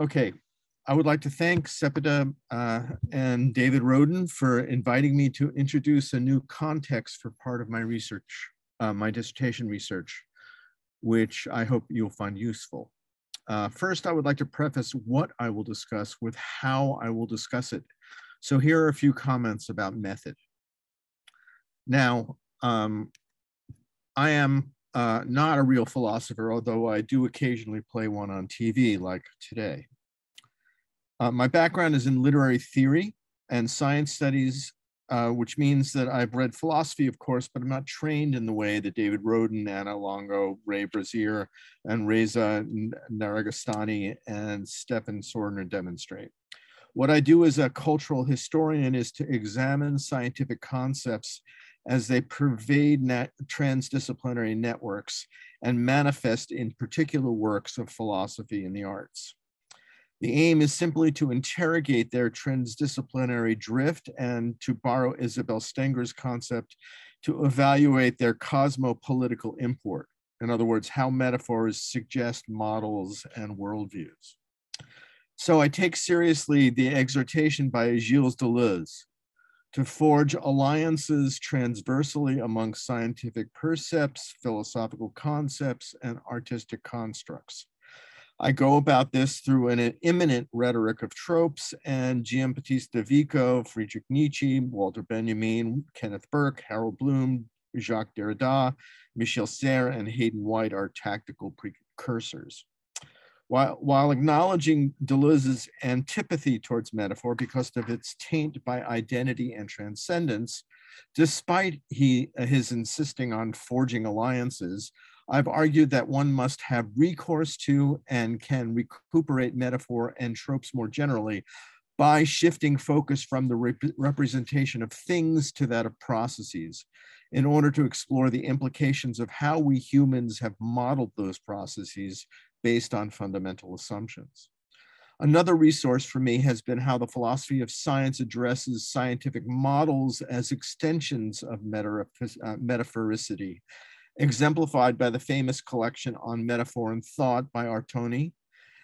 Okay, I would like to thank Sepideh uh, and David Roden for inviting me to introduce a new context for part of my research, uh, my dissertation research, which I hope you'll find useful. Uh, first, I would like to preface what I will discuss with how I will discuss it. So here are a few comments about method. Now, um, I am uh, not a real philosopher, although I do occasionally play one on TV like today. Uh, my background is in literary theory and science studies, uh, which means that I've read philosophy, of course, but I'm not trained in the way that David Roden, Anna Longo, Ray Brassier, and Reza Negarestani and Stefan Sorgner demonstrate. What I do as a cultural historian is to examine scientific concepts as they pervade net, transdisciplinary networks and manifest in particular works of philosophy and the arts. The aim is simply to interrogate their transdisciplinary drift and to borrow Isabelle Stengers' concept to evaluate their cosmopolitical import. In other words, how metaphors suggest models and worldviews. So I take seriously the exhortation by Gilles Deleuze to forge alliances transversally among scientific percepts, philosophical concepts, and artistic constructs. I go about this through an immanent rhetoric of tropes and Giambattista Vico, Friedrich Nietzsche, Walter Benjamin, Kenneth Burke, Harold Bloom, Jacques Derrida, Michel Serres, and Hayden White are tactical precursors. While, while acknowledging Deleuze's antipathy towards metaphor because of its taint by identity and transcendence, despite he, uh, his insisting on forging alliances, I've argued that one must have recourse to and can recuperate metaphor and tropes more generally by shifting focus from the rep representation of things to that of processes in order to explore the implications of how we humans have modeled those processes based on fundamental assumptions. Another resource for me has been how the philosophy of science addresses scientific models as extensions of uh, metaphoricity, exemplified by the famous collection on metaphor and thought by Ortony,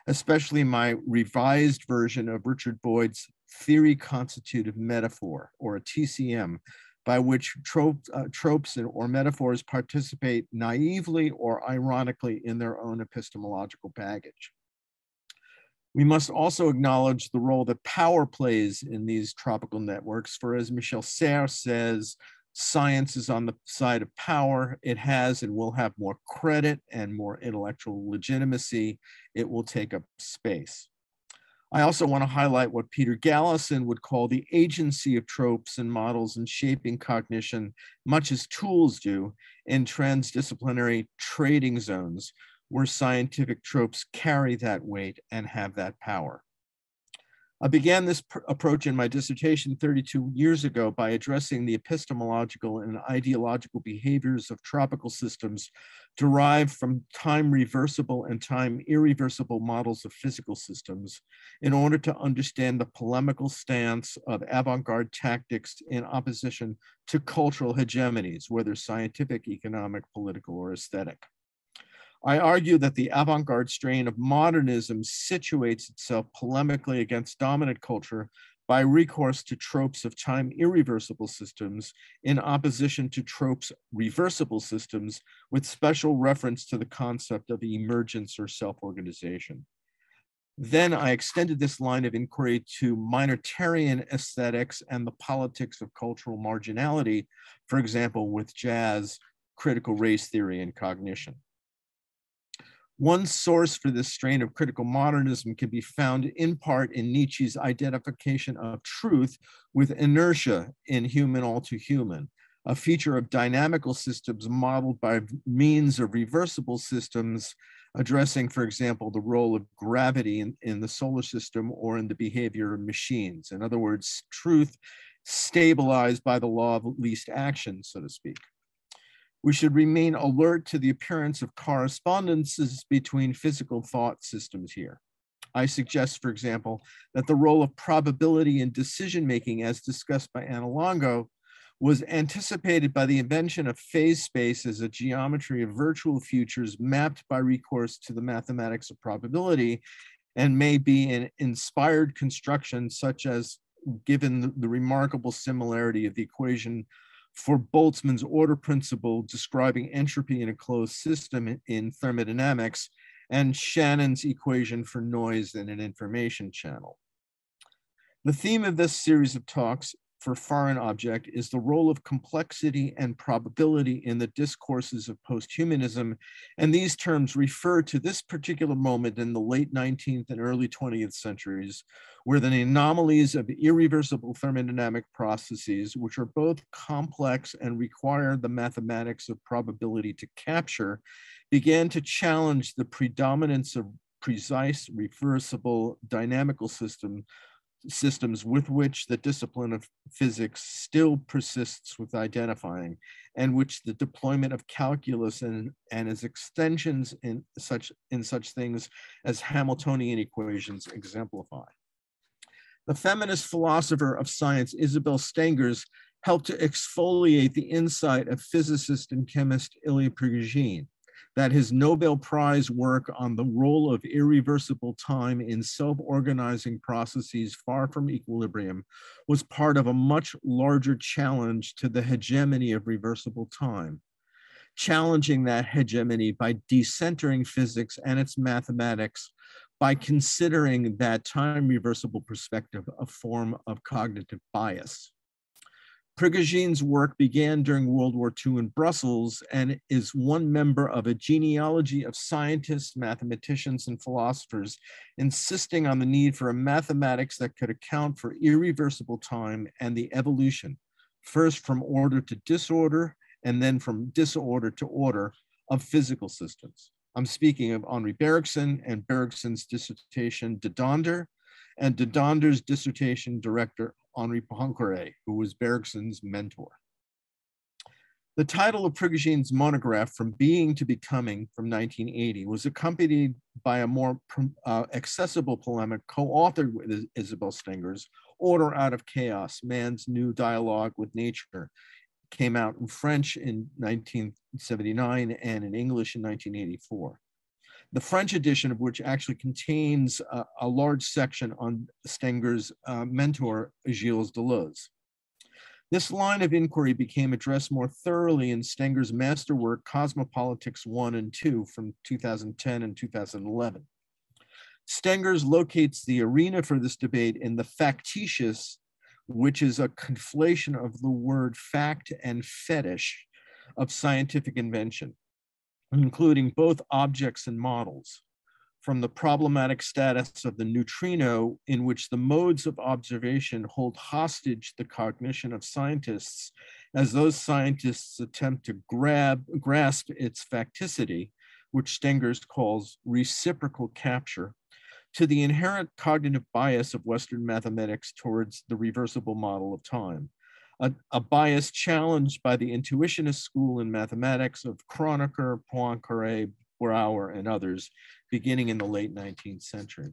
especially my revised version of Richard Boyd's Theory Constitutive Metaphor, or a TCM, by which tropes, uh, tropes or metaphors participate naively or ironically in their own epistemological baggage. We must also acknowledge the role that power plays in these tropical networks, for as Michel Serres says, science is on the side of power. It has and will have more credit and more intellectual legitimacy. It will take up space. I also want to highlight what Peter Galison would call the agency of tropes and models in shaping cognition, much as tools do in transdisciplinary trading zones, where scientific tropes carry that weight and have that power. I began this approach in my dissertation 32 years ago by addressing the epistemological and ideological behaviors of tropical systems derived from time reversible and time irreversible models of physical systems in order to understand the polemical stance of avant-garde tactics in opposition to cultural hegemonies, whether scientific, economic, political, or aesthetic. I argue that the avant garde strain of modernism situates itself polemically against dominant culture by recourse to tropes of time irreversible systems in opposition to tropes reversible systems with special reference to the concept of emergence or self-organization. Then I extended this line of inquiry to minoritarian aesthetics and the politics of cultural marginality, for example, with jazz, critical race theory, and cognition. One source for this strain of critical modernism can be found in part in Nietzsche's identification of truth with inertia in Human All Too Human, a feature of dynamical systems modeled by means of reversible systems addressing, for example, the role of gravity in, in the solar system or in the behavior of machines. In other words, truth stabilized by the law of least action, so to speak. We should remain alert to the appearance of correspondences between physical thought systems here. I suggest, for example, that the role of probability in decision making, as discussed by Anna Longo, was anticipated by the invention of phase space as a geometry of virtual futures mapped by recourse to the mathematics of probability and may be an inspired construction such as given the remarkable similarity of the equation for Boltzmann's order principle describing entropy in a closed system in thermodynamics and Shannon's equation for noise in an information channel. The theme of this series of talks for Foreign Objekt is the role of complexity and probability in the discourses of posthumanism. And these terms refer to this particular moment in the late 19th and early 20th centuries, where the anomalies of irreversible thermodynamic processes, which are both complex and require the mathematics of probability to capture, began to challenge the predominance of precise, reversible, dynamical system systems with which the discipline of physics still persists with identifying and which the deployment of calculus and, and its extensions in such, in such things as Hamiltonian equations exemplify. The feminist philosopher of science, Isabelle Stengers, helped to exfoliate the insight of physicist and chemist Ilya Prigogine that his Nobel Prize work on the role of irreversible time in self-organizing processes far from equilibrium was part of a much larger challenge to the hegemony of reversible time. Challenging that hegemony by decentering physics and its mathematics by considering that time reversible perspective a form of cognitive bias. Prigogine's work began during World War II in Brussels and is one member of a genealogy of scientists, mathematicians, and philosophers insisting on the need for a mathematics that could account for irreversible time and the evolution, first from order to disorder, and then from disorder to order of physical systems. I'm speaking of Henri Bergson and Bergson's dissertation De Donder, and De Donder's dissertation director Henri Poincaré, who was Bergson's mentor. The title of Prigogine's monograph, From Being to Becoming, from 1980, was accompanied by a more uh, accessible polemic co-authored with Isabelle Stengers, Order Out of Chaos, Man's New Dialogue with Nature, came out in French in 1979 and in English in 1984 the French edition of which actually contains a, a large section on Stengers' uh, mentor, Gilles Deleuze. This line of inquiry became addressed more thoroughly in Stengers' masterwork, Cosmopolitics 1 and 2 from 2010 and 2011. Stengers locates the arena for this debate in the factitious, which is a conflation of the word fact and fetish of scientific invention including both objects and models, from the problematic status of the neutrino in which the modes of observation hold hostage the cognition of scientists as those scientists attempt to grab, grasp its facticity, which Stengers calls reciprocal capture, to the inherent cognitive bias of Western mathematics towards the reversible model of time, a, a, bias challenged by the intuitionist school in mathematics of Kronecker, Poincaré, Brouwer, and others beginning in the late 19th century.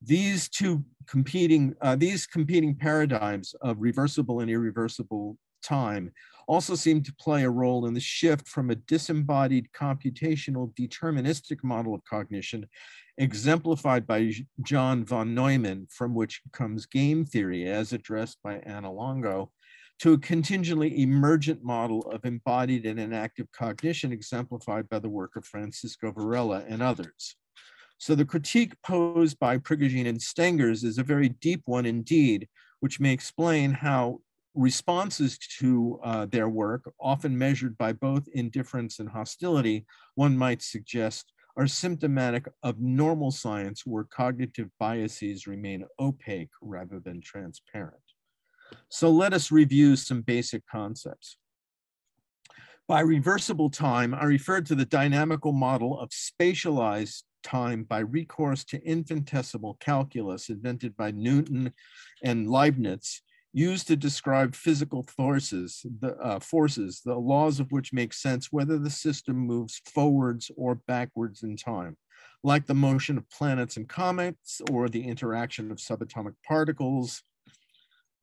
These two competing, uh, these competing paradigms of reversible and irreversible time also seem to play a role in the shift from a disembodied computational deterministic model of cognition exemplified by John von Neumann, from which comes game theory as addressed by Anna Longo, to a contingently emergent model of embodied and enactive cognition exemplified by the work of Francisco Varela and others. So the critique posed by Prigogine and Stengers is a very deep one indeed, which may explain how responses to uh, their work, often measured by both indifference and hostility, one might suggest are symptomatic of normal science where cognitive biases remain opaque rather than transparent. So let us review some basic concepts. By reversible time, I refer to the dynamical model of spatialized time by recourse to infinitesimal calculus invented by Newton and Leibniz, used to describe physical forces, the uh, forces, the laws of which make sense whether the system moves forwards or backwards in time, like the motion of planets and comets or the interaction of subatomic particles,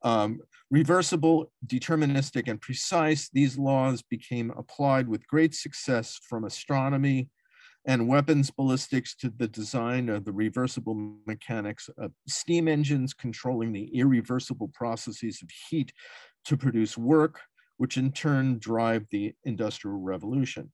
um, reversible, deterministic, and precise, these laws became applied with great success from astronomy and weapons ballistics to the design of the reversible mechanics of steam engines controlling the irreversible processes of heat to produce work, which in turn drive the Industrial Revolution.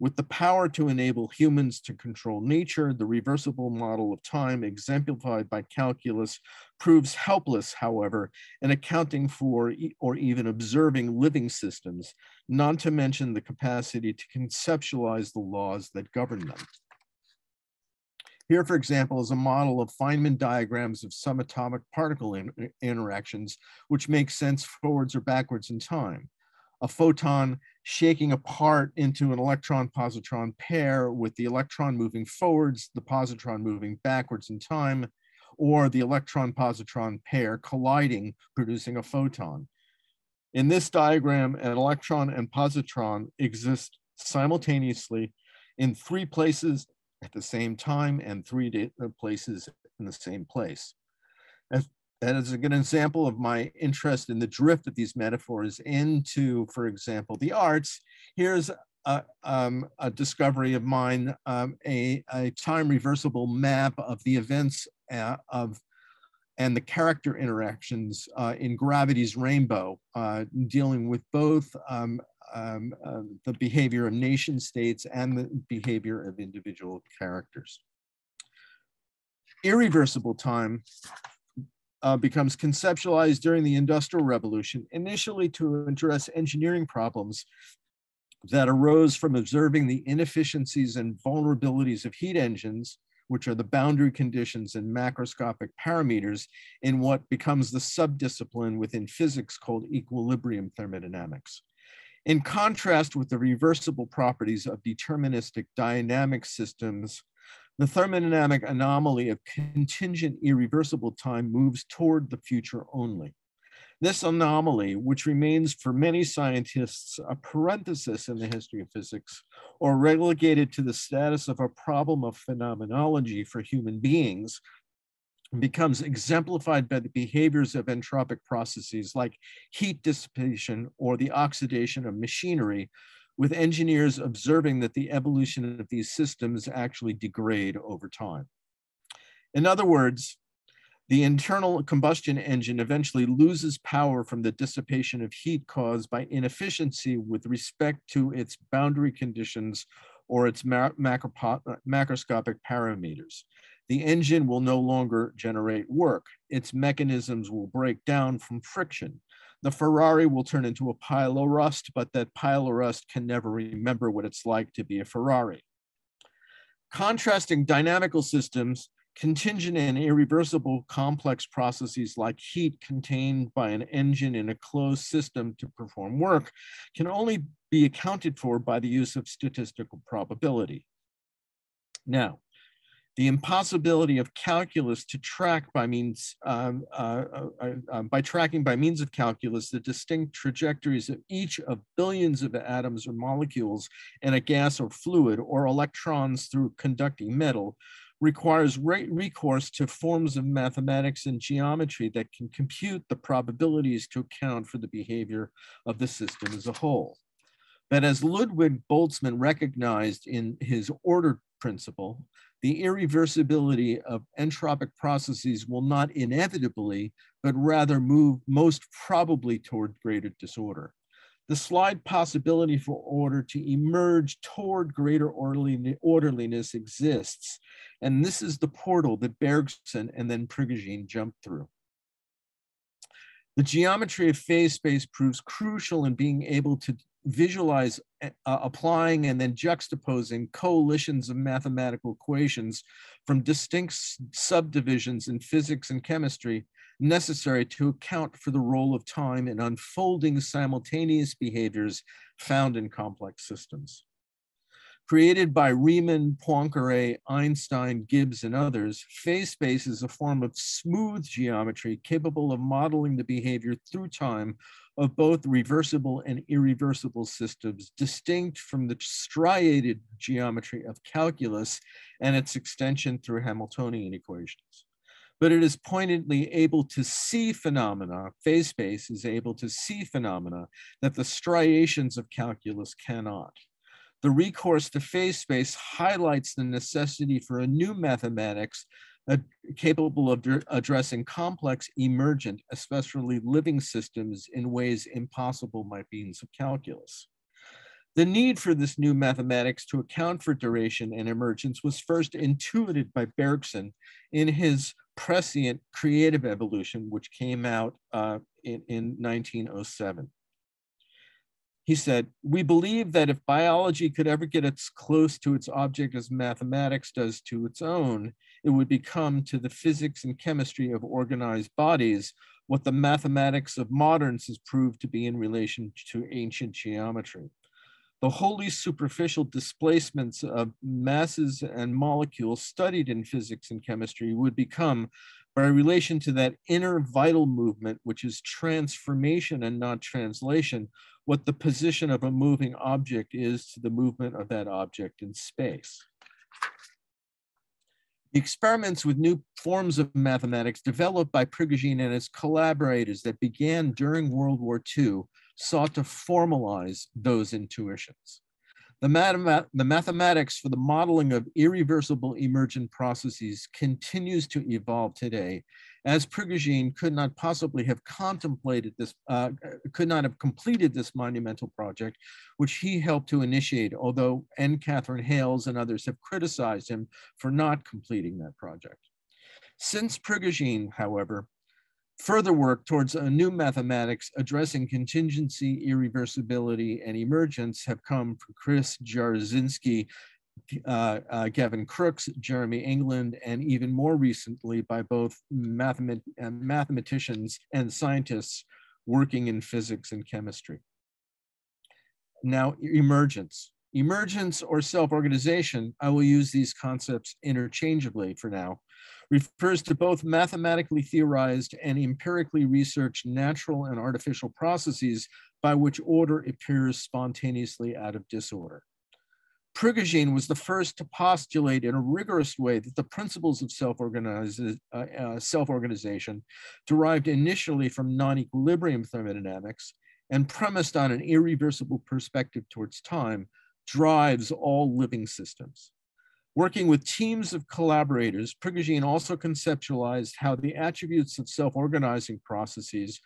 With the power to enable humans to control nature, the reversible model of time exemplified by calculus proves helpless, however, in accounting for or even observing living systems, not to mention the capacity to conceptualize the laws that govern them. Here, for example, is a model of Feynman diagrams of subatomic particle in interactions, which make sense forwards or backwards in time. A photon shaking apart into an electron-positron pair with the electron moving forwards, the positron moving backwards in time, or the electron-positron pair colliding, producing a photon. In this diagram, an electron and positron exist simultaneously in three places at the same time and three uh, places in the same place. As, that is a good example of my interest in the drift of these metaphors into, for example, the arts. Here's a, um, a discovery of mine, um, a, a, time reversible map of the events uh, of and the character interactions uh, in Gravity's Rainbow, uh, dealing with both um, um, uh, the behavior of nation states and the behavior of individual characters. Irreversible time uh, becomes conceptualized during the Industrial Revolution, initially to address engineering problems that arose from observing the inefficiencies and vulnerabilities of heat engines, which are the boundary conditions and macroscopic parameters in what becomes the subdiscipline within physics called equilibrium thermodynamics. In contrast with the reversible properties of deterministic dynamic systems the thermodynamic anomaly of contingent irreversible time moves toward the future only. This anomaly, which remains for many scientists a parenthesis in the history of physics, or relegated to the status of a problem of phenomenology for human beings, becomes exemplified by the behaviors of entropic processes like heat dissipation or the oxidation of machinery, with engineers observing that the evolution of these systems actually degrade over time. In other words, the internal combustion engine eventually loses power from the dissipation of heat caused by inefficiency with respect to its boundary conditions or its macroscopic parameters. The engine will no longer generate work. Its mechanisms will break down from friction the Ferrari will turn into a pile of rust, but that pile of rust can never remember what it's like to be a Ferrari. Contrasting dynamical systems, contingent and irreversible complex processes like heat contained by an engine in a closed system to perform work can only be accounted for by the use of statistical probability. Now, the impossibility of calculus to track by means um, uh, uh, uh, um, by tracking by means of calculus the distinct trajectories of each of billions of atoms or molecules in a gas or fluid or electrons through conducting metal requires re recourse to forms of mathematics and geometry that can compute the probabilities to account for the behavior of the system as a whole. But as Ludwig Boltzmann recognized in his order principle, the irreversibility of entropic processes will not inevitably, but rather move most probably toward greater disorder. The slight possibility for order to emerge toward greater orderliness exists. And this is the portal that Bergson and then Prigogine jumped through. The geometry of phase space proves crucial in being able to visualize uh, applying and then juxtaposing coalitions of mathematical equations from distinct subdivisions in physics and chemistry necessary to account for the role of time in unfolding simultaneous behaviors found in complex systems. Created by Riemann, Poincare, Einstein, Gibbs, and others, phase space is a form of smooth geometry capable of modeling the behavior through time of both reversible and irreversible systems, distinct from the striated geometry of calculus and its extension through Hamiltonian equations. But it is pointedly able to see phenomena, phase space is able to see phenomena that the striations of calculus cannot. The recourse to phase space highlights the necessity for a new mathematics capable of addressing complex emergent, especially living systems in ways impossible by means of calculus. The need for this new mathematics to account for duration and emergence was first intuited by Bergson in his prescient creative evolution, which came out uh, in, in 1907. He said, we believe that if biology could ever get as close to its object as mathematics does to its own, it would become to the physics and chemistry of organized bodies what the mathematics of moderns has proved to be in relation to ancient geometry. The wholly superficial displacements of masses and molecules studied in physics and chemistry would become, by relation to that inner vital movement, which is transformation and not translation, what the position of a moving object is to the movement of that object in space. The experiments with new forms of mathematics developed by Prigogine and his collaborators that began during World War II sought to formalize those intuitions. The, the, mathematics for the modeling of irreversible emergent processes continues to evolve today, as Prigogine could not possibly have contemplated this, uh, could not have completed this monumental project, which he helped to initiate, although N. Katherine Hayles and others have criticized him for not completing that project. Since Prigogine, however, Further work towards a new mathematics addressing contingency, irreversibility, and emergence have come from Chris Jarzynski, uh, uh, Gavin Crooks, Jeremy England, and even more recently by both mathemat uh, mathematicians and scientists working in physics and chemistry. Now, emergence. Emergence or self-organization, I will use these concepts interchangeably for now, refers to both mathematically theorized and empirically researched natural and artificial processes by which order appears spontaneously out of disorder. Prigogine was the first to postulate in a rigorous way that the principles of self-organization uh, uh, self derived initially from non-equilibrium thermodynamics and premised on an irreversible perspective towards time drives all living systems. Working with teams of collaborators, Prigogine also conceptualized how the attributes of self-organizing processes,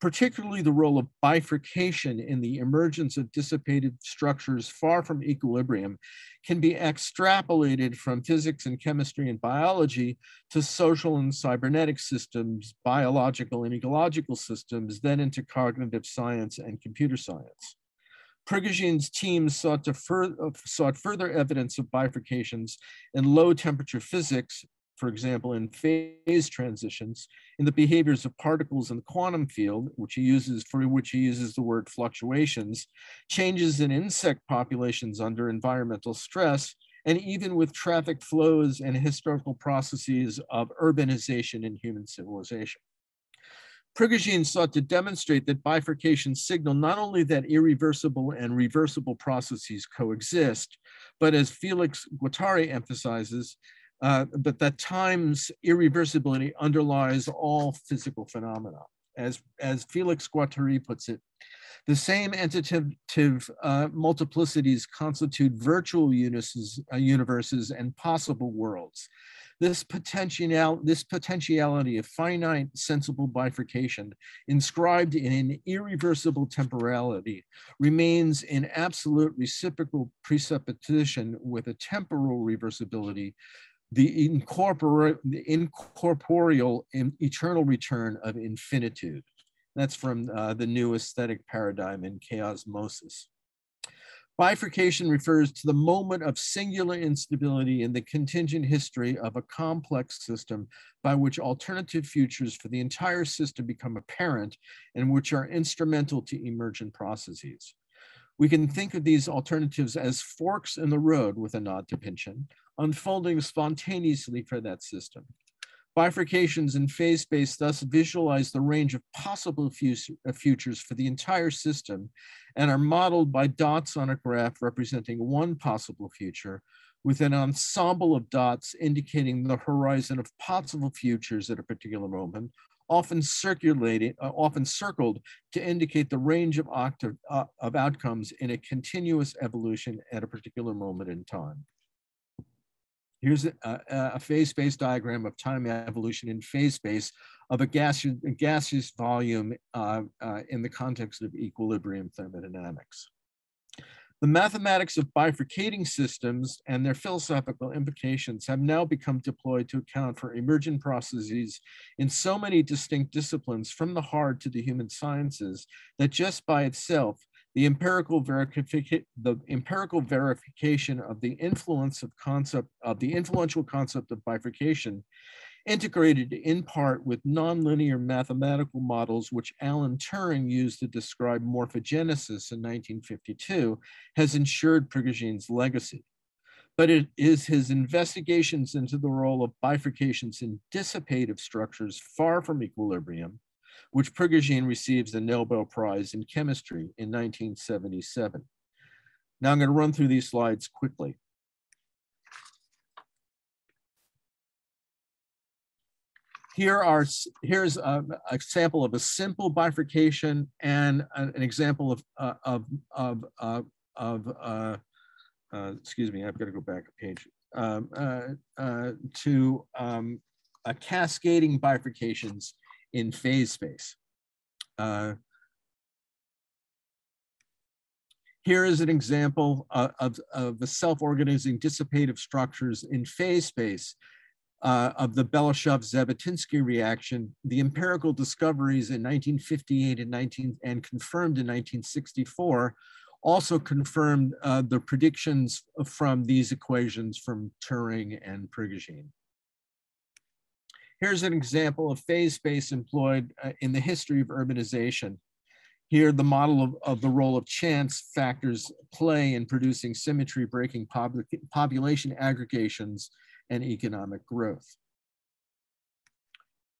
particularly the role of bifurcation in the emergence of dissipated structures far from equilibrium, can be extrapolated from physics and chemistry and biology to social and cybernetic systems, biological and ecological systems, then into cognitive science and computer science. Prigogine's team sought, to fur sought further evidence of bifurcations in low temperature physics, for example, in phase transitions, in the behaviors of particles in the quantum field, which he uses for which he uses the word fluctuations, changes in insect populations under environmental stress, and even with traffic flows and historical processes of urbanization in human civilization. Prigogine sought to demonstrate that bifurcation signal not only that irreversible and reversible processes coexist, but as Felix Guattari emphasizes, uh, but that time's irreversibility underlies all physical phenomena. As, as Felix Guattari puts it, the same entitative uh, multiplicities constitute virtual universes, uh, universes and possible worlds this potential this potentiality of finite sensible bifurcation inscribed in an irreversible temporality remains in absolute reciprocal presupposition with a temporal reversibility the, incorpore, the incorporeal and eternal return of infinitude that's from uh, the new aesthetic paradigm in chaosmosis Bifurcation refers to the moment of singular instability in the contingent history of a complex system by which alternative futures for the entire system become apparent and which are instrumental to emergent processes. We can think of these alternatives as forks in the road with a nod to Pynchon, unfolding spontaneously for that system. Bifurcations in phase space thus visualize the range of possible uh, futures for the entire system and are modeled by dots on a graph representing one possible future with an ensemble of dots indicating the horizon of possible futures at a particular moment, often circulating, uh, often circled to indicate the range of, octave, uh, of outcomes in a continuous evolution at a particular moment in time. Here's a, a phase space diagram of time evolution in phase space of a gaseous, a gaseous volume uh, uh, in the context of equilibrium thermodynamics. The mathematics of bifurcating systems and their philosophical implications have now become deployed to account for emergent processes in so many distinct disciplines from the hard to the human sciences that just by itself, the empirical, the empirical verification of the influence of concept of the influential concept of bifurcation integrated in part with nonlinear mathematical models, which Alan Turing used to describe morphogenesis in 1952, has ensured Prigogine's legacy. But it is his investigations into the role of bifurcations in dissipative structures far from equilibrium, which Prigogine receives the Nobel Prize in Chemistry in 1977. Now I'm going to run through these slides quickly. Here are here's a, a, sample of a simple bifurcation and an, an example of uh, of of uh, of uh, uh excuse me, I've got to go back a page um, uh, uh, to um, a cascading bifurcations in phase space. here is an example of, of the self-organizing dissipative structures in phase space uh, of the Belousov-Zhabotinsky reaction, the empirical discoveries in 1958 and, 19, and confirmed in 1964 also confirmed uh, the predictions from these equations from Turing and Prigogine. Here's an example of phase space employed uh, in the history of urbanization. Here, the model of, of the role of chance factors play in producing symmetry breaking population aggregations and economic growth.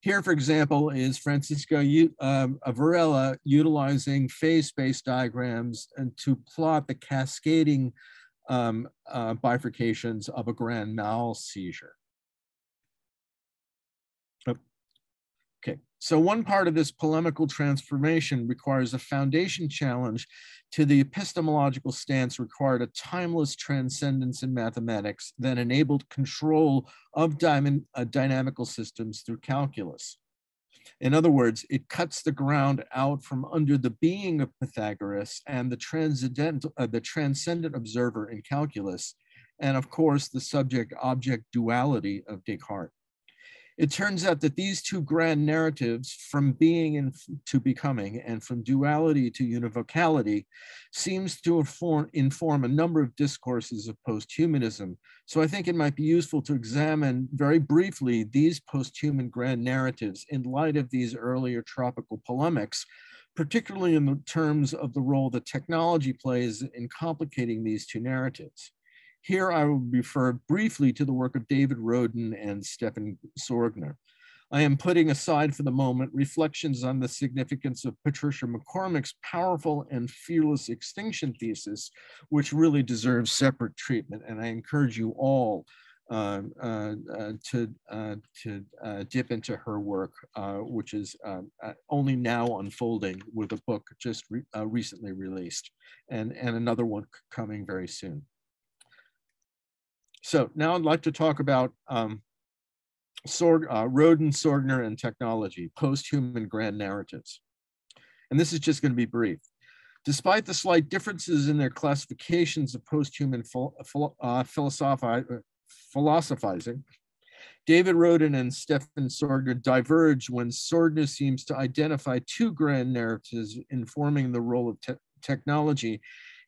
Here, for example, is Francisco um, Varela utilizing phase space diagrams and to plot the cascading um, uh, bifurcations of a grand mal seizure. Okay, so one part of this polemical transformation requires a foundation challenge to the epistemological stance required a timeless transcendence in mathematics that enabled control of diamond, uh, dynamical systems through calculus. In other words, it cuts the ground out from under the being of Pythagoras and the transcendent, uh, the transcendent observer in calculus, and of course, the subject-object duality of Descartes. It turns out that these two grand narratives, from being to becoming and from duality to univocality, seems to inform, inform a number of discourses of posthumanism. So I think it might be useful to examine very briefly these posthuman grand narratives in light of these earlier tropical polemics, particularly in the terms of the role that technology plays in complicating these two narratives. Here I will refer briefly to the work of David Roden and Stefan Sorgner. I am putting aside for the moment reflections on the significance of Patricia MacCormack's powerful and fearless extinction thesis, which really deserves separate treatment. And I encourage you all uh, uh, uh, to, uh, to uh, dip into her work, uh, which is only now unfolding with a book just re recently released and, and another one coming very soon. So now I'd like to talk about um, Sorg, uh, Roden, Sorgner, and technology, post-human grand narratives. And this is just going to be brief. Despite the slight differences in their classifications of post-human uh, philosophizing, David Roden and Stefan Sorgner diverge when Sorgner seems to identify two grand narratives informing the role of te technology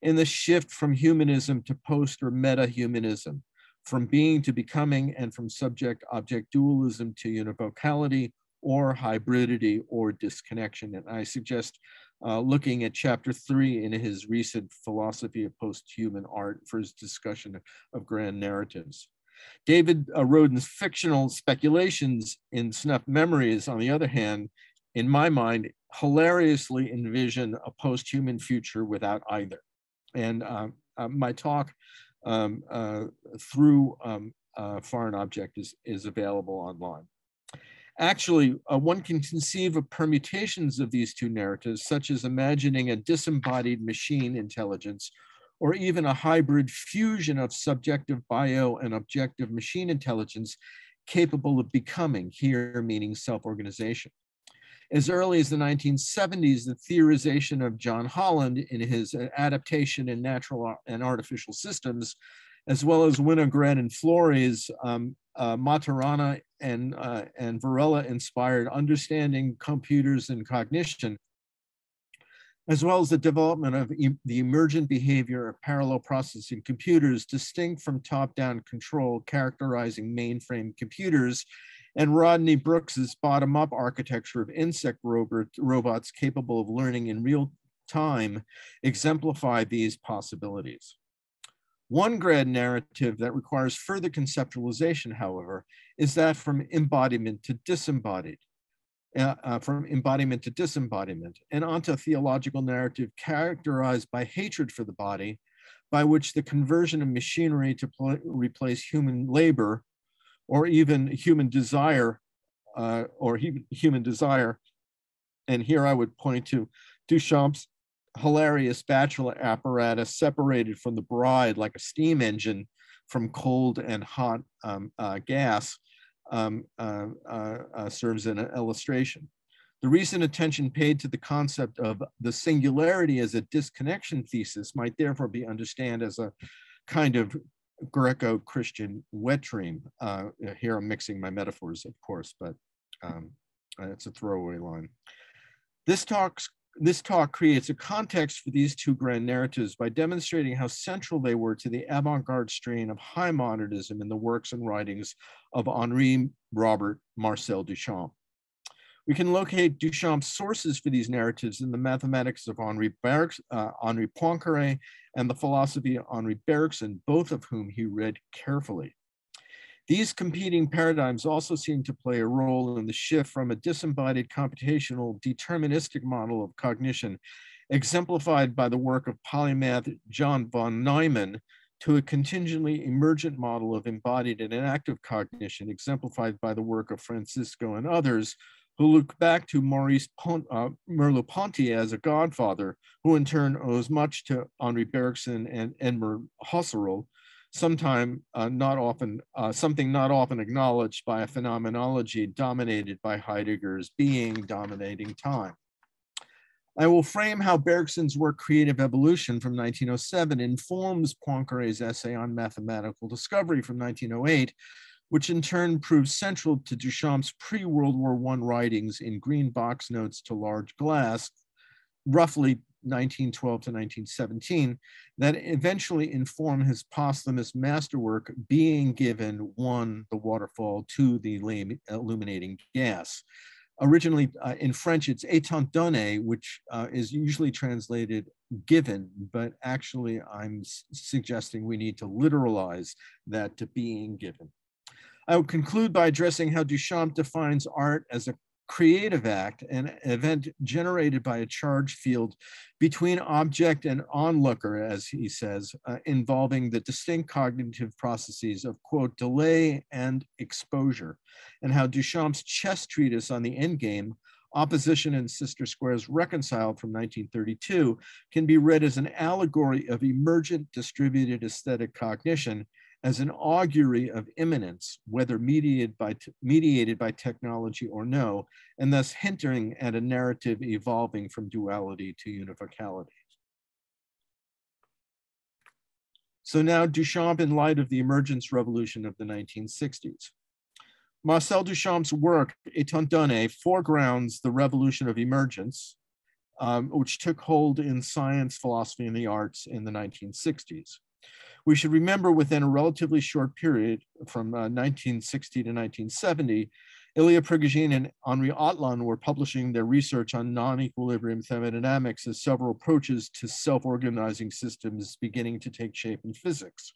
in the shift from humanism to post or meta-humanism from being to becoming and from subject object dualism to univocality or hybridity or disconnection. And I suggest uh, looking at chapter three in his recent philosophy of post-human art for his discussion of grand narratives. David uh, Roden's fictional speculations in Snuff Memories, on the other hand, in my mind, hilariously envision a post-human future without either. And uh, uh my talk um, uh, through um, uh, Foreign Objekt is, is available online. Actually, uh, one can conceive of permutations of these two narratives, such as imagining a disembodied machine intelligence or even a hybrid fusion of subjective bio and objective machine intelligence capable of becoming, here meaning self-organization. As early as the 1970s, the theorization of John Holland in his adaptation in natural and artificial systems, as well as Winograd and Flores' um, uh, Maturana and, uh, and Varela inspired understanding computers and cognition, as well as the development of e the emergent behavior of parallel processing computers distinct from top-down control characterizing mainframe computers, and Rodney Brooks's bottom-up architecture of insect robot, robots capable of learning in real time exemplify these possibilities. One grad narrative that requires further conceptualization, however, is that from embodiment to disembodied, uh, uh, from embodiment to disembodiment, and onto-theological narrative characterized by hatred for the body, by which the conversion of machinery to replace human labor, or even human desire, uh, or he human desire, and here I would point to Duchamp's hilarious spatula apparatus separated from the bride like a steam engine from cold and hot um, uh, gas um, uh, uh, uh, serves an illustration. The recent attention paid to the concept of the singularity as a disconnection thesis might therefore be understood as a kind of Greco-Christian wet dream. Uh, here I'm mixing my metaphors, of course, but um, it's a throwaway line. This talks this talk creates a context for these two grand narratives by demonstrating how central they were to the avant-garde strain of high modernism in the works and writings of Henri Robert Marcel Duchamp. We can locate Duchamp's sources for these narratives in the mathematics of Henri, Berg, uh, Henri Poincaré and the philosophy of Henri Bergson, both of whom he read carefully. These competing paradigms also seem to play a role in the shift from a disembodied computational deterministic model of cognition, exemplified by the work of polymath John von Neumann, to a contingently emergent model of embodied and inactive cognition, exemplified by the work of Francisco and others, who look back to Maurice Pont, uh, Merleau-Ponty as a godfather, who in turn owes much to Henri Bergson and Edmund Husserl, sometime uh, not often, uh, something not often acknowledged by a phenomenology dominated by Heidegger's being dominating time. I will frame how Bergson's work Creative Evolution from 1907 informs Poincaré's essay on mathematical discovery from 1908, which in turn proves central to Duchamp's pre-World War I writings in green box notes to large glass, roughly 1912 to 1917 that eventually inform his posthumous masterwork being given one the waterfall to the illuminating gas originally uh, in french it's étant donné which uh, is usually translated given but actually i'm suggesting we need to literalize that to being given I will conclude by addressing how Duchamp defines art as a creative act, an event generated by a charge field between object and onlooker, as he says, uh, involving the distinct cognitive processes of, quote, delay and exposure, and how Duchamp's chess treatise on the endgame, Opposition and Sister Squares Reconciled from 1932, can be read as an allegory of emergent distributed aesthetic cognition as an augury of immanence, whether mediated by, mediated by technology or no, and thus hinting at a narrative evolving from duality to univocality. So now Duchamp in light of the emergence revolution of the 1960s. Marcel Duchamp's work, Étant donné, foregrounds the revolution of emergence, um, which took hold in science, philosophy, and the arts in the 1960s. We should remember within a relatively short period from uh, 1960 to 1970, Ilya Prigogine and Henri Atlan were publishing their research on non-equilibrium thermodynamics as several approaches to self-organizing systems beginning to take shape in physics.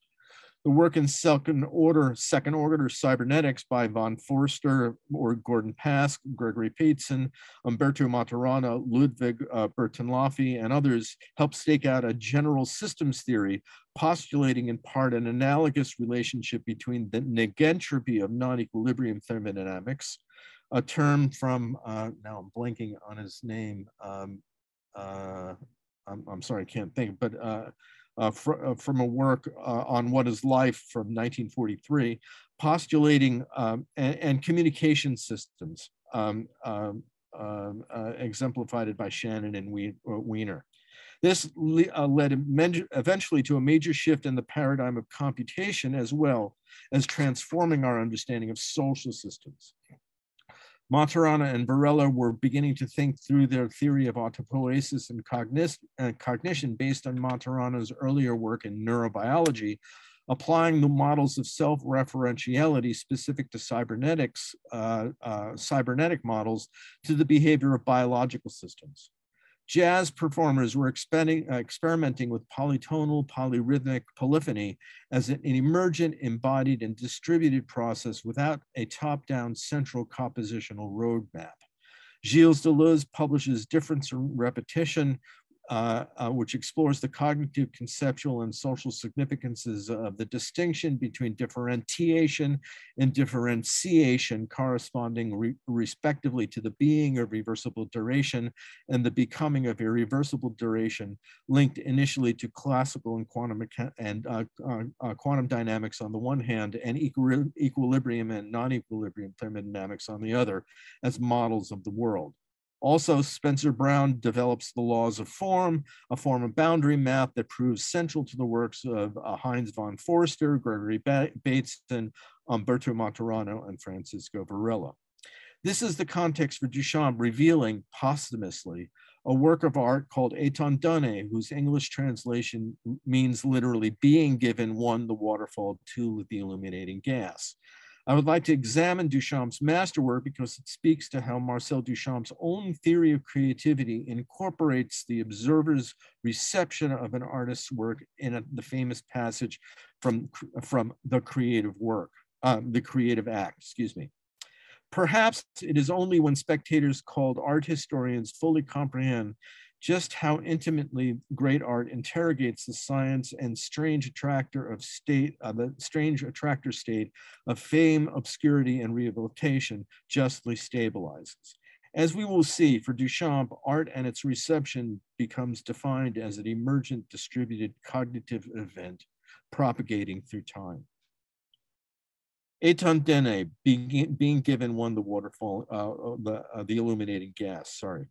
The work in second order, second order cybernetics by von Foerster or Gordon Pask, Gregory Bateson, Humberto Maturana, Ludwig uh, Bertalanffy, and others helped stake out a general systems theory postulating in part an analogous relationship between the negentropy of non-equilibrium thermodynamics, a term from, uh, now I'm blanking on his name. Um, uh, I'm, I'm, sorry, I can't think, but uh, uh, fr uh, from a work uh, on what is life from 1943, postulating um, and, and, communication systems, um, um, um uh, exemplified by Shannon and. This uh, led eventually to a major shift in the paradigm of computation as well as transforming our understanding of social systems. Maturana and Varela were beginning to think through their theory of autopoiesis and uh, cognition based on Maturana's earlier work in neurobiology, applying the models of self-referentiality specific to cybernetics, uh, uh, cybernetic models to the behavior of biological systems. Jazz performers were uh, experimenting with polytonal, polyrhythmic polyphony as an, an emergent, embodied, and distributed process without a top-down central compositional roadmap. Gilles Deleuze publishes Difference and Repetition, uh, uh, which explores the cognitive, conceptual, and social significances of the distinction between differentiation and differentiation corresponding re respectively to the being of reversible duration and the becoming of irreversible duration linked initially to classical and quantum and uh, uh, uh, quantum dynamics on the one hand and equilibrium and non-equilibrium thermodynamics on the other as models of the world. Also, Spencer Brown develops the laws of form, a form of boundary map that proves central to the works of uh, Heinz von Foerster, Gregory ba Bateson, Humberto Maturana, and Francisco Varela. This is the context for Duchamp revealing posthumously a work of art called Etant donné, whose English translation means literally being given one the waterfall, two the illuminating gas. I would like to examine Duchamp's masterwork because it speaks to how Marcel Duchamp's own theory of creativity incorporates the observer's reception of an artist's work in a, the famous passage from, from the creative work, uh, the creative act, excuse me. Perhaps it is only when spectators called art historians fully comprehend just how intimately great art interrogates the science and strange attractor of state, uh, the strange attractor state of fame, obscurity, and rehabilitation justly stabilizes. As we will see, for Duchamp, art and its reception becomes defined as an emergent distributed cognitive event propagating through time. Etant donné, being, being given one the waterfall, uh, uh the, uh, the illuminating gas, sorry.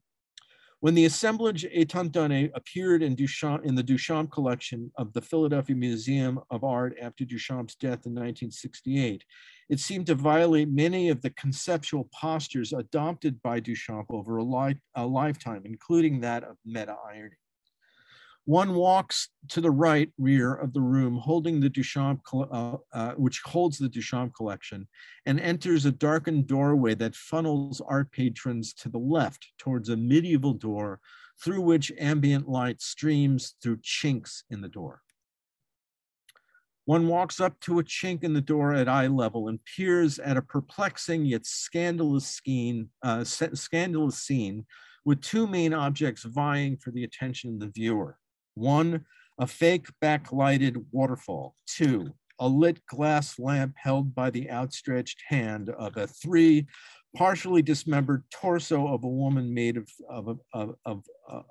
When the assemblage Etant donné appeared in, Duchamp, in the Duchamp collection of the Philadelphia Museum of Art after Duchamp's death in 1968, it seemed to violate many of the conceptual postures adopted by Duchamp over a, li a lifetime, including that of meta-irony. One walks to the right rear of the room holding the Duchamp, uh, uh, which holds the Duchamp collection and enters a darkened doorway that funnels art patrons to the left towards a medieval door through which ambient light streams through chinks in the door. One walks up to a chink in the door at eye level and peers at a perplexing yet scandalous scene, uh, scandalous scene with two main objects vying for the attention of the viewer. One, a fake backlighted waterfall. Two, a lit glass lamp held by the outstretched hand of a three, partially dismembered torso of a woman made of, of, of, of,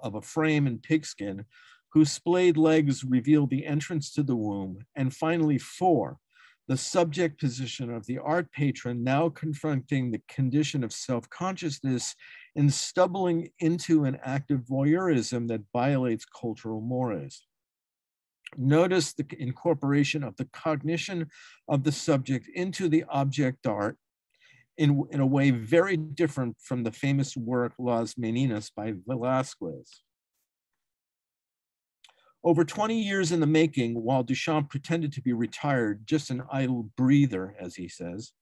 of uh, a frame and pigskin, whose splayed legs reveal the entrance to the womb. And finally, four, the subject position of the art patron now confronting the condition of self-consciousness and stumbling into an act of voyeurism that violates cultural mores. Notice the incorporation of the cognition of the subject into the object art in, in a way very different from the famous work Las Meninas by Velázquez. Over 20 years in the making, while Duchamp pretended to be retired, just an idle breather, as he says,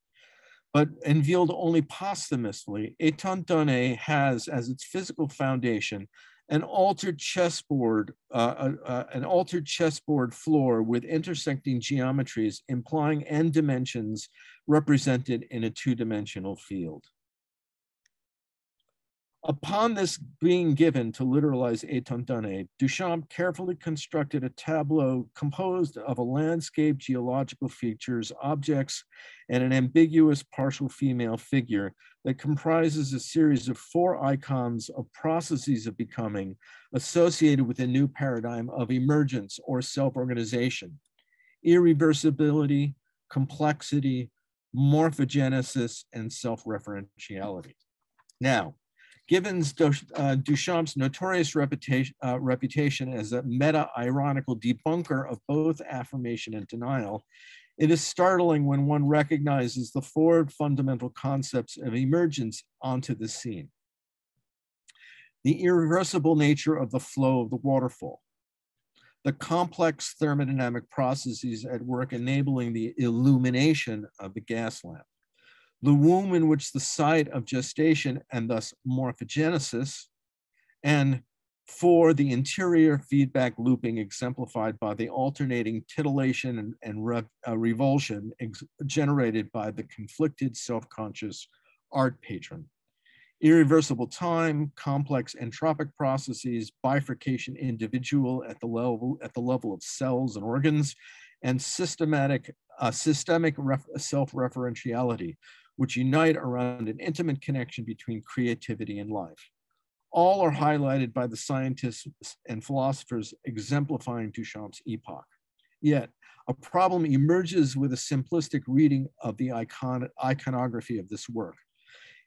but unveiled only posthumously, Etant donné has as its physical foundation an altered chessboard, uh, uh, uh, an altered chessboard floor with intersecting geometries implying n dimensions represented in a two-dimensional field. Upon this being given to literalize donné, Duchamp carefully constructed a tableau composed of a landscape, geological features, objects, and an ambiguous partial female figure that comprises a series of four icons of processes of becoming associated with a new paradigm of emergence or self-organization, irreversibility, complexity, morphogenesis, and self-referentiality. Now, Given uh, Duchamp's notorious reputation, uh, reputation as a meta-ironical debunker of both affirmation and denial, it is startling when one recognizes the four fundamental concepts of emergence onto the scene. The irreversible nature of the flow of the waterfall, the complex thermodynamic processes at work enabling the illumination of the gas lamp, the womb in which the site of gestation and thus morphogenesis, and for the interior feedback looping exemplified by the alternating titillation and, and rev, uh, revulsion generated by the conflicted self-conscious art patron. Irreversible time, complex entropic processes, bifurcation individual at the level, at the level of cells and organs, and systematic, uh, systemic self-referentiality, which unite around an intimate connection between creativity and life. All are highlighted by the scientists and philosophers exemplifying Duchamp's epoch. Yet, a problem emerges with a simplistic reading of the icon iconography of this work.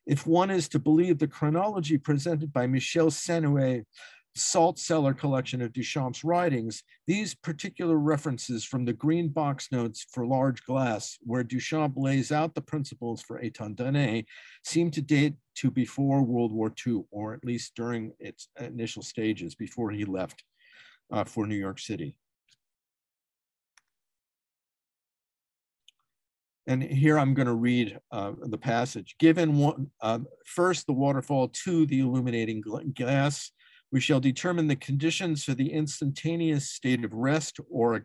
If one is to believe the chronology presented by Michel Sanouillet Salt Seller collection of Duchamp's writings, these particular references from the green box notes for large glass, where Duchamp lays out the principles for étant donné, seem to date to before World War II, or at least during its initial stages before he left uh, for New York City. And here I'm going to read uh, the passage. Given one, uh, first the waterfall, two the illuminating glass, we shall determine the conditions for the instantaneous state of rest or,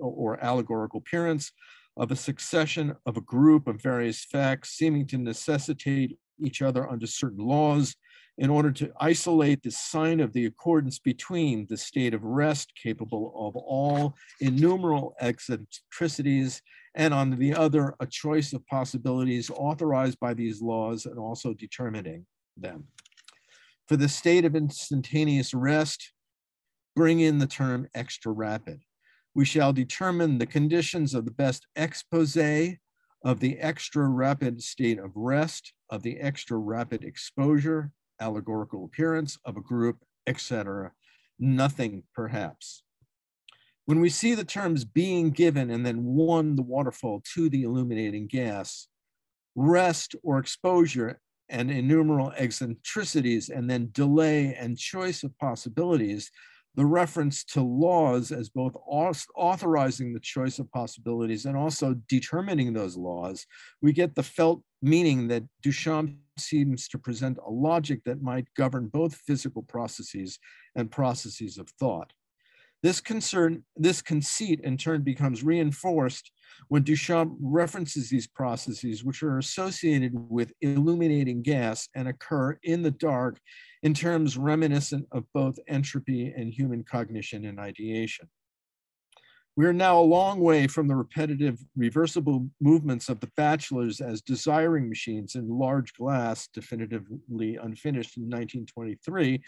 or allegorical appearance of a succession of a group of various facts seeming to necessitate each other under certain laws in order to isolate the sign of the accordance between the state of rest capable of all innumerable eccentricities and on the other a choice of possibilities authorized by these laws and also determining them. For the state of instantaneous rest, bring in the term extra rapid. We shall determine the conditions of the best expose of the extra rapid state of rest, of the extra rapid exposure, allegorical appearance of a group, etc. Nothing perhaps. When we see the terms being given and then one, the waterfall, to the illuminating gas, rest or exposure and innumerable eccentricities, and then delay and choice of possibilities, the reference to laws as both authorizing the choice of possibilities and also determining those laws, we get the felt meaning that Duchamp seems to present a logic that might govern both physical processes and processes of thought. This concern, this conceit in turn becomes reinforced when Duchamp references these processes, which are associated with illuminating gas and occur in the dark in terms reminiscent of both entropy and human cognition and ideation. We are now a long way from the repetitive reversible movements of the bachelors as desiring machines in large glass, definitively unfinished in 1923,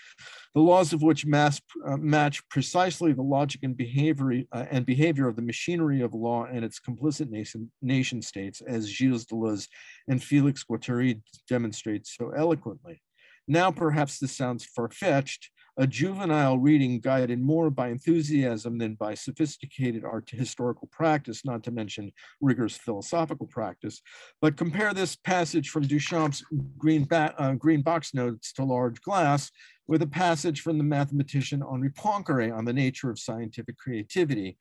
the laws of which mass, uh, match precisely the logic and behavior, uh, and behavior of the machinery of law and its complicit nation, nation states, as Gilles Deleuze and Felix Guattari demonstrate so eloquently. Now, perhaps this sounds far-fetched, a juvenile reading guided more by enthusiasm than by sophisticated art historical practice, not to mention rigorous philosophical practice. But compare this passage from Duchamp's green, uh, green box notes to large glass with a passage from the mathematician Henri Poincaré on the nature of scientific creativity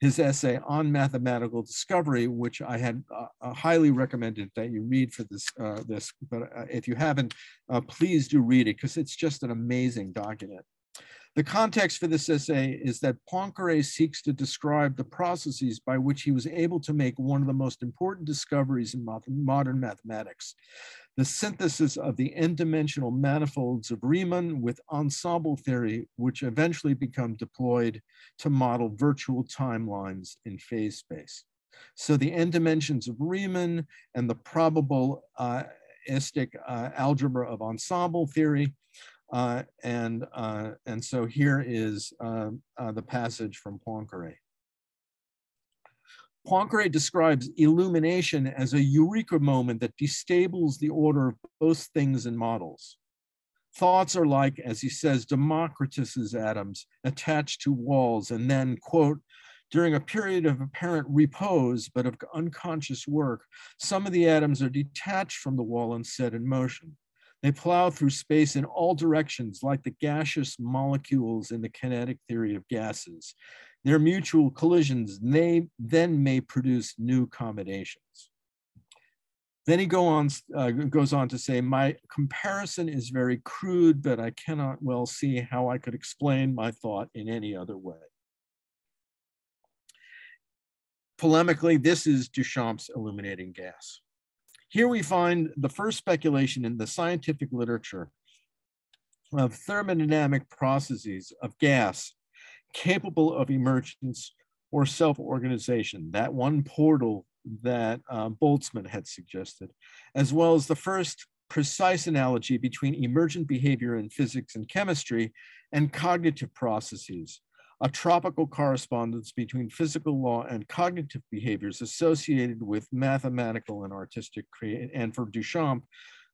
his essay on mathematical discovery, which I had uh, uh, highly recommended that you read for this. Uh, this, but uh, if you haven't, uh, please do read it because it's just an amazing document. The context for this essay is that Poincaré seeks to describe the processes by which he was able to make one of the most important discoveries in modern mathematics, the synthesis of the n-dimensional manifolds of Riemann with ensemble theory, which eventually become deployed to model virtual timelines in phase space. So the n dimensions of Riemann and the probabilistic uh, uh, algebra of ensemble theory. Uh, and, uh, and so here is uh, uh, the passage from Poincare. Poincare describes illumination as a eureka moment that destables the order of both things and models. Thoughts are like, as he says, Democritus's atoms attached to walls and then, quote, during a period of apparent repose, but of unconscious work, some of the atoms are detached from the wall and set in motion. They plow through space in all directions, like the gaseous molecules in the kinetic theory of gases. Their mutual collisions they then may produce new combinations. Then he go on, uh, goes on to say, my comparison is very crude, but I cannot well see how I could explain my thought in any other way. Polemically, this is Duchamp's illuminating gas. Here we find the first speculation in the scientific literature of thermodynamic processes of gas capable of emergence or self-organization, that one portal that uh, Boltzmann had suggested, as well as the first precise analogy between emergent behavior in physics and chemistry and cognitive processes, a tropical correspondence between physical law and cognitive behaviors associated with mathematical and artistic create, and for Duchamp,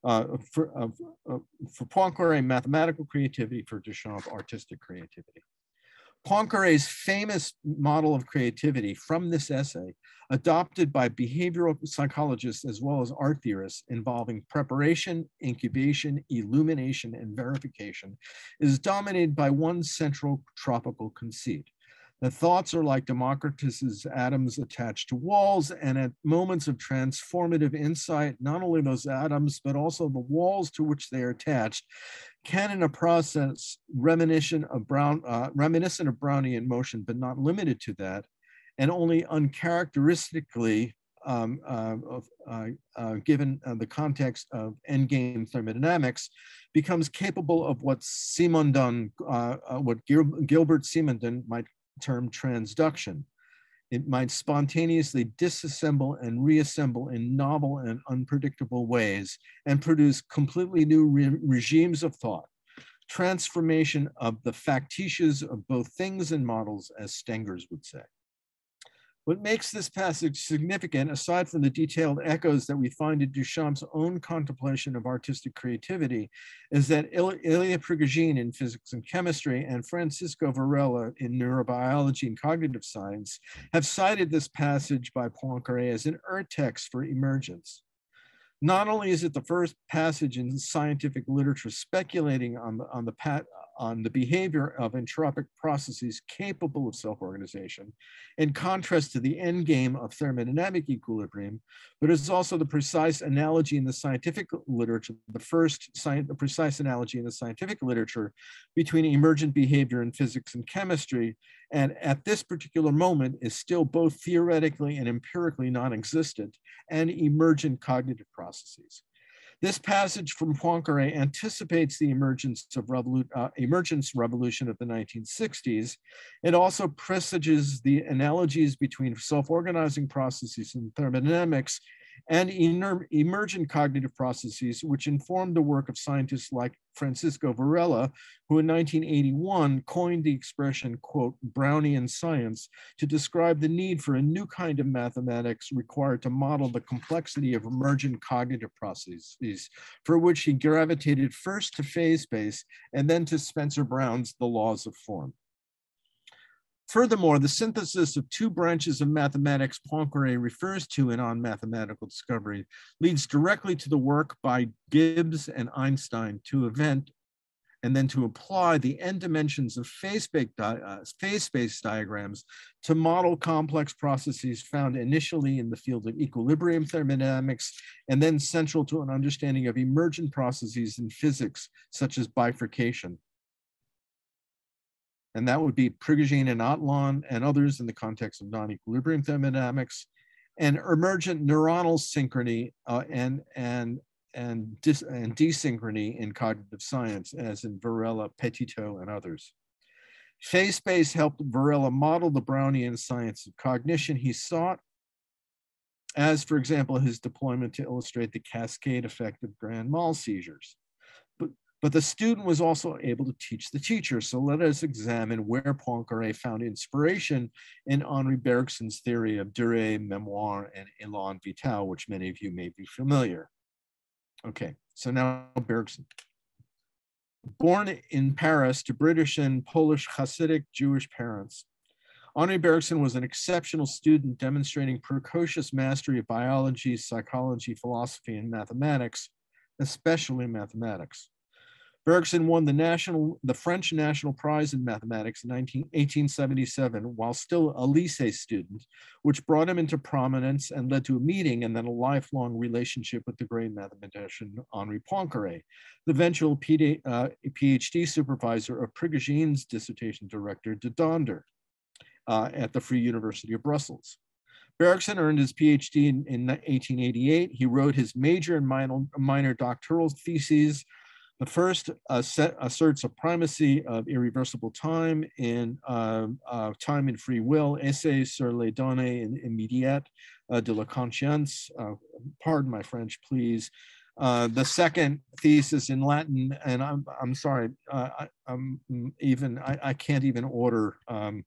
uh, for, uh, uh, for Poincaré, mathematical creativity, for Duchamp, artistic creativity. Poincaré's famous model of creativity from this essay, adopted by behavioral psychologists as well as art theorists involving preparation, incubation, illumination, and verification, is dominated by one central tropical conceit that thoughts are like Democritus's atoms attached to walls, and at moments of transformative insight, not only those atoms, but also the walls to which they are attached, can in a process reminiscent of Brown, uh, reminiscent of Brownian motion, but not limited to that, and only uncharacteristically um, uh, uh, uh, given uh, the context of endgame thermodynamics, becomes capable of what Simondon, uh, uh, what Gil Gilbert Simondon might term transduction. It might spontaneously disassemble and reassemble in novel and unpredictable ways and produce completely new re regimes of thought, transformation of the factitious of both things and models, as Stengers would say. What makes this passage significant, aside from the detailed echoes that we find in Duchamp's own contemplation of artistic creativity, is that Ilya Prigogine in physics and chemistry and Francisco Varela in neurobiology and cognitive science have cited this passage by Poincaré as an urtext for emergence. Not only is it the first passage in scientific literature speculating on the, on the, on the behavior of entropic processes capable of self-organization, in contrast to the end game of thermodynamic equilibrium, but is also the precise analogy in the scientific literature, the first the precise analogy in the scientific literature between emergent behavior in physics and chemistry, and at this particular moment is still both theoretically and empirically non-existent, and emergent cognitive processes. This passage from Poincaré anticipates the emergence of revolu uh, emergence revolution of the 1960s. It also presages the analogies between self-organizing processes and thermodynamics and emergent cognitive processes, which informed the work of scientists like Francisco Varela, who in 1981 coined the expression, quote, Brownian science to describe the need for a new kind of mathematics required to model the complexity of emergent cognitive processes, for which he gravitated first to phase space and then to Spencer Brown's The Laws of Form. Furthermore, the synthesis of two branches of mathematics Poincaré refers to in On Mathematical Discovery leads directly to the work by Gibbs and Einstein to invent and then to apply the n dimensions of phase-space uh, phase diagrams to model complex processes found initially in the field of equilibrium thermodynamics and then central to an understanding of emergent processes in physics, such as bifurcation and that would be Prigogine and Atlan and others in the context of non-equilibrium thermodynamics, and emergent neuronal synchrony uh, and, and and, dis, and desynchrony in cognitive science, as in Varela, Petitot, and others. Phase Space helped Varela model the Brownian science of cognition he sought, as, for example, his deployment to illustrate the cascade effect of grand mal seizures. But, the student was also able to teach the teacher. So let us examine where Poincaré found inspiration in Henri Bergson's theory of durée, memoire, and élan vital, which many of you may be familiar. Okay, so now Bergson. Born in Paris to British and Polish Hasidic Jewish parents, Henri Bergson was an exceptional student demonstrating precocious mastery of biology, psychology, philosophy, and mathematics, especially mathematics. Bergson won the national, the French National Prize in Mathematics in 19, 1877 while still a lycée student, which brought him into prominence and led to a meeting and then a lifelong relationship with the great mathematician Henri Poincaré, the eventual PD, uh, PhD supervisor of Prigogine's dissertation director, De Donder, uh, at the Free University of Brussels. Bergson earned his PhD in, in 1888. He wrote his major and minor, minor doctoral theses the first asserts a primacy of irreversible time in uh, uh, time and free will, Essai sur les données immédiates uh, de la conscience. Uh, pardon my French, please. Uh, the second thesis in Latin, and I'm, I'm sorry, I, am even, I, I, can't even order um,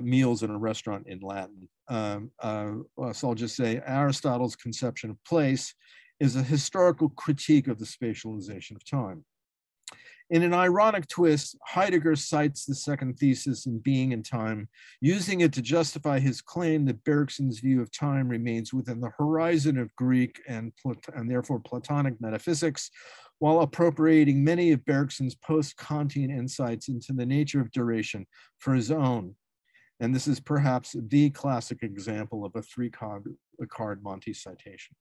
meals in a restaurant in Latin. Um, so I'll just say Aristotle's conception of place is a historical critique of the spatialization of time. In an ironic twist, Heidegger cites the second thesis in Being and Time, using it to justify his claim that Bergson's view of time remains within the horizon of Greek and, and therefore Platonic metaphysics, while appropriating many of Bergson's post-Kantian insights into the nature of duration for his own. And this is perhaps the classic example of a three-card Monty citation.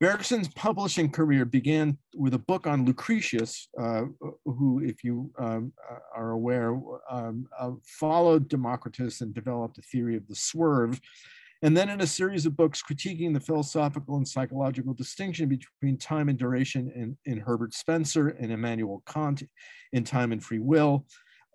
Bergson's publishing career began with a book on Lucretius, uh, who, if you um, uh, are aware, um, uh, followed Democritus and developed a theory of the swerve. And then in a series of books critiquing the philosophical and psychological distinction between time and duration in, in Herbert Spencer and Immanuel Kant in Time and Free Will,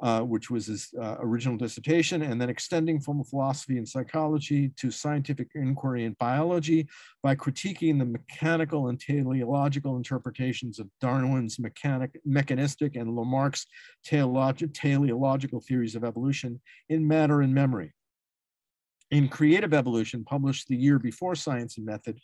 uh, which was his uh, original dissertation, and then extending from philosophy and psychology to scientific inquiry and biology by critiquing the mechanical and teleological interpretations of Darwin's mechanic, mechanistic and Lamarck's teleological theories of evolution in matter and memory. In Creative Evolution, published the year before Science and Method,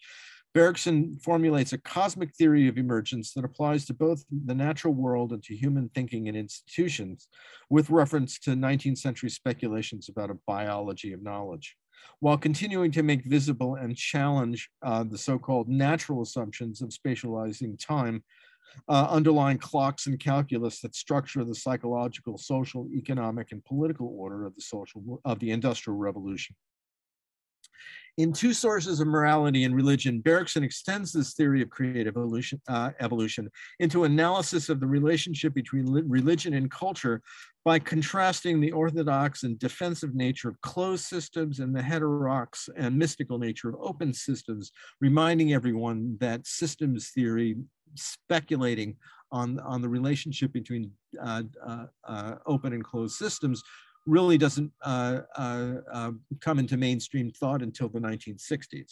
Bergson formulates a cosmic theory of emergence that applies to both the natural world and to human thinking and institutions, with reference to 19th century speculations about a biology of knowledge, while continuing to make visible and challenge uh, the so-called natural assumptions of spatializing time uh, underlying clocks and calculus that structure the psychological, social, economic, and political order of the social of the industrial revolution. In Two Sources of Morality and Religion, Bergson extends this theory of creative evolution, uh, evolution into analysis of the relationship between religion and culture by contrasting the orthodox and defensive nature of closed systems and the heterodox and mystical nature of open systems, reminding everyone that systems theory, speculating on, on the relationship between uh, uh, uh open and closed systems, really doesn't uh, uh, uh, come into mainstream thought until the 1960s.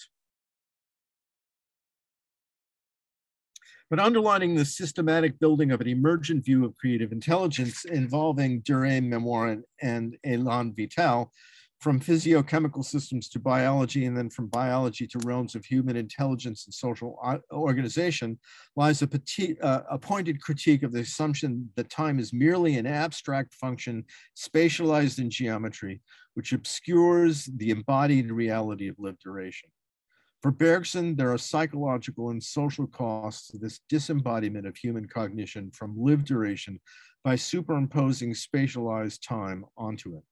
But underlining the systematic building of an emergent view of creative intelligence involving durée, memoire, and, and élan vital from physiochemical systems to biology and then from biology to realms of human intelligence and social organization lies a, petite, uh, a pointed critique of the assumption that time is merely an abstract function spatialized in geometry, which obscures the embodied reality of lived duration. For Bergson, there are psychological and social costs to this disembodiment of human cognition from lived duration by superimposing spatialized time onto it.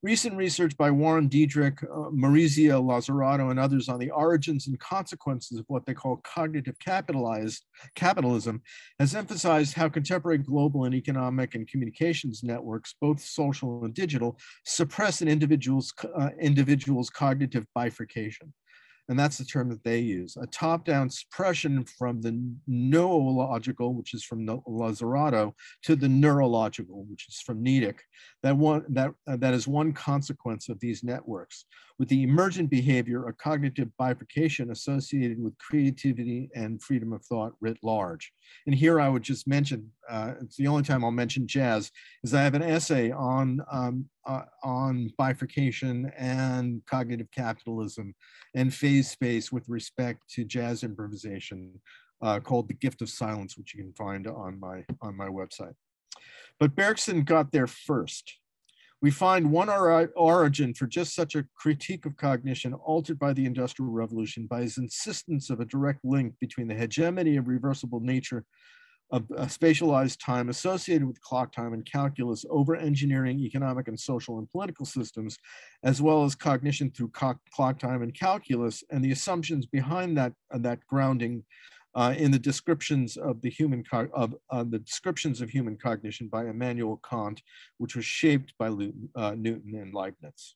Recent research by Warren Neidich, uh, Maurizio Lazzarato, and others on the origins and consequences of what they call cognitive capitalized capitalism has emphasized how contemporary global and economic and communications networks, both social and digital, suppress an individual's, uh, individual's cognitive bifurcation. And that's the term that they use, a top-down suppression from the noological, which is from Lazzarato, to the neurological, which is from Neidich. That one that uh, that is one consequence of these networks, with the emergent behavior a cognitive bifurcation associated with creativity and freedom of thought writ large. And here I would just mention, uh, it's the only time I'll mention jazz, is I have an essay on um, uh, on bifurcation and cognitive capitalism and phase space with respect to jazz improvisation uh, called The Gift of Silence, which you can find on my, on my website. But Bergson got there first. We find one or origin for just such a critique of cognition altered by the Industrial Revolution by his insistence of a direct link between the hegemony of reversible nature a spatialized time associated with clock time and calculus over engineering economic and social and political systems, as well as cognition through clock time and calculus, and the assumptions behind that, uh, that grounding uh, in the descriptions of the human of uh, the descriptions of human cognition by Immanuel Kant, which was shaped by uh, Newton and Leibniz.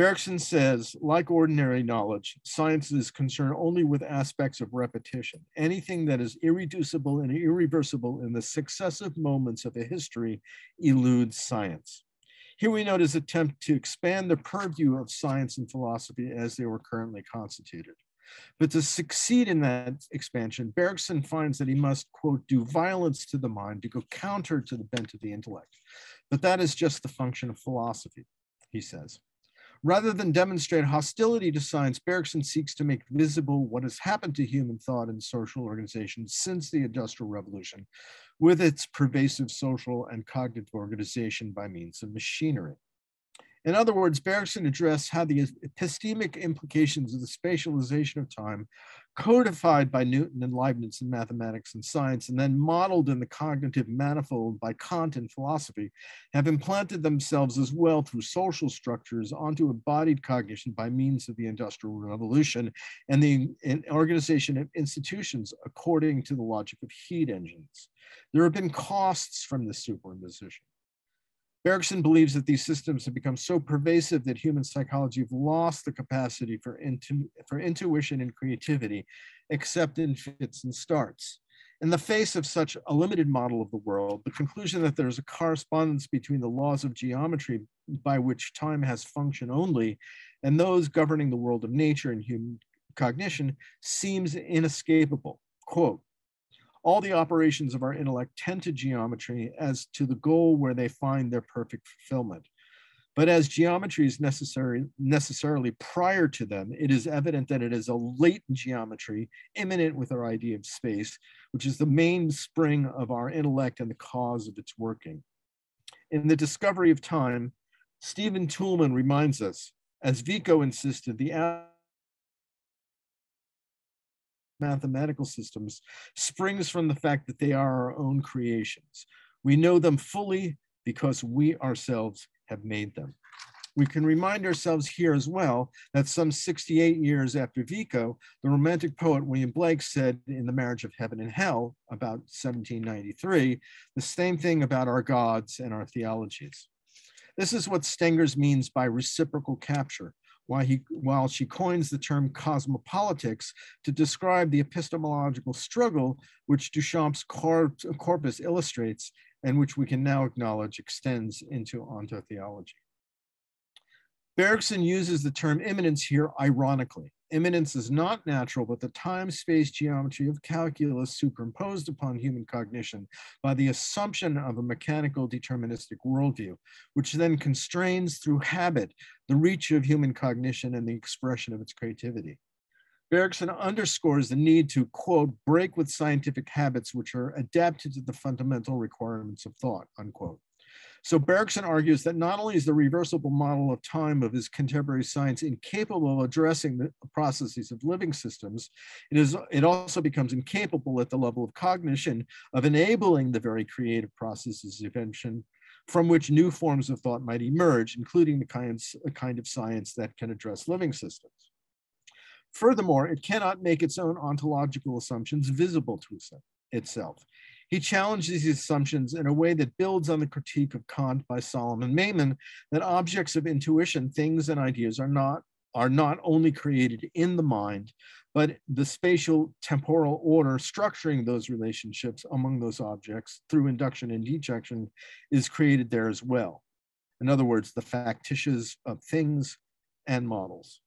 Bergson says, like ordinary knowledge, science is concerned only with aspects of repetition. Anything that is irreducible and irreversible in the successive moments of a history eludes science. Here we note his attempt to expand the purview of science and philosophy as they were currently constituted. But to succeed in that expansion, Bergson finds that he must, quote, do violence to the mind to go counter to the bent of the intellect. But that is just the function of philosophy, he says. Rather than demonstrate hostility to science, Bergson seeks to make visible what has happened to human thought and social organization since the Industrial Revolution, with its pervasive social and cognitive organization by means of machinery. In other words, Bergson addressed how the epistemic implications of the spatialization of time, codified by Newton and Leibniz in mathematics and science, and then modeled in the cognitive manifold by Kant in philosophy, have implanted themselves as well through social structures onto embodied cognition by means of the Industrial Revolution and the organization of institutions according to the logic of heat engines. There have been costs from this superimposition. Bergson believes that these systems have become so pervasive that human psychology have lost the capacity for, intu for intuition and creativity, except in fits and starts. In the face of such a limited model of the world, the conclusion that there's a correspondence between the laws of geometry by which time has function only and those governing the world of nature and human cognition seems inescapable. Quote, all the operations of our intellect tend to geometry as to the goal where they find their perfect fulfillment. But as geometry is necessary, necessarily prior to them, it is evident that it is a latent geometry immanent with our idea of space, which is the mainspring of our intellect and the cause of its working. In the discovery of time, Stephen Toulmin reminds us, as Vico insisted, the mathematical systems springs from the fact that they are our own creations. We know them fully because we ourselves have made them. We can remind ourselves here as well that some 68 years after Vico, the Romantic poet William Blake said in The Marriage of Heaven and Hell, about 1793, the same thing about our gods and our theologies. This is what Stengers means by reciprocal capture, while, he, while she coins the term cosmopolitics to describe the epistemological struggle which Duchamp's corpus illustrates and which we can now acknowledge extends into ontotheology. Bergson uses the term immanence here ironically. Immanence is not natural, but the time-space geometry of calculus superimposed upon human cognition by the assumption of a mechanical deterministic worldview, which then constrains through habit the reach of human cognition and the expression of its creativity. Bergson underscores the need to, quote, break with scientific habits which are adapted to the fundamental requirements of thought, unquote. So Bergson argues that not only is the reversible model of time of his contemporary science incapable of addressing the processes of living systems, it, is, it also becomes incapable at the level of cognition of enabling the very creative processes of invention from which new forms of thought might emerge, including the kinds, kind of science that can address living systems. Furthermore, it cannot make its own ontological assumptions visible to itself. He challenges these assumptions in a way that builds on the critique of Kant by Solomon Maimon that objects of intuition, things and ideas are not are not only created in the mind, but the spatial temporal order structuring those relationships among those objects through induction and dejection is created there as well. In other words, the factitious of things and models.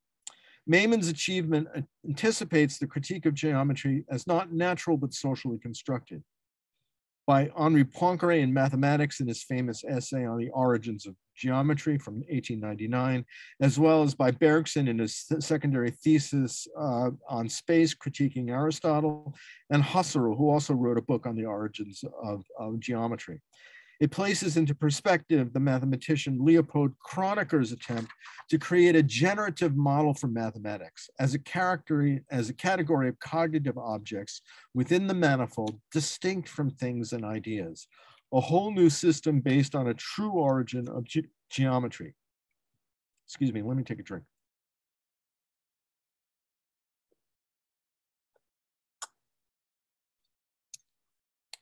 Maimon's achievement anticipates the critique of geometry as not natural but socially constructed. By Henri Poincaré in mathematics in his famous essay on the origins of geometry from 1899, as well as by Bergson in his secondary thesis uh, on space critiquing Aristotle, and Husserl, who also wrote a book on the origins of, of geometry. It places into perspective the mathematician Leopold Kronecker's attempt to create a generative model for mathematics as a, character, as a category of cognitive objects within the manifold, distinct from things and ideas, a whole new system based on a true origin of ge geometry. Excuse me, let me take a drink.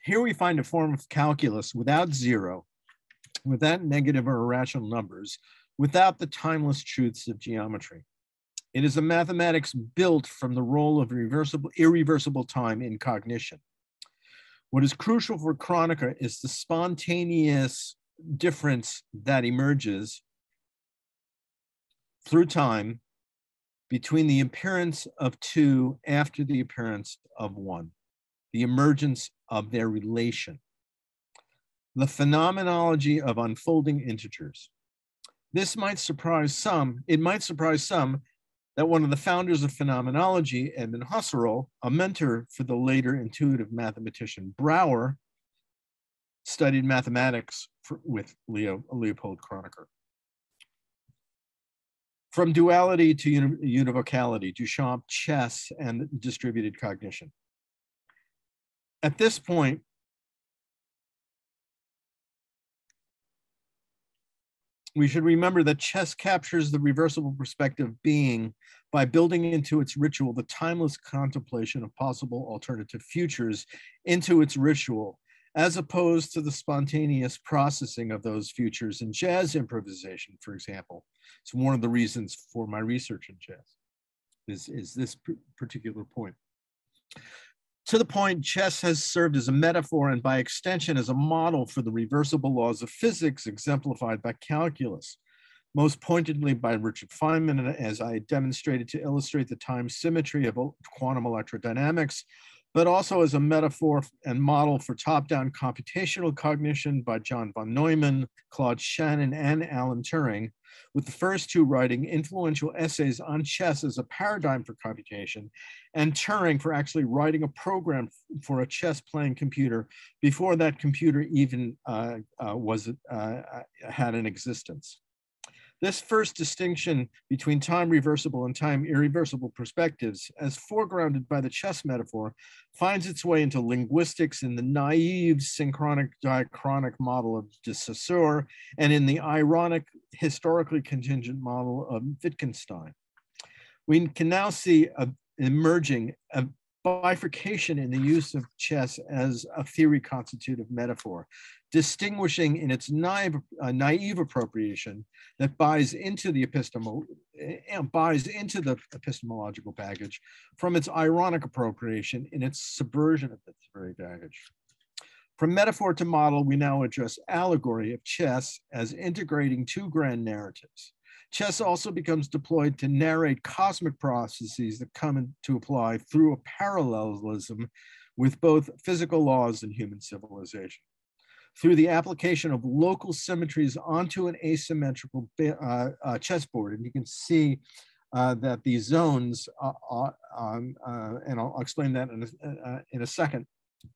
Here we find a form of calculus without zero, without negative or irrational numbers, without the timeless truths of geometry. It is a mathematics built from the role of reversible, irreversible time in cognition. What is crucial for Kronecker is the spontaneous difference that emerges through time between the appearance of two after the appearance of one, the emergence of their relation. The phenomenology of unfolding integers. This might surprise some, it might surprise some that one of the founders of phenomenology, Edmund Husserl, a mentor for the later intuitive mathematician Brouwer, studied mathematics for, with Leo, Leopold Kronecker. From duality to univocality, Duchamp, chess, and distributed cognition at this point, we should remember that chess captures the reversible perspective being by building into its ritual the timeless contemplation of possible alternative futures into its ritual, as opposed to the spontaneous processing of those futures in jazz improvisation, for example. It's one of the reasons for my research in jazz, is, is this particular point to the point chess has served as a metaphor and by extension as a model for the reversible laws of physics exemplified by calculus, most pointedly by Richard Feynman, as I demonstrated to illustrate the time symmetry of quantum electrodynamics, but also as a metaphor and model for top-down computational cognition by John von Neumann, Claude Shannon, and Alan Turing, with the first two writing influential essays on chess as a paradigm for computation, and Turing for actually writing a program for a chess playing computer before that computer even uh, uh, was uh, had an existence. This first distinction between time reversible and time irreversible perspectives, as foregrounded by the chess metaphor, finds its way into linguistics in the naive synchronic diachronic model of de Saussure and in the ironic historically contingent model of Wittgenstein. We can now see a, emerging a bifurcation in the use of chess as a theory constitutive metaphor, distinguishing in its naive, uh, naive appropriation that buys into the epistemol, uh, buys into the epistemological baggage from its ironic appropriation in its subversion of this very baggage. From metaphor to model, we now address allegory of chess as integrating two grand narratives. Chess also becomes deployed to narrate cosmic processes that come into apply through a parallelism with both physical laws and human civilization. Through the application of local symmetries onto an asymmetrical uh, uh, chessboard, and you can see uh, that these zones, um, uh, and I'll, explain that in a, uh, in a second,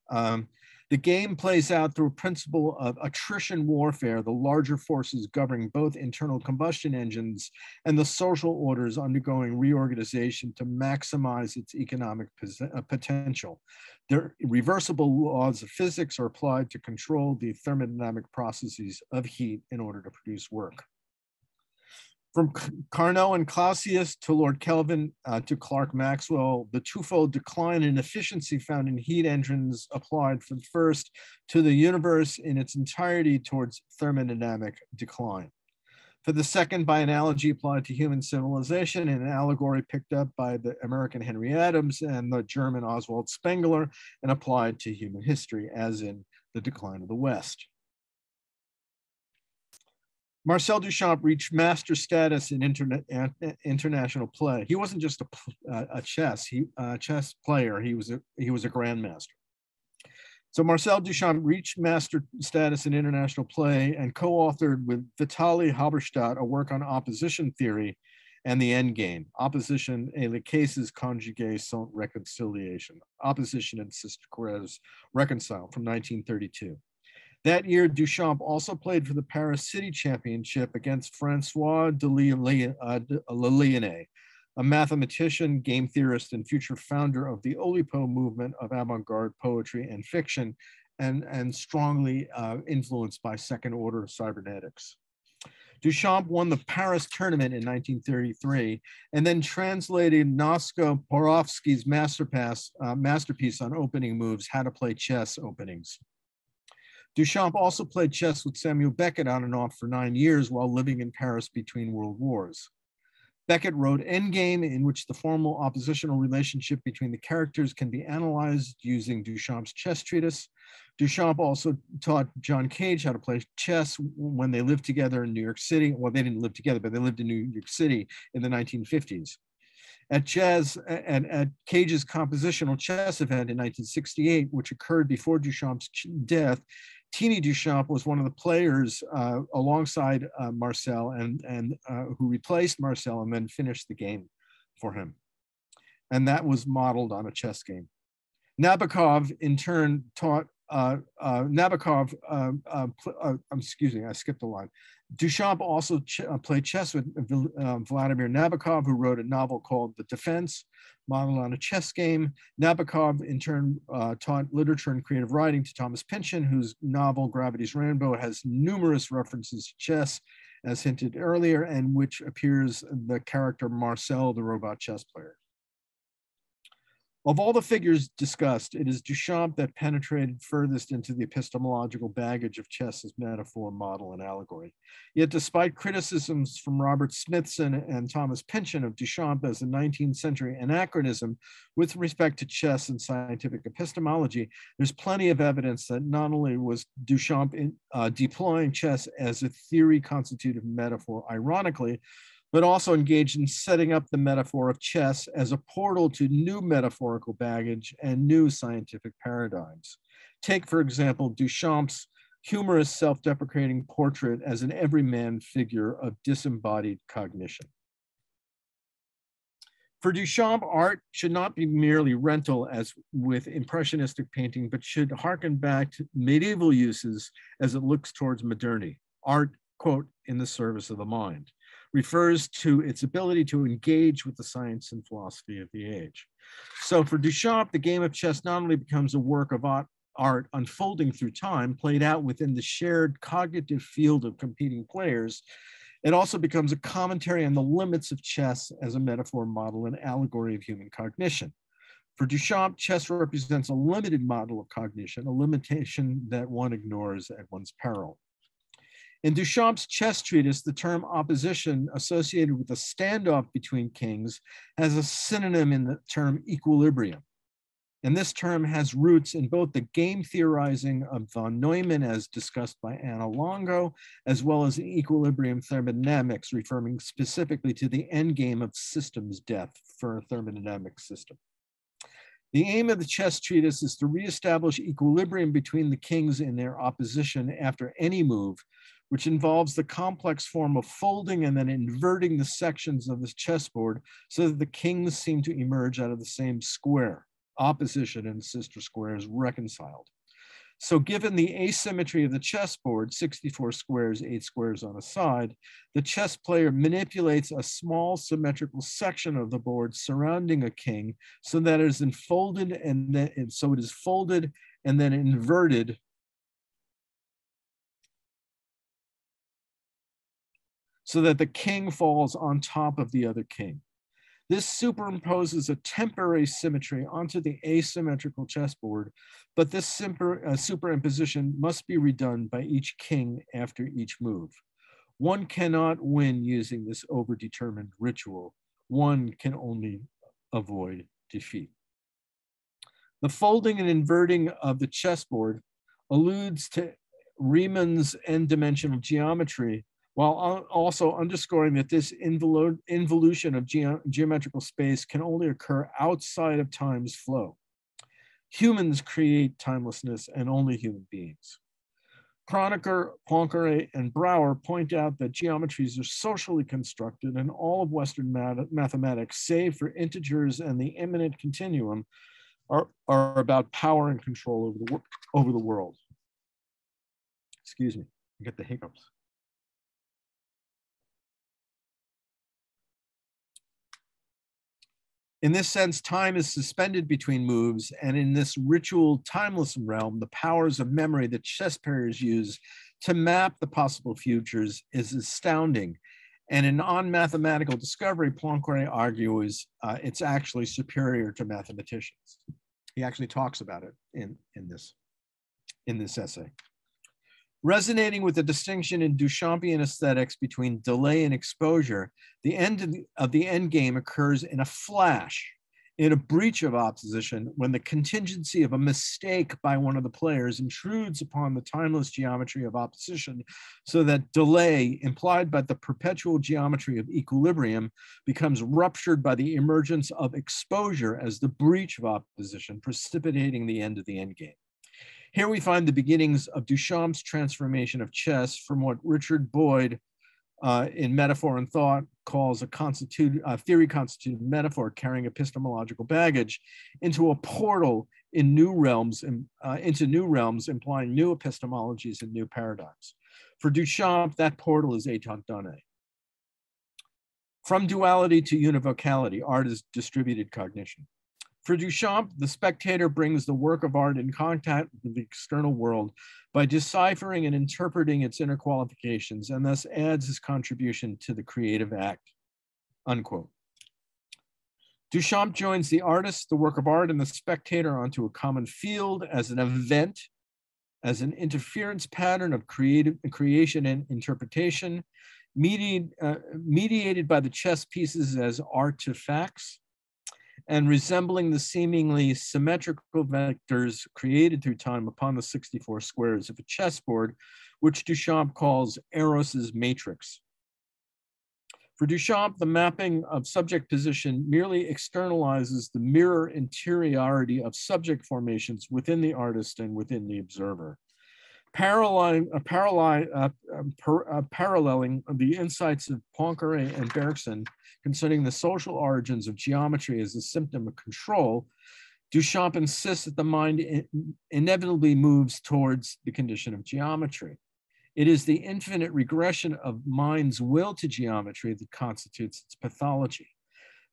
um, the game plays out through a principle of attrition warfare, the larger forces governing both internal combustion engines and the social orders undergoing reorganization to maximize its economic uh, potential. The reversible laws of physics are applied to control the thermodynamic processes of heat in order to produce work. From Carnot and Clausius to Lord Kelvin uh, to Clerk Maxwell, the twofold decline in efficiency found in heat engines applied from first to the universe in its entirety towards thermodynamic decline. For the second, by analogy applied to human civilization, an allegory picked up by the American Henry Adams and the German Oswald Spengler and applied to human history, as in The Decline of the West. Marcel Duchamp reached master status in internet, uh, international play. He wasn't just a, uh, a chess he, uh, chess player. He was a, he was a grandmaster. So Marcel Duchamp reached master status in international play and co-authored with Vitali Halberstadt a work on opposition theory and the end game. opposition et les cases conjuguées sont réconciliation, opposition and sister squares reconciled from 1932. That year, Duchamp also played for the Paris City Championship against Francois de Lionnais, a mathematician, game theorist, and future founder of the Oulipo movement of avant-garde poetry and fiction, and, and strongly uh, influenced by second order cybernetics. Duchamp won the Paris tournament in 1933 and then translated Znosko-Borovsky's masterpiece, uh, masterpiece on opening moves, How to Play Chess Openings. Duchamp also played chess with Samuel Beckett on and off for nine years while living in Paris between world wars. Beckett wrote Endgame, in which the formal oppositional relationship between the characters can be analyzed using Duchamp's chess treatise. Duchamp also taught John Cage how to play chess when they lived together in New York City. Well, they didn't live together, but they lived in New York City in the 1950s. At jazz and at Cage's compositional chess event in 1968, which occurred before Duchamp's death, Teeny Duchamp was one of the players uh, alongside uh, Marcel and, and uh, who replaced Marcel and then finished the game for him. And that was modeled on a chess game. Nabokov in turn taught uh, uh, Nabokov, uh, uh, uh, excuse me, I skipped a line. Duchamp also ch uh, played chess with Vladimir Nabokov, who wrote a novel called The Defense, modeled on a chess game. Nabokov, in turn, taught literature and creative writing to Thomas Pynchon, whose novel Gravity's Rainbow has numerous references to chess, as hinted earlier, and which appears the character Marcel, the robot chess player. Of all the figures discussed, it is Duchamp that penetrated furthest into the epistemological baggage of chess as metaphor, model, and allegory. Yet despite criticisms from Robert Smithson and Thomas Pynchon of Duchamp as a 19th century anachronism with respect to chess and scientific epistemology, there's plenty of evidence that not only was Duchamp in, uh, deploying chess as a theory constitutive metaphor, ironically, but also engaged in setting up the metaphor of chess as a portal to new metaphorical baggage and new scientific paradigms. Take, for example, Duchamp's humorous self-deprecating portrait as an everyman figure of disembodied cognition. For Duchamp, art should not be merely retinal as with impressionistic painting, but should harken back to medieval uses as it looks towards modernity. Art, quote, in the service of the mind refers to its ability to engage with the science and philosophy of the age. So for Duchamp, the game of chess not only becomes a work of art unfolding through time, played out within the shared cognitive field of competing players, it also becomes a commentary on the limits of chess as a metaphor, model, and allegory of human cognition. For Duchamp, chess represents a limited model of cognition, a limitation that one ignores at one's peril. In Duchamp's chess treatise, the term opposition associated with a standoff between kings has a synonym in the term equilibrium. And this term has roots in both the game theorizing of von Neumann, as discussed by Anna Longo, as well as equilibrium thermodynamics, referring specifically to the endgame of systems death for a thermodynamic system. The aim of the chess treatise is to reestablish equilibrium between the kings in their opposition after any move which involves the complex form of folding and then inverting the sections of the chessboard so that the kings seem to emerge out of the same square. Opposition and sister squares reconciled. So given the asymmetry of the chessboard, 64 squares, eight squares on a side, the chess player manipulates a small symmetrical section of the board surrounding a king so that it is enfolded and then and so it is folded and then inverted so that the king falls on top of the other king. This superimposes a temporary symmetry onto the asymmetrical chessboard, but this super, uh, superimposition must be redone by each king after each move. One cannot win using this overdetermined ritual. One can only avoid defeat. The folding and inverting of the chessboard alludes to Riemann's n-dimensional geometry, while also underscoring that this involution of ge geometrical space can only occur outside of time's flow. Humans create timelessness and only human beings. Kronecker, Poincare, and Brouwer point out that geometries are socially constructed and all of Western math mathematics, save for integers and the immanent continuum, are, are about power and control over the, over the world. Excuse me, I get the hiccups. In this sense, time is suspended between moves, and in this ritual timeless realm, the powers of memory that chess players use to map the possible futures is astounding. And in On Mathematical Discovery, Poincare argues uh, it's actually superior to mathematicians. He actually talks about it in, in, this, in this essay. Resonating with the distinction in Duchampian aesthetics between delay and exposure, the end of the, of the end game occurs in a flash, in a breach of opposition, when the contingency of a mistake by one of the players intrudes upon the timeless geometry of opposition, so that delay, implied by the perpetual geometry of equilibrium, becomes ruptured by the emergence of exposure as the breach of opposition, precipitating the end of the end game. Here we find the beginnings of Duchamp's transformation of chess from what Richard Boyd uh, in Metaphor and Thought calls a constitute, uh, theory constituted metaphor carrying epistemological baggage into a portal in new realms, uh, into new realms, implying new epistemologies and new paradigms. For Duchamp, that portal is étant donné. From duality to univocality, art is distributed cognition. For Duchamp, the spectator brings the work of art in contact with the external world by deciphering and interpreting its inner qualifications and thus adds his contribution to the creative act, unquote. Duchamp joins the artist, the work of art, and the spectator onto a common field as an event, as an interference pattern of creative creation and interpretation, mediated, uh, mediated by the chess pieces as artifacts, and resembling the seemingly symmetrical vectors created through time upon the 64 squares of a chessboard, which Duchamp calls Eros's matrix. For Duchamp, the mapping of subject position merely externalizes the mirror interiority of subject formations within the artist and within the observer. Paralleling, uh, uh, uh, paralleling the insights of Poincare and Bergson concerning the social origins of geometry as a symptom of control, Duchamp insists that the mind inevitably moves towards the condition of geometry. It is the infinite regression of mind's will to geometry that constitutes its pathology.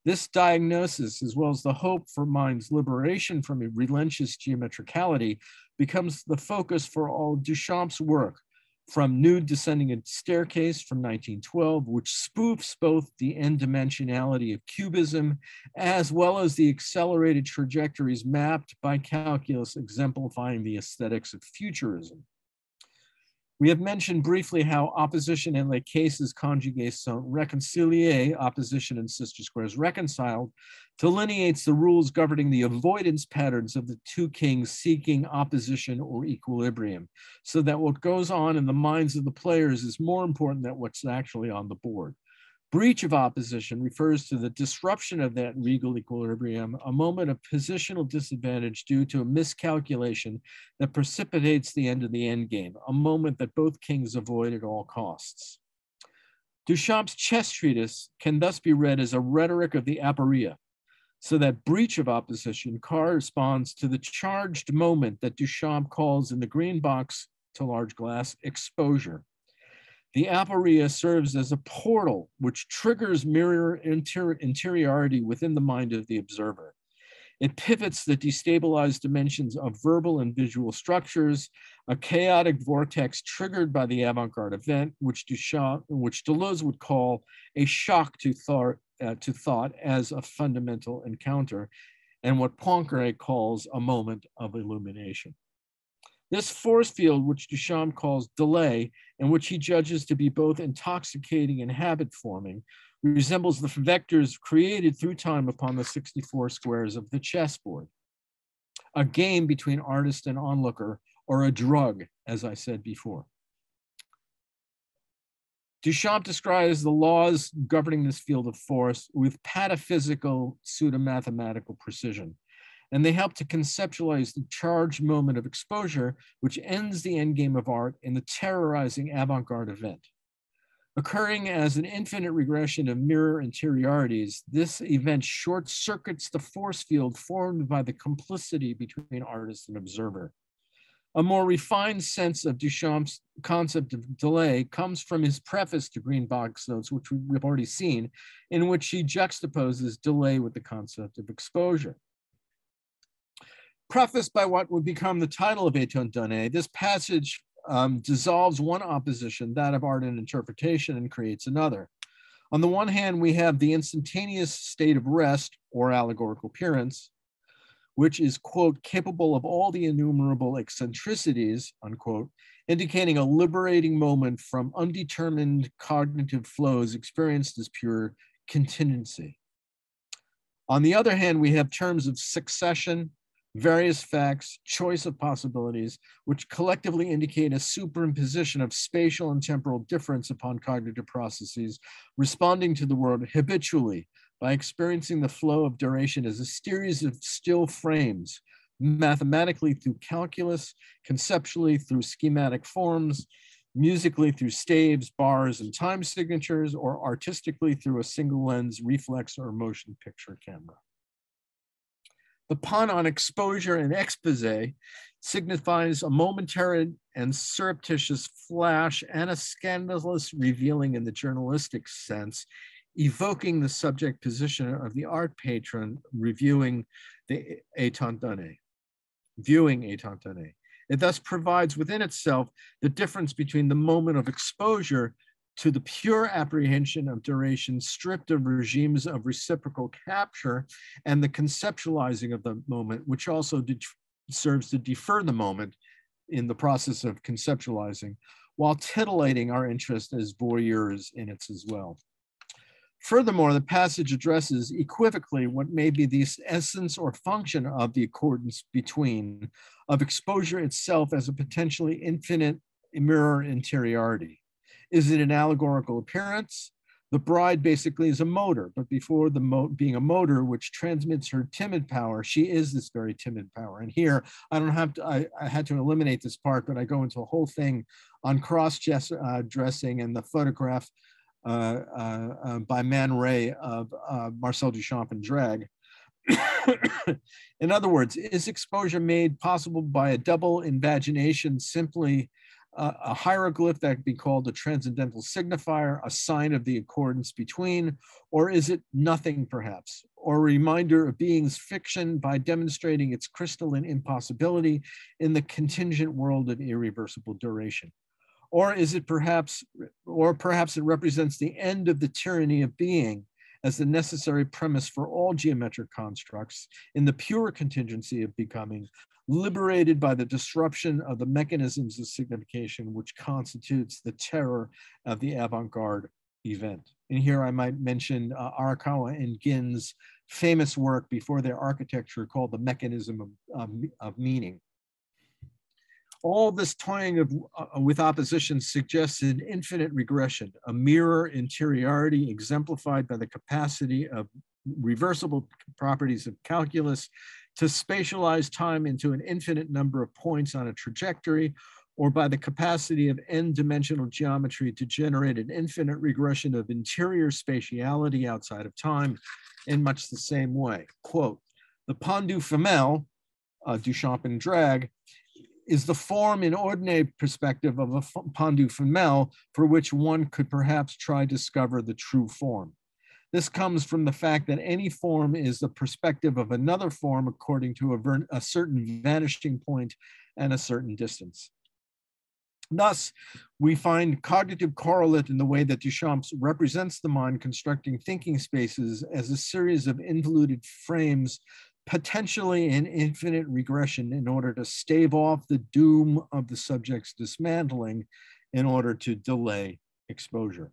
This diagnosis, as well as the hope for mind's liberation from a relentless geometricality, becomes the focus for all Duchamp's work, from Nude Descending a Staircase from 1912, which spoofs both the n-dimensionality of cubism as well as the accelerated trajectories mapped by calculus exemplifying the aesthetics of futurism. We have mentioned briefly how opposition and les cases conjugués sont réconciliés, opposition and sister squares reconciled, delineates the rules governing the avoidance patterns of the two kings seeking opposition or equilibrium, so that what goes on in the minds of the players is more important than what's actually on the board. Breach of opposition refers to the disruption of that regal equilibrium, a moment of positional disadvantage due to a miscalculation that precipitates the end of the endgame, a moment that both kings avoid at all costs. Duchamp's chess treatise can thus be read as a rhetoric of the aporia, so that breach of opposition corresponds to the charged moment that Duchamp calls in the green box to large glass exposure. The aporia serves as a portal which triggers mirror inter interiority within the mind of the observer. It pivots the destabilized dimensions of verbal and visual structures, a chaotic vortex triggered by the avant-garde event, which, Duchamp, which Deleuze would call a shock to thought, uh, to thought as a fundamental encounter, and what Poincare calls a moment of illumination. This force field, which Duchamp calls delay, and which he judges to be both intoxicating and habit forming, resembles the vectors created through time upon the 64 squares of the chessboard. A game between artist and onlooker, or a drug, as I said before. Duchamp describes the laws governing this field of force with pataphysical pseudo-mathematical precision and they help to conceptualize the charged moment of exposure, which ends the endgame of art in the terrorizing avant-garde event. Occurring as an infinite regression of mirror interiorities, this event short circuits the force field formed by the complicity between artist and observer. A more refined sense of Duchamp's concept of delay comes from his preface to Green Box Notes, which we've already seen, in which he juxtaposes delay with the concept of exposure. Prefaced by what would become the title of Étant donné, this passage um, dissolves one opposition, that of art and interpretation, and creates another. On the one hand, we have the instantaneous state of rest or allegorical appearance, which is, quote, capable of all the innumerable eccentricities, unquote, indicating a liberating moment from undetermined cognitive flows experienced as pure contingency. On the other hand, we have terms of succession, various facts, choice of possibilities, which collectively indicate a superimposition of spatial and temporal difference upon cognitive processes, responding to the world habitually by experiencing the flow of duration as a series of still frames, mathematically through calculus, conceptually through schematic forms, musically through staves, bars, and time signatures, or artistically through a single lens reflex or motion picture camera. The pun on exposure and expose signifies a momentary and surreptitious flash and a scandalous revealing in the journalistic sense, evoking the subject position of the art patron reviewing the étant donné, viewing étant donné. It thus provides within itself the difference between the moment of exposure to the pure apprehension of duration stripped of regimes of reciprocal capture and the conceptualizing of the moment, which also serves to defer the moment in the process of conceptualizing, while titillating our interest as voyeurs in it as well. Furthermore, the passage addresses equivocally what may be the essence or function of the accordance between of exposure itself as a potentially infinite mirror interiority. Is it an allegorical appearance? The bride basically is a motor, but before the mo being a motor, which transmits her timid power, she is this very timid power. And here, I don't have to, I, I had to eliminate this part, but I go into a whole thing on cross uh, dressing and the photograph uh, uh, uh by Man Ray of uh, Marcel Duchamp and drag. In other words, is exposure made possible by a double invagination simply a hieroglyph that could be called a transcendental signifier, a sign of the accordance between, or is it nothing perhaps, or a reminder of being's fiction by demonstrating its crystalline impossibility in the contingent world of irreversible duration? Or is it perhaps, or perhaps it represents the end of the tyranny of being as the necessary premise for all geometric constructs in the pure contingency of becoming, liberated by the disruption of the mechanisms of signification which constitutes the terror of the avant-garde event. And here I might mention uh, Arakawa and Gins' famous work before their architecture called The Mechanism of, of, of Meaning. All this toying of, uh, with opposition suggests an infinite regression, a mirror interiority exemplified by the capacity of reversible properties of calculus to spatialize time into an infinite number of points on a trajectory, or by the capacity of n-dimensional geometry to generate an infinite regression of interior spatiality outside of time in much the same way. Quote, the pendu femelle, uh, Duchamp and drag, is the form in ordinary perspective of a pendu femelle for which one could perhaps try to discover the true form. This comes from the fact that any form is the perspective of another form according to a, a certain vanishing point and a certain distance. Thus, we find cognitive correlate in the way that Duchamp represents the mind constructing thinking spaces as a series of involuted frames potentially in infinite regression in order to stave off the doom of the subject's dismantling in order to delay exposure.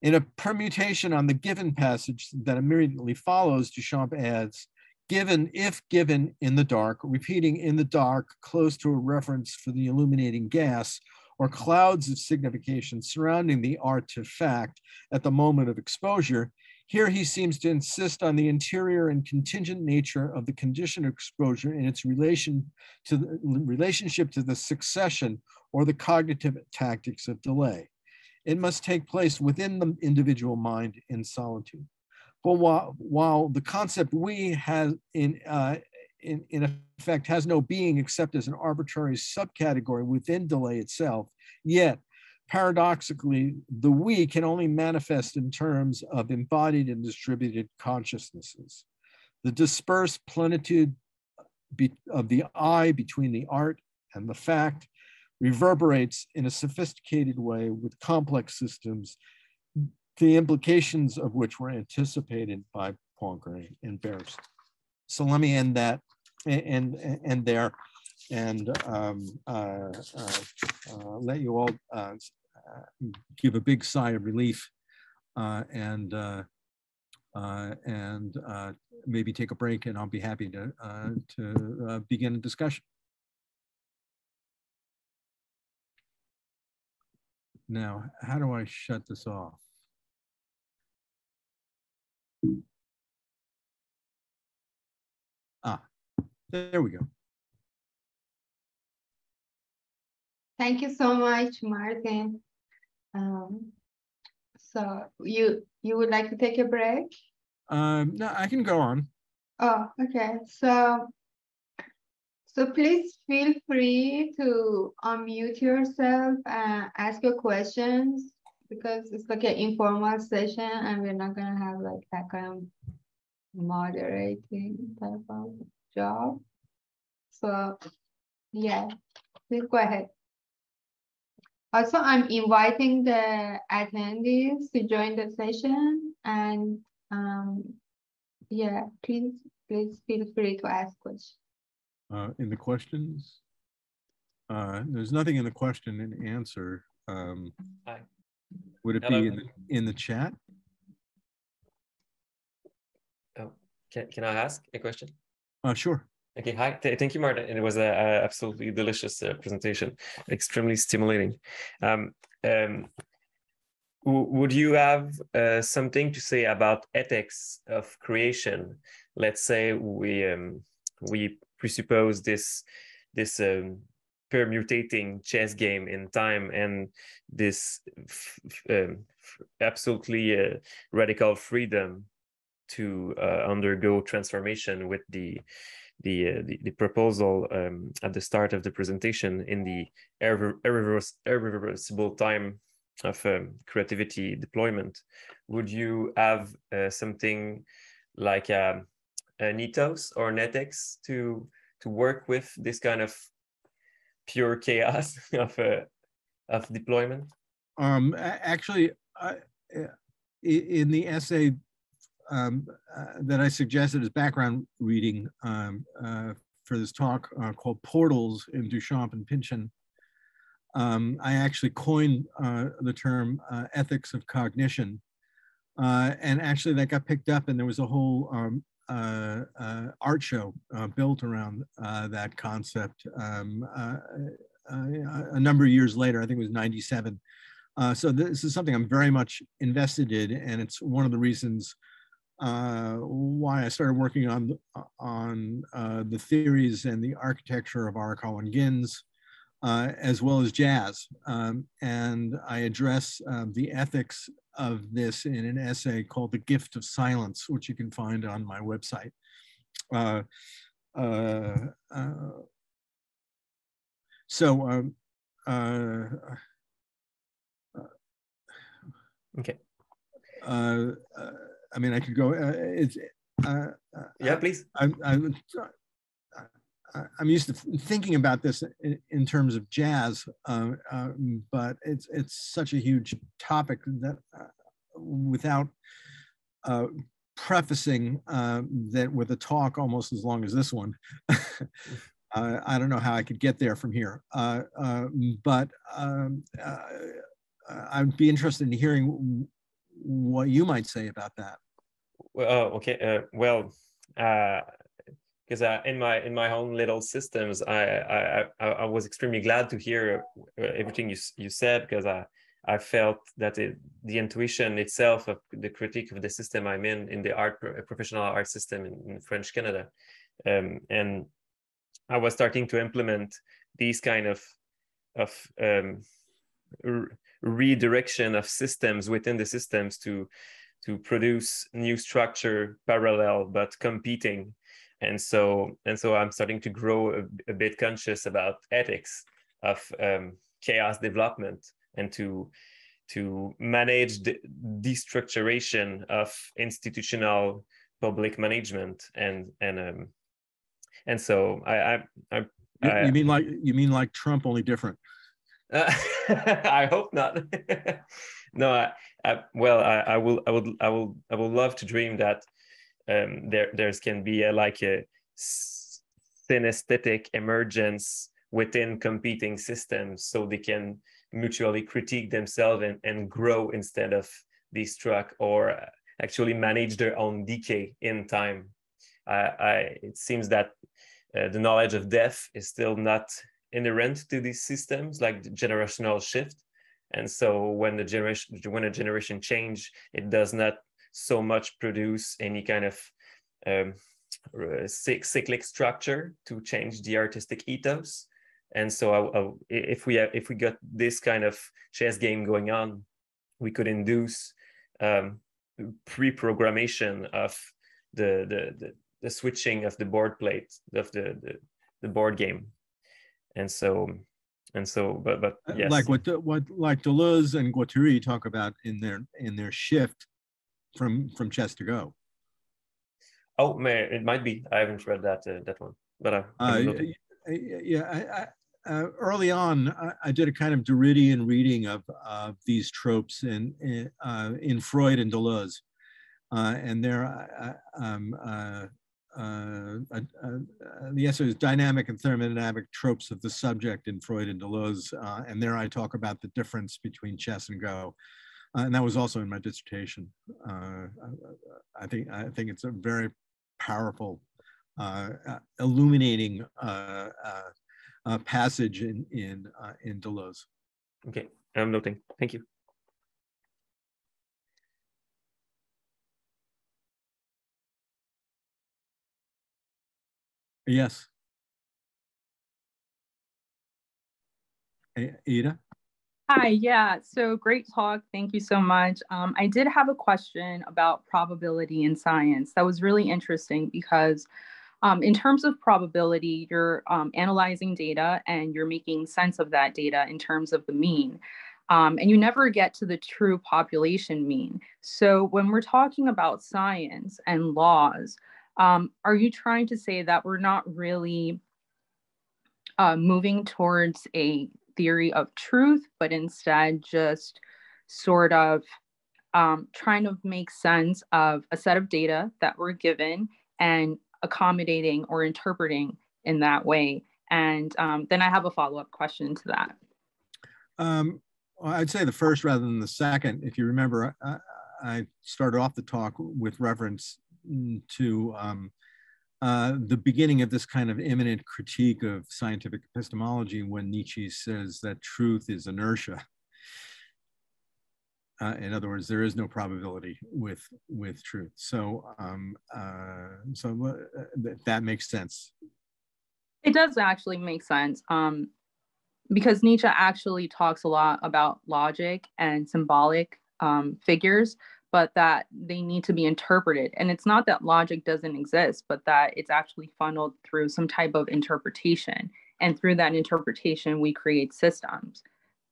In a permutation on the given passage that immediately follows, Duchamp adds, given if given in the dark, repeating in the dark close to a reference for the illuminating gas, or clouds of signification surrounding the artifact at the moment of exposure, here he seems to insist on the interior and contingent nature of the condition of exposure in its relation to the relationship to the succession or the cognitive tactics of delay. It must take place within the individual mind in solitude. But while, while the concept we has in, uh, in, in effect has no being except as an arbitrary subcategory within delay itself, yet paradoxically, the we can only manifest in terms of embodied and distributed consciousnesses. The dispersed plenitude of the I between the art and the fact reverberates in a sophisticated way with complex systems, the implications of which were anticipated by Poincare and Bears. So let me end that and end there and um, uh, uh, uh, let you all uh, give a big sigh of relief uh, and uh, and maybe take a break and I'll be happy to, to begin a discussion. Now, how do I shut this off? Ah, there we go. Thank you so much, Martin. Um, so you you would like to take a break? Um, no, I can go on. Oh, okay. So so please feel free to unmute yourself and ask your questions because it's like an informal session and we're not gonna have like that kind of moderating type of job. So yeah, please go ahead. Also, I'm inviting the attendees to join the session and um, yeah, please, please feel free to ask questions. Uh, in the questions, uh, there's nothing in the question and answer. Um, Hi. Would it Hello. be in the, in the chat? Oh, can, can I ask a question? Uh, sure. Okay, hi. Th thank you, Martin. It was an absolutely delicious uh, presentation, extremely stimulating. Um, um, would you have uh, something to say about ethics of creation? Let's say we um, we presuppose this this um, permutating chess game in time and this um, absolutely uh, radical freedom to uh, undergo transformation with the the, uh, the, the proposal um, at the start of the presentation in the irreversible time of um, creativity deployment, would you have uh, something like a, um, an ethos or ethics to to work with this kind of pure chaos of uh, of deployment? Um, actually, uh, in the essay um, uh, that I suggested as background reading um, uh, for this talk uh, called Portals in Duchamp and Pynchon. Um, I actually coined uh, the term uh, ethics of cognition. Uh, and actually that got picked up and there was a whole um, art show built around that concept um, a number of years later, I think it was 97. so this is something I'm very much invested in and it's one of the reasons uh, why I started working on on uh, the theories and the architecture of Arakawa and Gins, uh, as well as jazz. Um, and I address uh, the ethics of this in an essay called "The Gift of Silence," which you can find on my website. Uh, uh, so. Um, okay. I mean, I could go. Uh, it's uh, uh yeah, please. I, I, I'm used to thinking about this in, in terms of jazz, uh, uh, but it's it's such a huge topic that uh, without prefacing uh, that with a talk almost as long as this one. uh, I don't know how I could get there from here, uh, um, but um, uh, I'd be interested in hearing what you might say about that. Well, okay. Uh, well, because uh, in my in my own little systems, I I I, was extremely glad to hear everything you you said because I I felt that it, the intuition itself of the critique of the system I'm in, in the art professional art system in, in French Canada, um, and I was starting to implement these kind of of um, re redirection of systems within the systems to to produce new structure parallel but competing and so and so i'm starting to grow a, a bit conscious about ethics of um, chaos development and to to manage the destructuration of institutional public management and and um and so I I, I, you, I, you mean like you mean like Trump only different. Uh, I hope not. no, I, I well I, I will I would I will I would love to dream that um, there there's can be a, like a synesthetic emergence within competing systems so they can mutually critique themselves and, and grow instead of destruct or actually manage their own decay in time. I, I it seems that uh, the knowledge of death is still not inherent to these systems, like the generational shift. And so when the generation when a generation change, it does not so much produce any kind of um, cyclic structure to change the artistic ethos and so I, I, if we have, if we got this kind of chess game going on we could induce um, pre-programmation of the, the, the the switching of the board plate of the, the the board game and so and so but but uh, yes. like what what like deleuze and guattari talk about in their in their shift from from chess to go? Oh man it might be. I haven't read that uh, that one but uh, uh yeah I, uh, early on, I, I, did a kind of Derridian reading of uh, these tropes in in, uh, in Freud and Deleuze, uh, and there, um, uh, the essay is dynamic and thermodynamic tropes of the subject in Freud and Deleuze, and there I talk about the difference between chess and Go, Uh, and that was also in my dissertation. Uh, I think I think it's a very powerful, uh, illuminating uh, passage in in uh, in Deleuze. Okay, I'm noting. Thank you. Yes. Ida? Hi, yeah, so great talk. Thank you so much. Um, I did have a question about probability in science. That was really interesting because um, in terms of probability, you're um, analyzing data and you're making sense of that data in terms of the mean. Um, and you never get to the true population mean. So when we're talking about science and laws, um, are you trying to say that we're not really uh, moving towards a theory of truth, but instead just sort of um, trying to make sense of a set of data that we're given and accommodating or interpreting in that way? And um, then I have a follow up question to that. Um, well, I'd say the first rather than the second. If you remember, I, I started off the talk with reference to um, uh, the beginning of this kind of immanent critique of scientific epistemology when Nietzsche says that truth is inertia. Uh, in other words, there is no probability with with truth. So, um, uh, so uh, th that makes sense. It does actually make sense um, because Nietzsche actually talks a lot about logic and symbolic um, figures, but that they need to be interpreted. And it's not that logic doesn't exist, but that it's actually funneled through some type of interpretation. And through that interpretation, we create systems,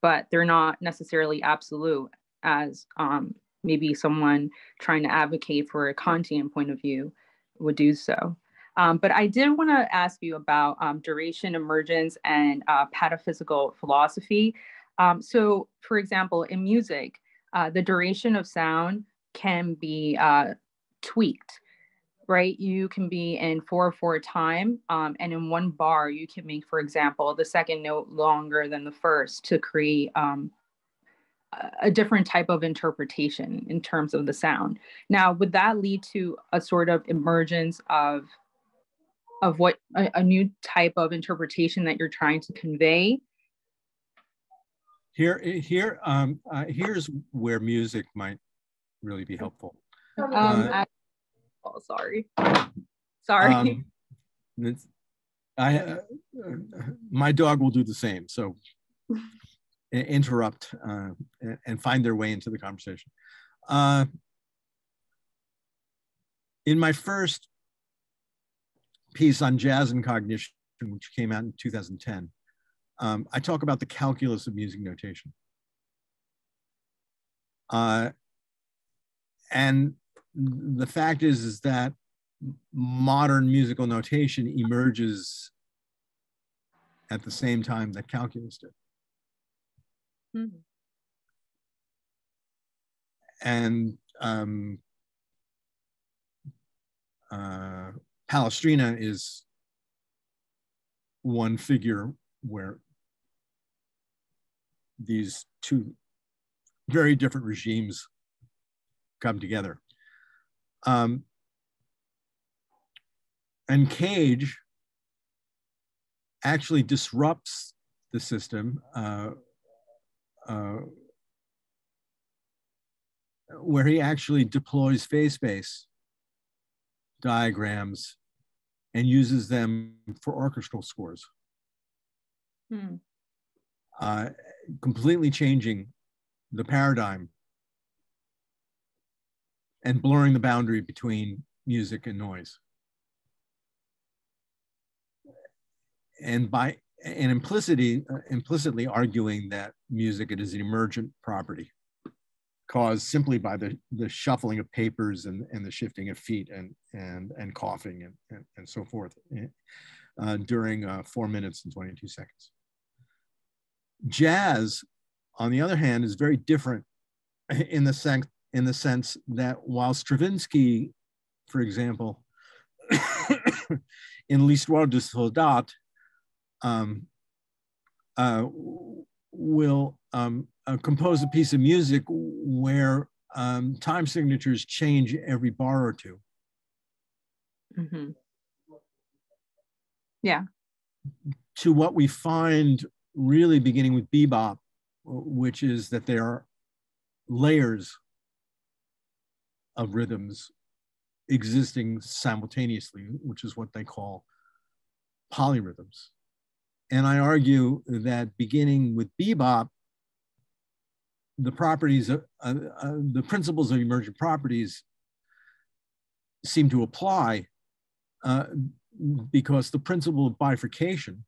but they're not necessarily absolute as um, maybe someone trying to advocate for a Kantian point of view would do so. Um, but I did want to ask you about um, duration emergence and uh, pataphysical philosophy. Um, so, for example, in music, uh, the duration of sound can be uh, tweaked right? You can be in 4-4 time um, and in one bar you can make for example the second note longer than the first to create um, a different type of interpretation in terms of the sound. Now would that lead to a sort of emergence of of what a, a new type of interpretation that you're trying to convey here here um uh, here's where music might really be helpful. Um uh, I, oh sorry. Sorry. um, i uh, my dog will do the same so interrupt uh, and find their way into the conversation. Uh, in my first piece on jazz and cognition, which came out in 2010, um, I talk about the calculus of music notation. Uh, and the fact is, is that modern musical notation emerges at the same time that calculus did. Mm -hmm. And um, uh, Palestrina is one figure where these two very different regimes come together. Um, and Cage actually disrupts the system uh, uh, where he actually deploys phase space diagrams and uses them for orchestral scores. Hmm. Uh, completely changing the paradigm and blurring the boundary between music and noise. And by and implicitly, uh, implicitly arguing that music is an emergent property caused simply by the, the shuffling of papers and, and the shifting of feet and, and, and coughing and, and, and so forth eh, uh, during uh, four minutes and 22 seconds. Jazz, on the other hand, is very different in the sense, in the sense that while Stravinsky, for example, in L'Histoire du Soldat, um, uh, will um, uh, compose a piece of music where um, time signatures change every bar or 2 mm-hmm. Yeah. To what we find really beginning with bebop, which is that there are layers of rhythms existing simultaneously, which is what they call polyrhythms. And I argue that beginning with bebop, the properties, uh, uh, the principles of emergent properties seem to apply uh, because the principle of bifurcation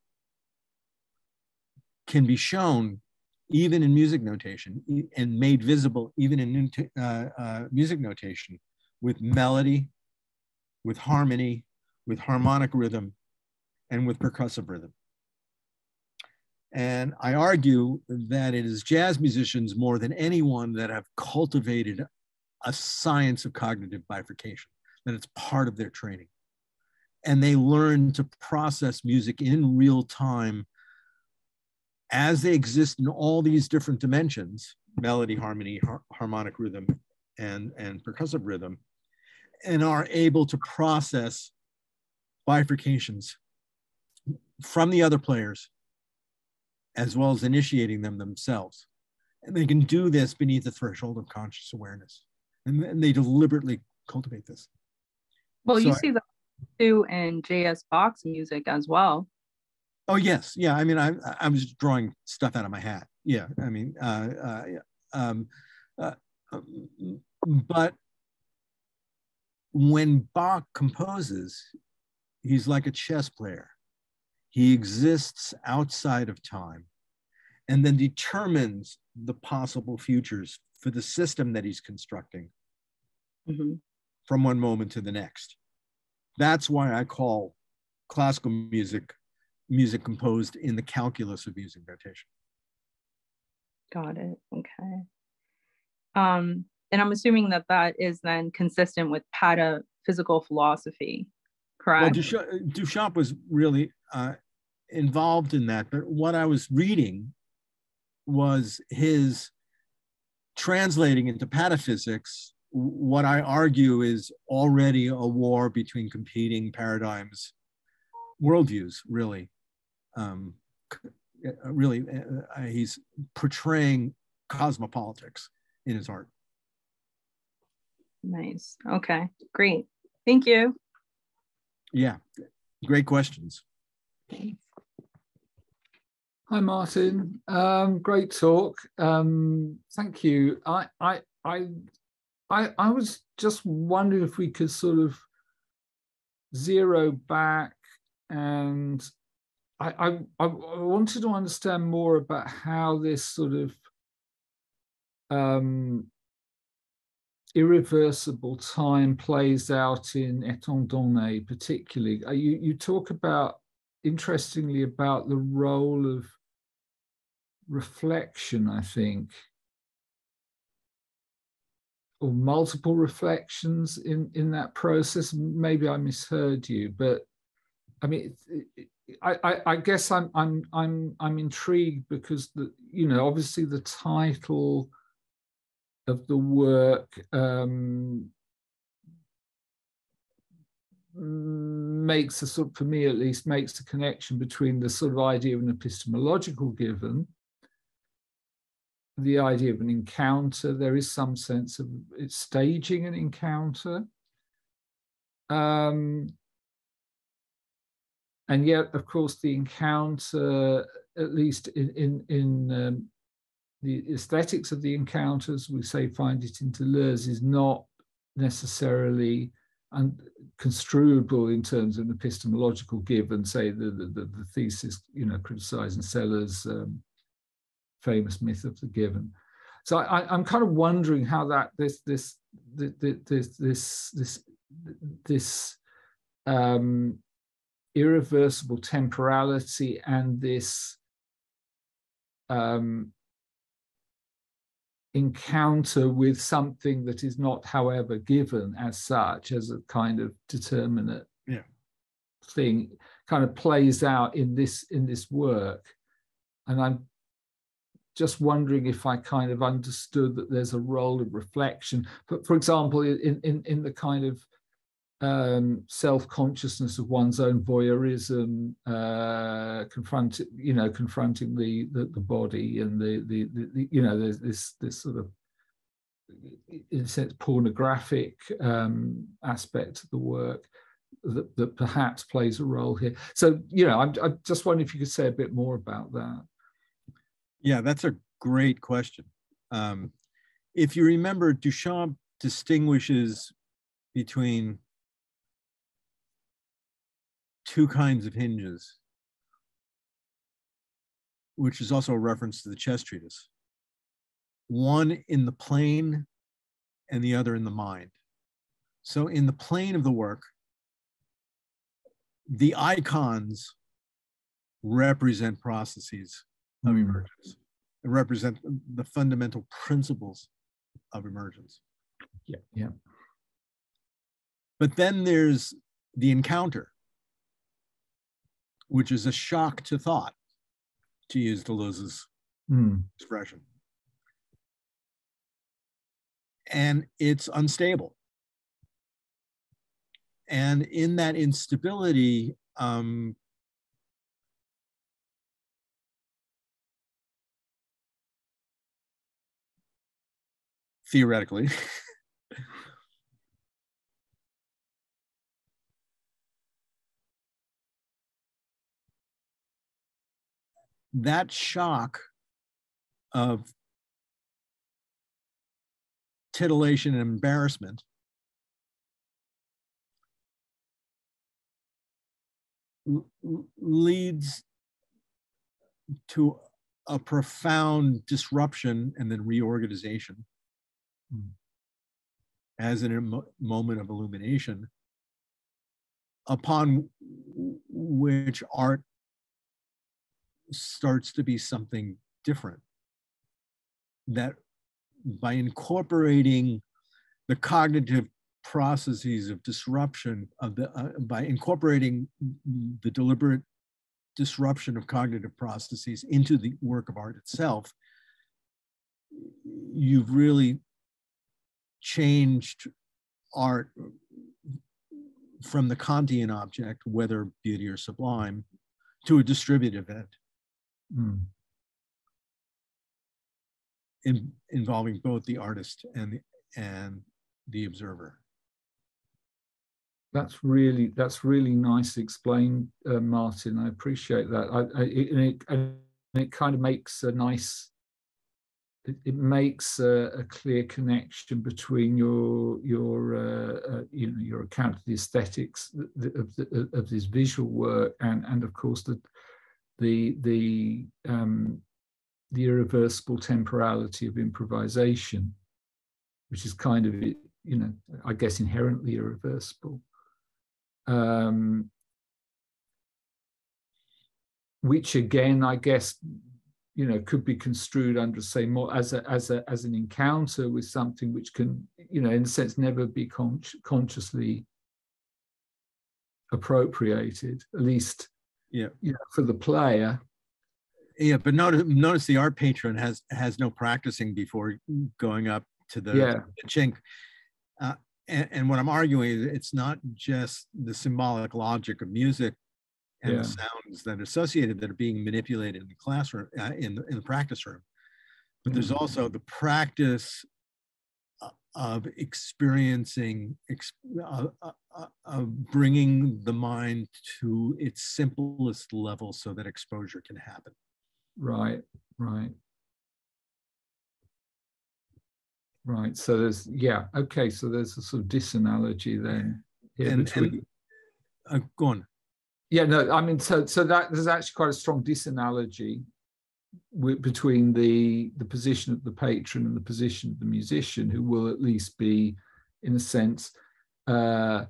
can be shown even in music notation and made visible even in uh, uh, music notation with melody, with harmony, with harmonic rhythm, and with percussive rhythm. And I argue that it is jazz musicians more than anyone that have cultivated a science of cognitive bifurcation, that it's part of their training. And they learn to process music in real time as they exist in all these different dimensions melody, harmony, har harmonic rhythm, and, and percussive rhythm, and are able to process bifurcations from the other players as well as initiating them themselves. And they can do this beneath the threshold of conscious awareness. And, and they deliberately cultivate this. Well, so you see that too in J.S. Bach's music as well. Oh yes, yeah. I mean, I I was drawing stuff out of my hat. Yeah, I mean, uh, uh, um, uh, um, but when Bach composes, he's like a chess player. He exists outside of time and then determines the possible futures for the system that he's constructing mm-hmm. from one moment to the next. That's why I call classical music music composed in the calculus of music notation. Got it. Okay. Um, and I'm assuming that that is then consistent with Pata physical philosophy, correct? Well, Duchamp, Duchamp was really uh, involved in that, but what I was reading was his translating into pataphysics what I argue is already a war between competing paradigms, worldviews, really. Um, really, uh, he's portraying cosmopolitics in his art. Nice. Okay, great. Thank you. Yeah, great questions. Thanks. Hi, Martin. Um, great talk. Um, thank you. I, I, I, I, I was just wondering if we could sort of zero back and I, I, I wanted to understand more about how this sort of um, irreversible time plays out in Etant donnés, particularly. Uh, you, you talk about, interestingly, about the role of reflection, I think, or multiple reflections in, in that process. Maybe I misheard you, but I mean, I, I, I guess I'm I'm I'm I'm intrigued because the you know obviously the title of the work um, makes a sort for me at least makes a connection between the sort of idea of an epistemological given the idea of an encounter. There is some sense of staging an encounter. Um, and yet of course the encounter at least in in, in um, the aesthetics of the encounters, we say find it in Deleuze, is not necessarily un- construable in terms of an epistemological give and say the, the, the thesis, you know, criticizing Sellars' um, famous myth of the given. So I, am kind of wondering how that this this this this this this, this um, irreversible temporality and this um, encounter with something that is not, however, given as such, as a kind of determinate yeah. thing, kind of plays out in this in this work. And I'm just wondering if I kind of understood that there's a role of reflection. But for example, in in in the kind of um, self-consciousness of one's own voyeurism, uh, confronting, you know, confronting the, the, the body and the, the, the, you know, there's this this sort of, in a sense, pornographic um, aspect of the work that, that perhaps plays a role here. So, you know, I'm, I'm just wondering if you could say a bit more about that. Yeah, that's a great question. Um, if you remember, Duchamp distinguishes between two kinds of hinges, which is also a reference to the chess treatise. One in the plane and the other in the mind. So in the plane of the work, the icons represent processes of hmm. emergence, and represent the fundamental principles of emergence. Yeah, yeah. But then there's the encounter, which is a shock to thought, to use Deleuze's mm. expression. And it's unstable. And in that instability, um, theoretically, that shock of titillation and embarrassment leads to a profound disruption and then reorganization mm. as in a moment of illumination upon which art starts to be something different that by incorporating the cognitive processes of disruption of the uh, by incorporating the deliberate disruption of cognitive processes into the work of art itself you've really changed art from the Kantian object, whether beauty or sublime, to a distributive event. Mm. In, involving both the artist and the, and the observer. That's really that's really nice explained, uh, Martin. I appreciate that. I, I, it, and, it, it kind of makes a nice it, it makes a, a, clear connection between your your uh, uh, you know your account of the aesthetics of, the, of this visual work and and of course the the the um, the irreversible temporality of improvisation, which is kind of you know I guess inherently irreversible. Um, which again, I guess, you know could be construed under say more as a as a as an encounter with something which can you know in a sense never be con- consciously appropriated at least yeah you know, for the player yeah but notice notice the art patron has has no practicing before going up to the, yeah. the chink uh, and, and what i'm arguing is it's not just the symbolic logic of music and yeah. the sounds that are associated that are being manipulated in the classroom uh, in, the, in the practice room but there's mm-hmm. also the practice uh, of experiencing uh, uh, uh, of bringing the mind to its simplest level so that exposure can happen. Right right. Right so there's yeah okay so there's a sort of disanalogy then and, between... and uh, go on. Yeah, no, I mean, so so that there's actually quite a strong disanalogy with, between the the position of the patron and the position of the musician, who will at least be, in a sense, uh,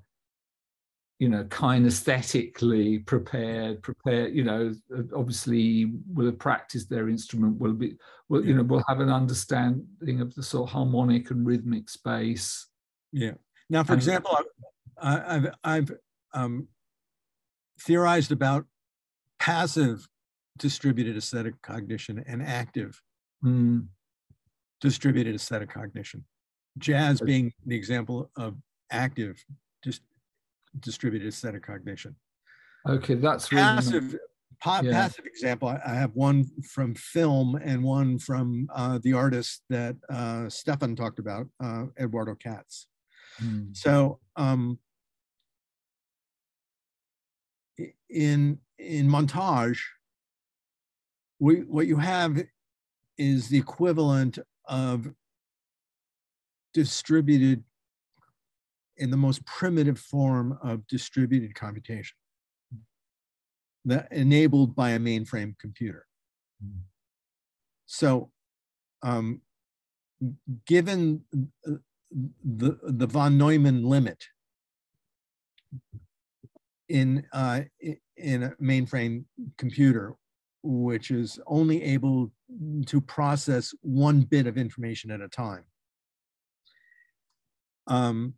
you know, kinesthetically prepared, prepared. You know, obviously will have practiced their instrument, will be, will you know, will have an understanding of the sort of harmonic and rhythmic space. Yeah. Now, for and, example, I've I've, I've um, theorized about passive distributed aesthetic cognition and active mm. distributed aesthetic cognition. Jazz being the example of active dis- distributed aesthetic cognition. Okay, that's really passive. Pa- yeah. Passive example. I, I, have one from film and one from uh, the artist that uh, Stefan talked about, uh, Eduardo Kac. Mm. So um, in in montage, we, what you have is the equivalent of distributed in the most primitive form of distributed computation that enabled by a mainframe computer. So um, given the, the von Neumann limit, in uh, in a mainframe computer, which is only able to process one bit of information at a time. Um,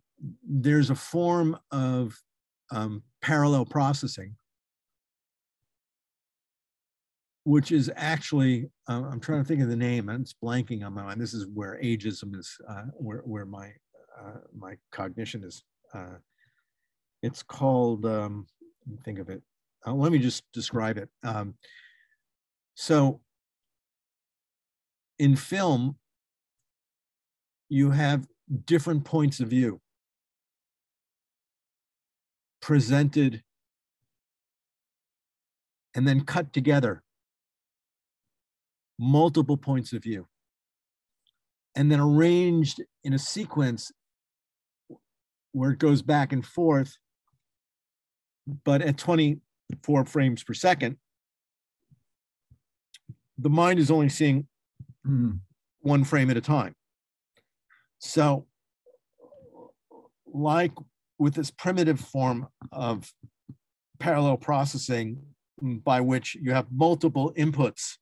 there's a form of um, parallel processing, which is actually, uh, I'm trying to think of the name, and it's blanking on my mind. This is where ageism is, uh, where, where my, uh, my cognition is uh, it's called, um, think of it. Uh, let me just describe it. Um, so in film, you have different points of view presented and then cut together multiple points of view and then arranged in a sequence where it goes back and forth but at 24 frames per second, the mind is only seeing one frame at a time. So, like with this primitive form of parallel processing, by which you have multiple inputs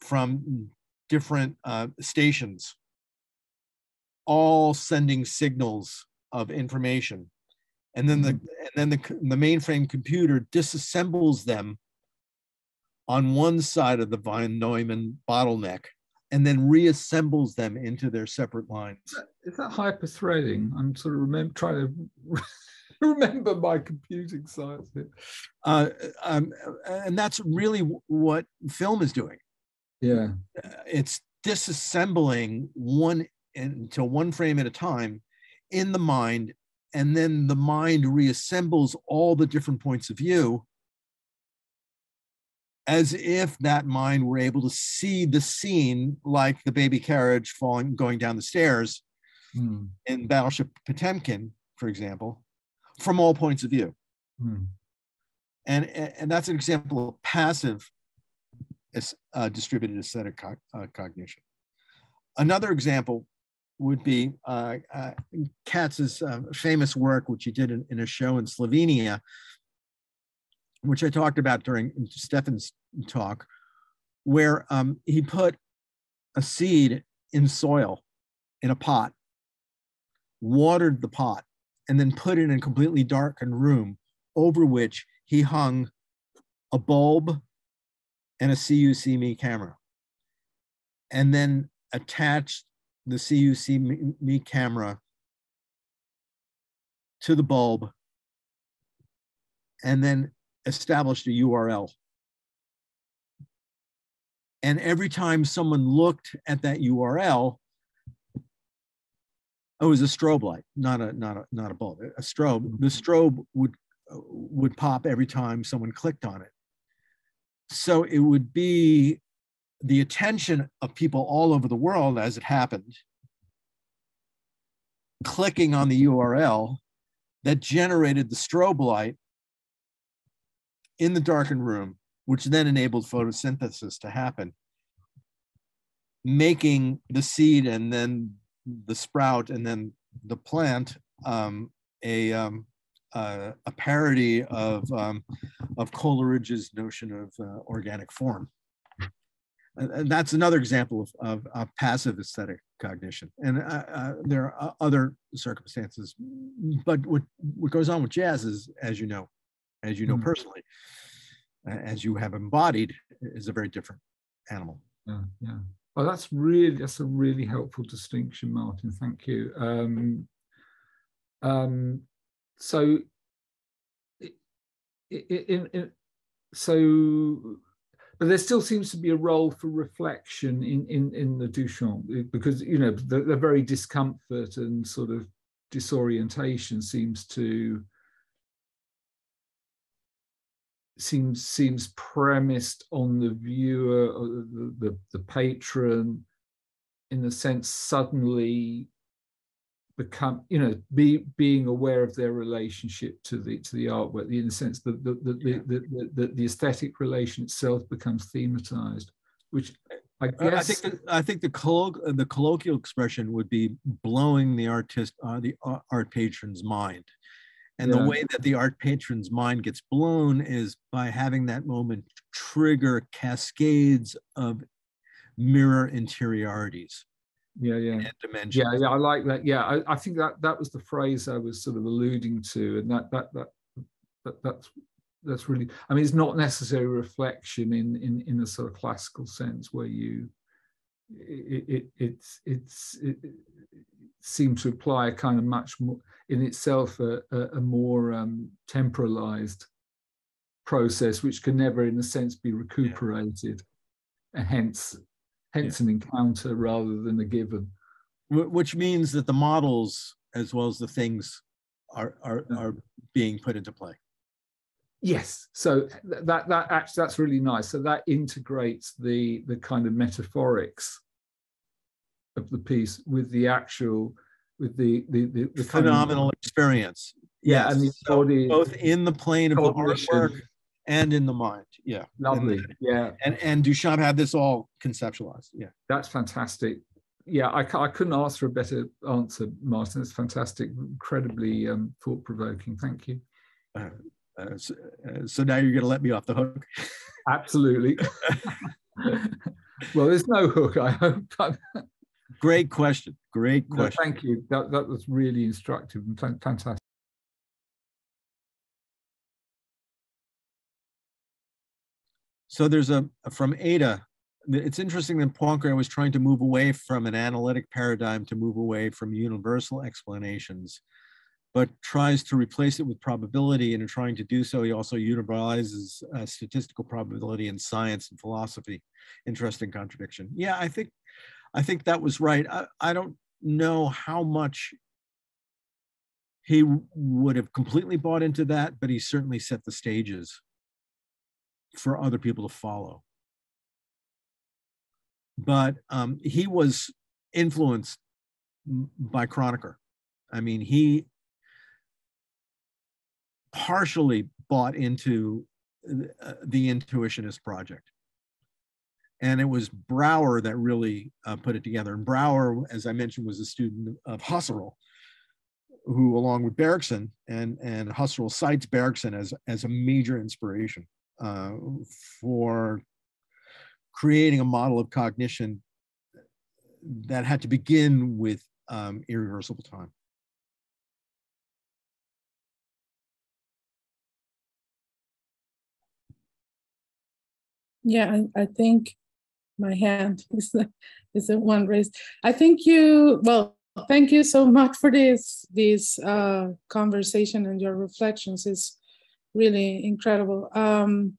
from different uh, stations all sending signals of information. And then the and then the, the mainframe computer disassembles them on one side of the von Neumann bottleneck and then reassembles them into their separate lines. Is that hyper threading? I'm sort of remember, trying to remember my computing science. Uh, um, and that's really what film is doing. Yeah. Uh, it's disassembling one into one frame at a time in the mind, and then the mind reassembles all the different points of view as if that mind were able to see the scene like the baby carriage falling going down the stairs Hmm. in battleship potemkin for example from all points of view Hmm. and and that's an example of passive uh, distributed aesthetic co- uh, cognition another example would be uh, uh, Kac's uh, famous work, which he did in, in a show in Slovenia, which I talked about during Stefan's talk, where um, he put a seed in soil in a pot, watered the pot, and then put it in a completely darkened room over which he hung a bulb and a CU-SeeMe camera, and then attached the CU-SeeMe, me camera to the bulb, and then established a URL. And every time someone looked at that URL, it was a strobe light, not a not a not a bulb, a strobe. The mm-hmm. strobe would would pop every time someone clicked on it. So it would be the attention of people all over the world as it happened, clicking on the URL that generated the strobe light in the darkened room, which then enabled photosynthesis to happen, making the seed and then the sprout and then the plant um, a, um, uh, a parody of, um, of Coleridge's notion of uh, organic form. And, that's another example of, of, of passive aesthetic cognition. And uh, uh, there are other circumstances, but what, what goes on with jazz is, as you know, as you know Mhm. personally, a- as you have embodied, is a very different animal. Yeah, yeah. Well, that's really that's a really helpful distinction, Martin. Thank you. Um, um, so, i- i- in, in, so, but there still seems to be a role for reflection in in in the Duchamp because you know the, the very discomfort and sort of disorientation seems to seems seems premised on the viewer or the, the, the patron in the sense suddenly become you know be being aware of their relationship to the to the artwork in the sense that the the, Yeah. the, the, the, the aesthetic relation itself becomes thematized which i Uh, I think the, I think the colloq- uh, the colloquial expression would be blowing the artist uh, the art patron's mind, and the way that the art patron's mind gets blown is by having that moment trigger cascades of mirror interiorities yeah yeah and dimensions. Yeah, yeah, I like that. Yeah, I, I think that that was the phrase I was sort of alluding to, and that that that, that that's that's really. I mean, it's not necessarily reflection in in in a sort of classical sense where you it, it it's it's it, it seemed to apply a kind of much more in itself a, a, a more um, temporalized process which can never in a sense be recuperated. And hence hence an encounter rather than a given. Which means that the models as well as the things are are, are being put into play. Yes, so that that actually that's really nice. So that integrates the the kind of metaphorics of the piece with the actual with the the the, the kind of- Phenomenal experience. yeah, Yes. and the So body both in the plane of the artwork and in the mind. Yeah. And- lovely. Yeah, And and Duchamp had this all conceptualized. Yeah. that's fantastic. Yeah, I, I couldn't ask for a better answer, Martin. It's fantastic, incredibly um, thought provoking. Thank you. Uh, uh, so, uh, so now you're going to let me off the hook. Absolutely. well, there's no hook. I hope. Great question. Great question. No, thank you. That, that was really instructive and fantastic. So there's a from Ada. It's interesting that Poincare was trying to move away from an analytic paradigm to move away from universal explanations, but tries to replace it with probability. And in trying to do so, he also utilizes uh, statistical probability in science and philosophy. Interesting contradiction. Yeah, I think I think that was right. I, I don't know how much he would have completely bought into that, but he certainly set the stages for other people to follow. But um, he was influenced by Kronecker. I mean, he partially bought into uh, the intuitionist project. And it was Brouwer that really uh, put it together. And Brouwer, as I mentioned, was a student of Husserl, who, along with Bergson, and, and Husserl cites Bergson as, as a major inspiration uh, for creating a model of cognition that had to begin with um, irreversible time. Yeah, I, I think my hand is is the one raised. I think you, well, thank you so much for this, this uh, conversation and your reflections. It's really incredible. Um,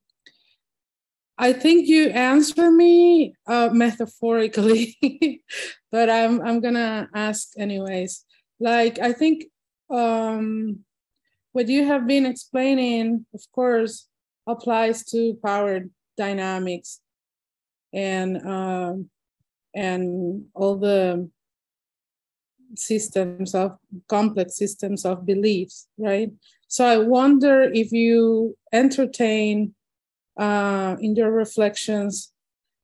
I think you answer me uh, metaphorically, but I'm I'm gonna ask anyways. Like I think um, what you have been explaining, of course, applies to power dynamics and um, and all the systems of complex systems of beliefs, right? So I wonder if you entertain uh, in your reflections,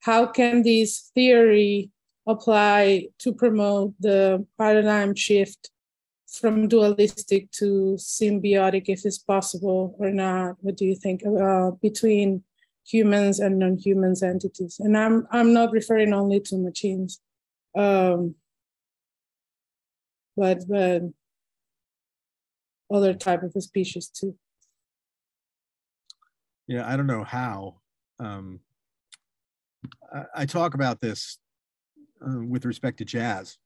how can this theory apply to promote the paradigm shift from dualistic to symbiotic, if it's possible or not? What do you think uh, between humans and non-humans entities? And I'm I'm not referring only to machines, um, but but other type of species too. Yeah, I don't know how. Um, I, I talk about this uh, with respect to jazz.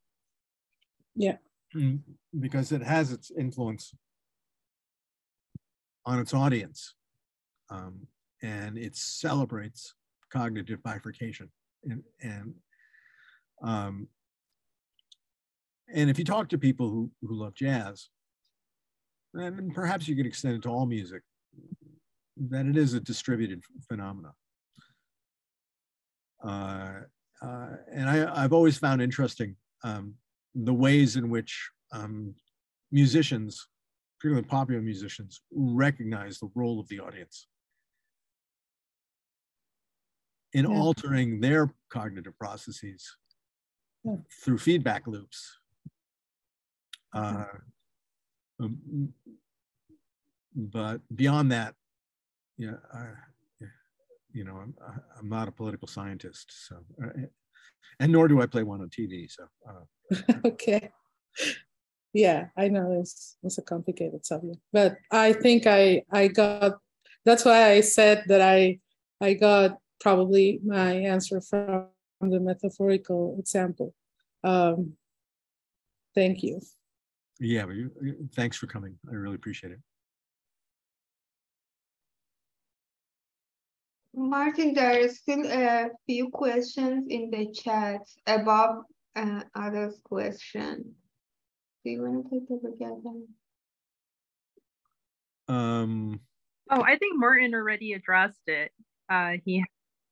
Yeah. Mm, because it has its influence on its audience. Um, and it celebrates cognitive bifurcation. And, and um, and if you talk to people who, who love jazz, and perhaps you could extend it to all music, that it is a distributed phenomenon. Uh, uh, and I, have always found interesting um, the ways in which um, musicians, particularly popular musicians, recognize the role of the audience in yeah. altering their cognitive processes yeah. through feedback loops. Uh, um, but beyond that, yeah, I, you know, I'm, I'm not a political scientist, so, uh, and nor do I play one on TV. So, uh, okay. Yeah, I know it's it's a complicated subject, but I think I I got. That's why I said that I I got probably my answer from the metaphorical example. Um, thank you. Yeah, thanks for coming. I really appreciate it. Martin, there are still a few questions in the chat above uh, others' question. Do you want to take a look at them? Um, oh, I think Martin already addressed it. Uh, he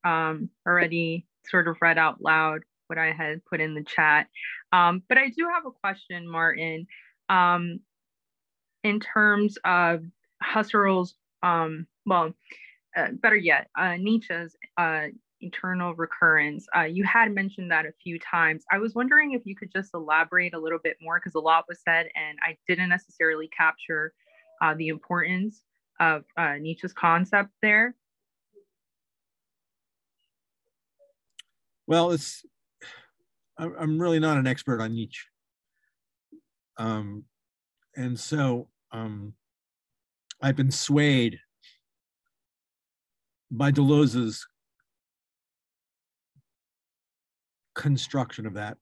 um, already sort of read out loud what I had put in the chat. Um, but I do have a question, Martin, um, in terms of Husserl's, um, well, uh, better yet, uh, Nietzsche's uh, eternal recurrence. Uh, you had mentioned that a few times. I was wondering if you could just elaborate a little bit more because a lot was said and I didn't necessarily capture uh, the importance of uh, Nietzsche's concept there. Well, it's I'm really not an expert on Nietzsche. Um, and so um, I've been swayed by Deleuze's construction of that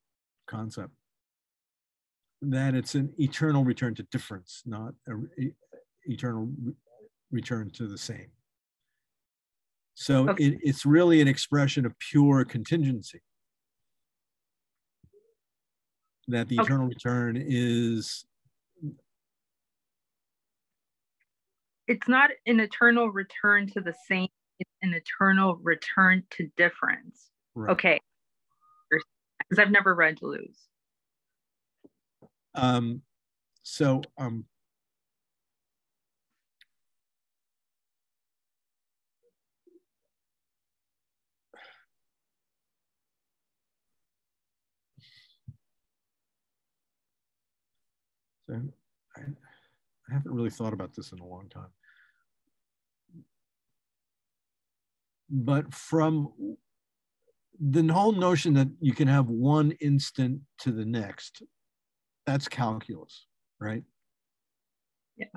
concept that it's an eternal return to difference, not an eternal re return to the same. So Okay. it, it's really an expression of pure contingency. That the Okay. eternal return is It's not an eternal return to the same, it's an eternal return to difference. right. Okay. Because I've never read Deleuze. Um, so um, so I, I haven't really thought about this in a long time. But from the whole notion that you can have one instant to the next, that's calculus, right? Yeah.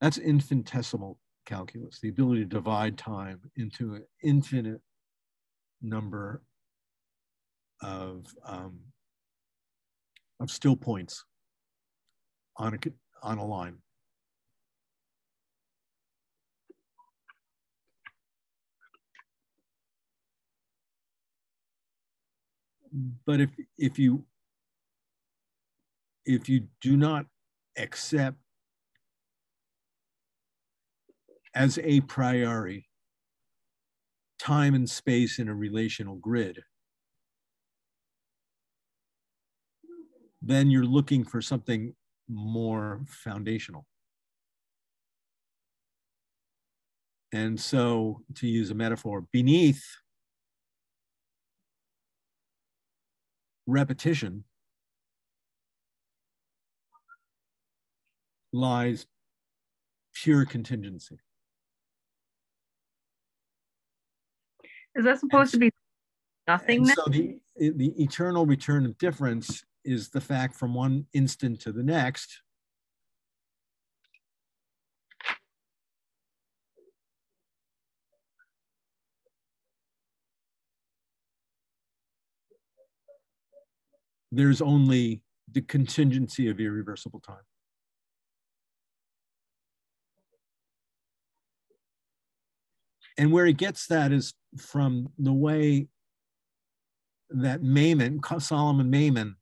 That's infinitesimal calculus, the ability to divide time into an infinite number of um, of still points on a on a line. But if if you if you do not accept as a priori time and space in a relational grid, then you're looking for something more foundational. And so, to use a metaphor, beneath repetition lies pure contingency. Is that supposed to be And nothingness? so the, the eternal return of difference is the fact from one instant to the next. There's only the contingency of irreversible time. And where he gets that is from the way that Maimon, Solomon Maimon,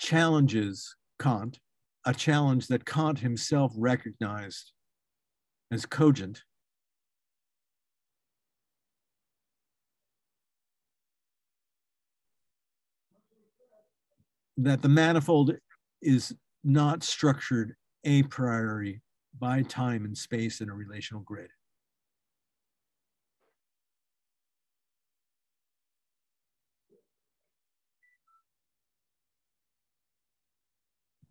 challenges Kant, a challenge that Kant himself recognized as cogent. That the manifold is not structured a priori by time and space in a relational grid.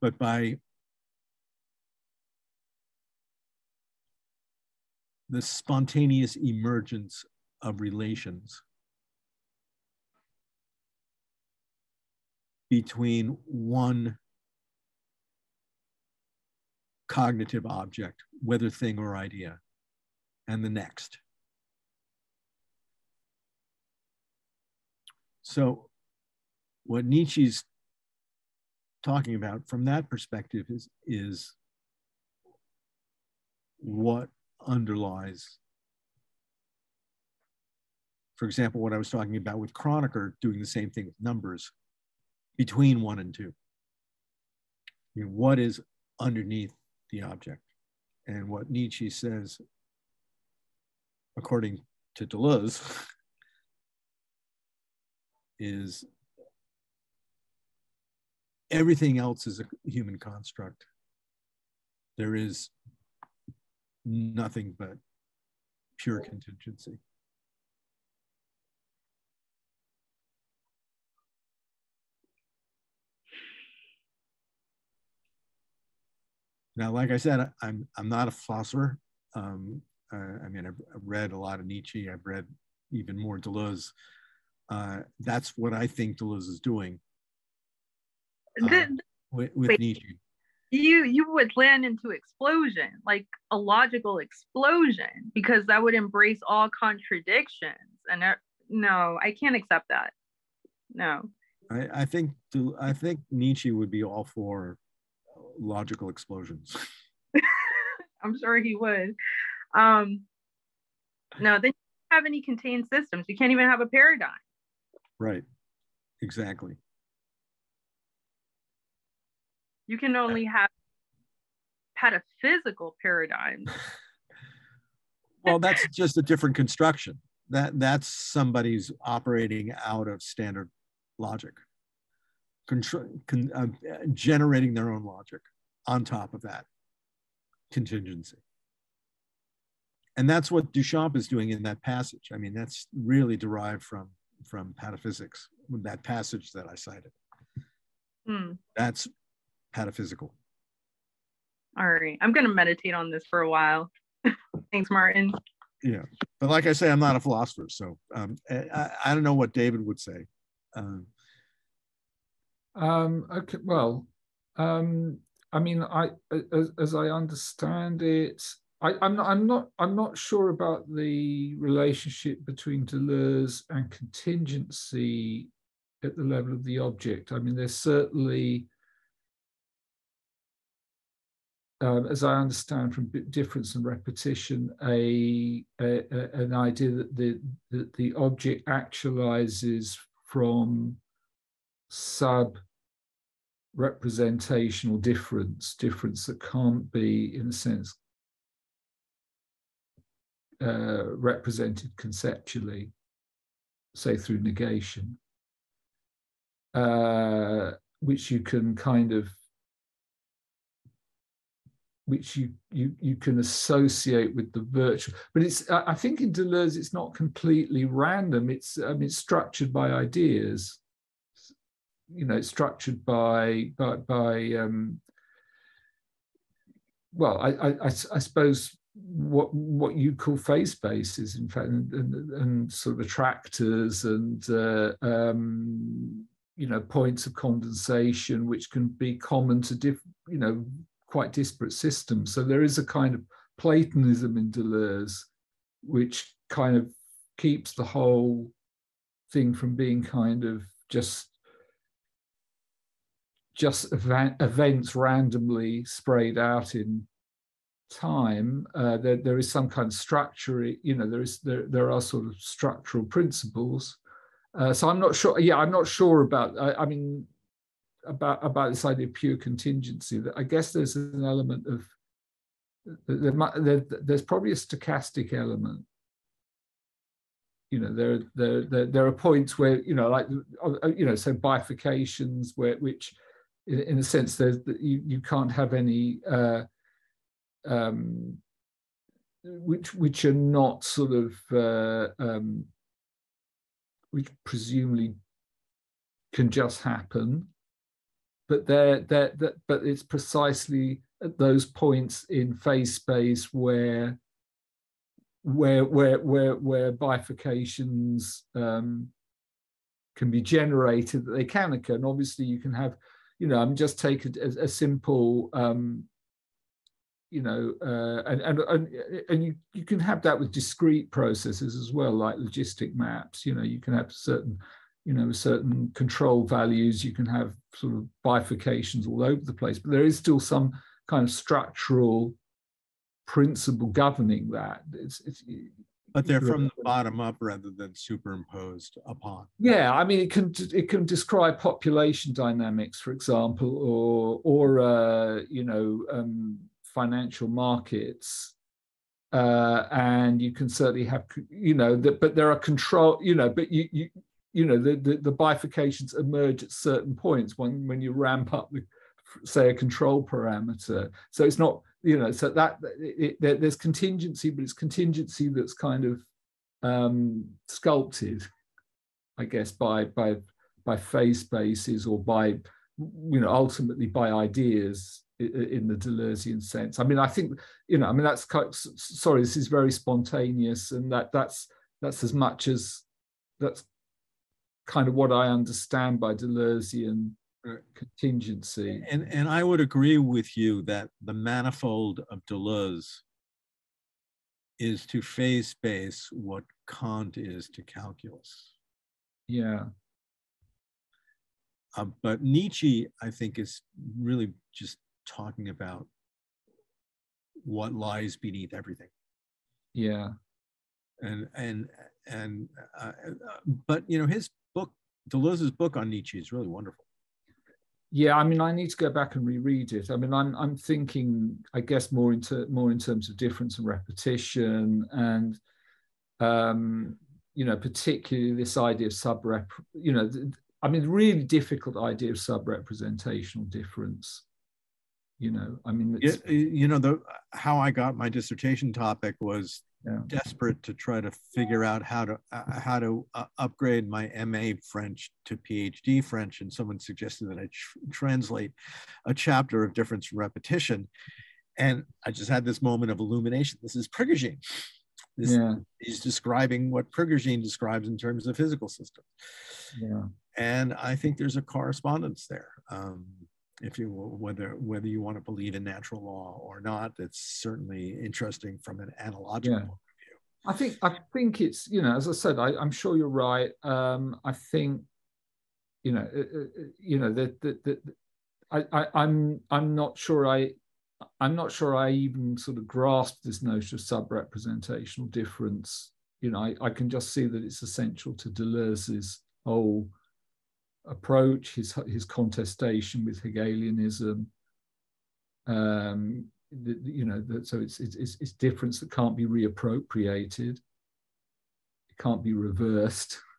But by the spontaneous emergence of relations between one cognitive object, whether thing or idea, and the next. So, what Nietzsche's talking about from that perspective is, is what underlies, for example, what I was talking about with Kronecker doing the same thing with numbers between one and two. I mean, what is underneath the object. And what Nietzsche says, according to Deleuze, is everything else is a human construct. There is nothing but pure contingency. Now, like I said, I'm I'm not a philosopher. Um, uh, I mean, I've, I've, read a lot of Nietzsche. I've read even more Deleuze. Uh, that's what I think Deleuze is doing uh, with, with wait, Nietzsche. You you would land into explosion, like a logical explosion, because that would embrace all contradictions. And there, no, I can't accept that. No. I, I think I think Nietzsche would be all for logical explosions. I'm sure he would. Um, no, then you have any contained systems. You can't even have a paradigm. Right. Exactly. You can only have pataphysical paradigms. well, that's just a different construction. That that's somebody's operating out of standard logic, Contr- con- uh, generating their own logic on top of that contingency. And that's what Duchamp is doing in that passage. I mean, that's really derived from, from pataphysics, that passage that I cited. Hmm. That's pataphysical. All right. I'm going to meditate on this for a while. Thanks, Martin. Yeah. But like I say, I'm not a philosopher. So um, I, I don't know what David would say. Um, um, okay, well, um, I mean, I as, as I understand it, I, am not, I'm not, I'm not sure about the relationship between Deleuze and contingency at the level of the object. I mean, there's certainly, um, as I understand from difference and repetition, a, a, a an idea that the, that the object actualizes from sub representational difference, difference that can't be, in a sense, uh, represented conceptually, say through negation, uh, which you can kind of which you you you can associate with the virtual. But it's i think in deleuze it's not completely random. It's i mean it's structured by ideas. You know structured by by by um, well I, I i suppose what what you call phase spaces in fact and, and, and sort of attractors and uh, um, you know points of condensation which can be common to diff, you know quite disparate systems so there is a kind of platonism in deleuze which kind of keeps the whole thing from being kind of just just event, events randomly sprayed out in time, uh, there, there is some kind of structure, you know, there is there, there are sort of structural principles. Uh, so I'm not sure, yeah, I'm not sure about, I, I, mean, about, about this idea of pure contingency, that I guess there's an element of, there, there, there's probably a stochastic element. You know, there, there, there, there are points where, you know, like, uh, you know, so bifurcations where, which, in, in a sense, there's you, you can't have any uh, um, which which are not sort of uh, um, which presumably can just happen, but they're, they're, they're but it's precisely at those points in phase space where where where where where bifurcations um, can be generated that they can occur. And obviously, you can have you know, I'm just take a, a, a simple, um, you know, uh, and, and, and, and you, you can have that with discrete processes as well, like logistic maps, you know, you can have certain, you know, certain control values, you can have sort of bifurcations all over the place, but there is still some kind of structural principle governing that. It's, it's, but they're from the bottom up rather than superimposed upon. Yeah, I mean, it can it can describe population dynamics, for example, or or uh, you know um, financial markets, uh, and you can certainly have you know that, but there are control, you know, but you you you know the, the, the bifurcations emerge at certain points when when you ramp up the say a control parameter. So it's not you know so that it, it, there's contingency but it's contingency that's kind of um, sculpted i guess by by by phase spaces or by you know, ultimately by ideas in the Deleuzean sense. I mean, I think, you know, I mean, that's quite, sorry, this is very spontaneous and that that's, that's as much as, that's kind of what I understand by Deleuzean contingency. And, and I would agree with you that the manifold of Deleuze is to phase space what Kant is to calculus. Yeah. Uh, but Nietzsche, I think, is really just talking about what lies beneath everything. Yeah. And and and uh, uh, but you know his book, Deleuze's book on Nietzsche is really wonderful. Yeah, I mean, I need to go back and reread it. I mean, I'm I'm thinking, I guess, more into more in terms of difference and repetition, and um, you know, particularly this idea of subrep. You know, I mean, really difficult idea of subrepresentational difference you know i mean you know the how i got my dissertation topic was yeah. desperate to try to figure out how to uh, how to uh, upgrade my ma french to phd french and someone suggested that i tr translate a chapter of difference and repetition. And i just had this moment of illumination. This is prigogine. This, yeah. he's describing what prigogine describes in terms of physical systems. Yeah. And i think there's a correspondence there. Um, if you whether whether you want to believe in natural law or not it's certainly interesting from an analogical yeah. point of view. I think i think it's you know as i said I, am sure you're right. Um, i think you know uh, uh, uh you know that that I, I i'm i'm not sure i i'm not sure i even sort of grasp this notion of sub-representational difference. You know I, I can just see that it's essential to deleuze's whole approach, his his contestation with Hegelianism. Um, the, you know, the, so it's, it's it's difference that can't be reappropriated. It can't be reversed.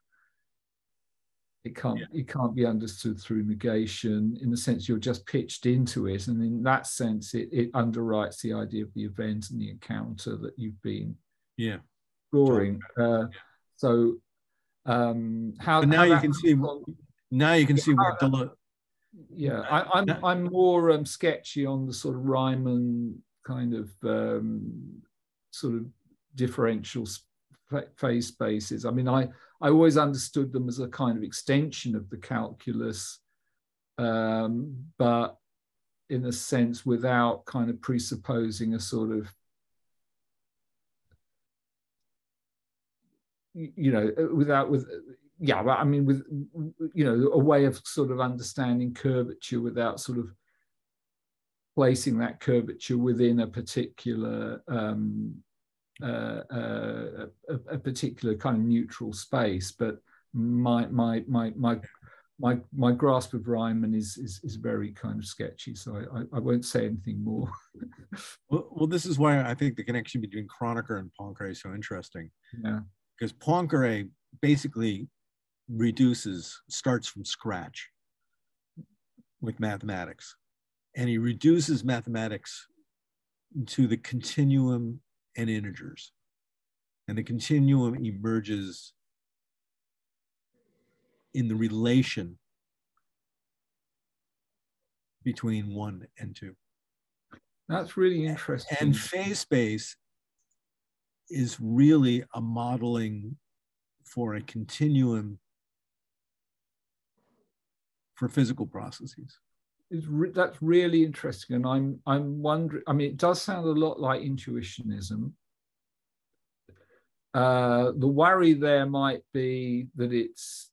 It can't yeah. it can't be understood through negation. In the sense you're just pitched into it, and in that sense, it it underwrites the idea of the event and the encounter that you've been yeah exploring. Uh, so um, how now how you can see now you can see what the look yeah I, am I'm, I'm more um, sketchy on the sort of Riemann kind of um, sort of differential phase spaces. I mean, I I always understood them as a kind of extension of the calculus, um, but in a sense without kind of presupposing a sort of you know without with yeah, well, I mean, with you know, a way of sort of understanding curvature without sort of placing that curvature within a particular um, uh, uh, a, a, particular kind of neutral space. But my my my my my my grasp of Riemann is is, is very kind of sketchy, so I, I, I won't say anything more. well, well, this is why I think the connection between Kronecker and Poincare is so interesting. Yeah, because Poincare basically reduces, starts from scratch with mathematics. And he reduces mathematics to the continuum and integers. And the continuum emerges in the relation between one and two. That's really interesting. And phase space is really a modeling for a continuum for physical processes. Re that's really interesting, and I'm I'm wondering. I mean, it does sound a lot like intuitionism. Uh, the worry there might be that it's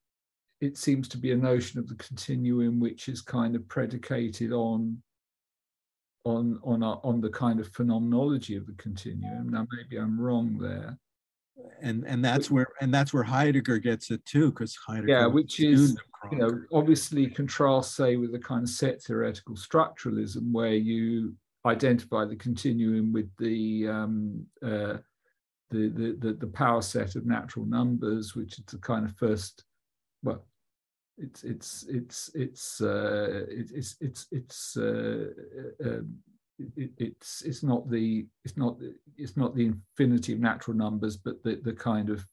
it seems to be a notion of the continuum which is kind of predicated on on on on the kind of phenomenology of the continuum. Now, maybe I'm wrong there and and that's where and that's where Heidegger gets it too, because Heidegger yeah, which is you know obviously contrasts say with the kind of set theoretical structuralism where you identify the continuum with the um, uh, the, the, the the power set of natural numbers, which is the kind of first well. It's it's it's it's uh, it's it's it's uh, uh, um, it, it's it's not the it's not it's not the infinity of natural numbers, but the the kind of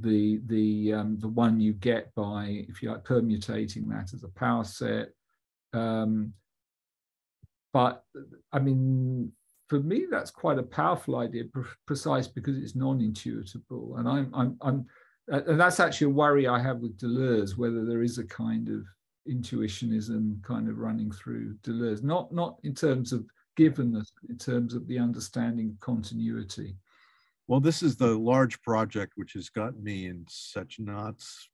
the the um, the one you get by if you like permutating that as a power set. Um, but I mean, for me, that's quite a powerful idea, precise because it's non-intuitable, and I'm, I'm, I'm, and that's actually a worry I have with Deleuze, whether there is a kind of intuitionism kind of running through Deleuze, not not in terms of givenness, in terms of the understanding of continuity. Well, this is the large project which has gotten me in such knots.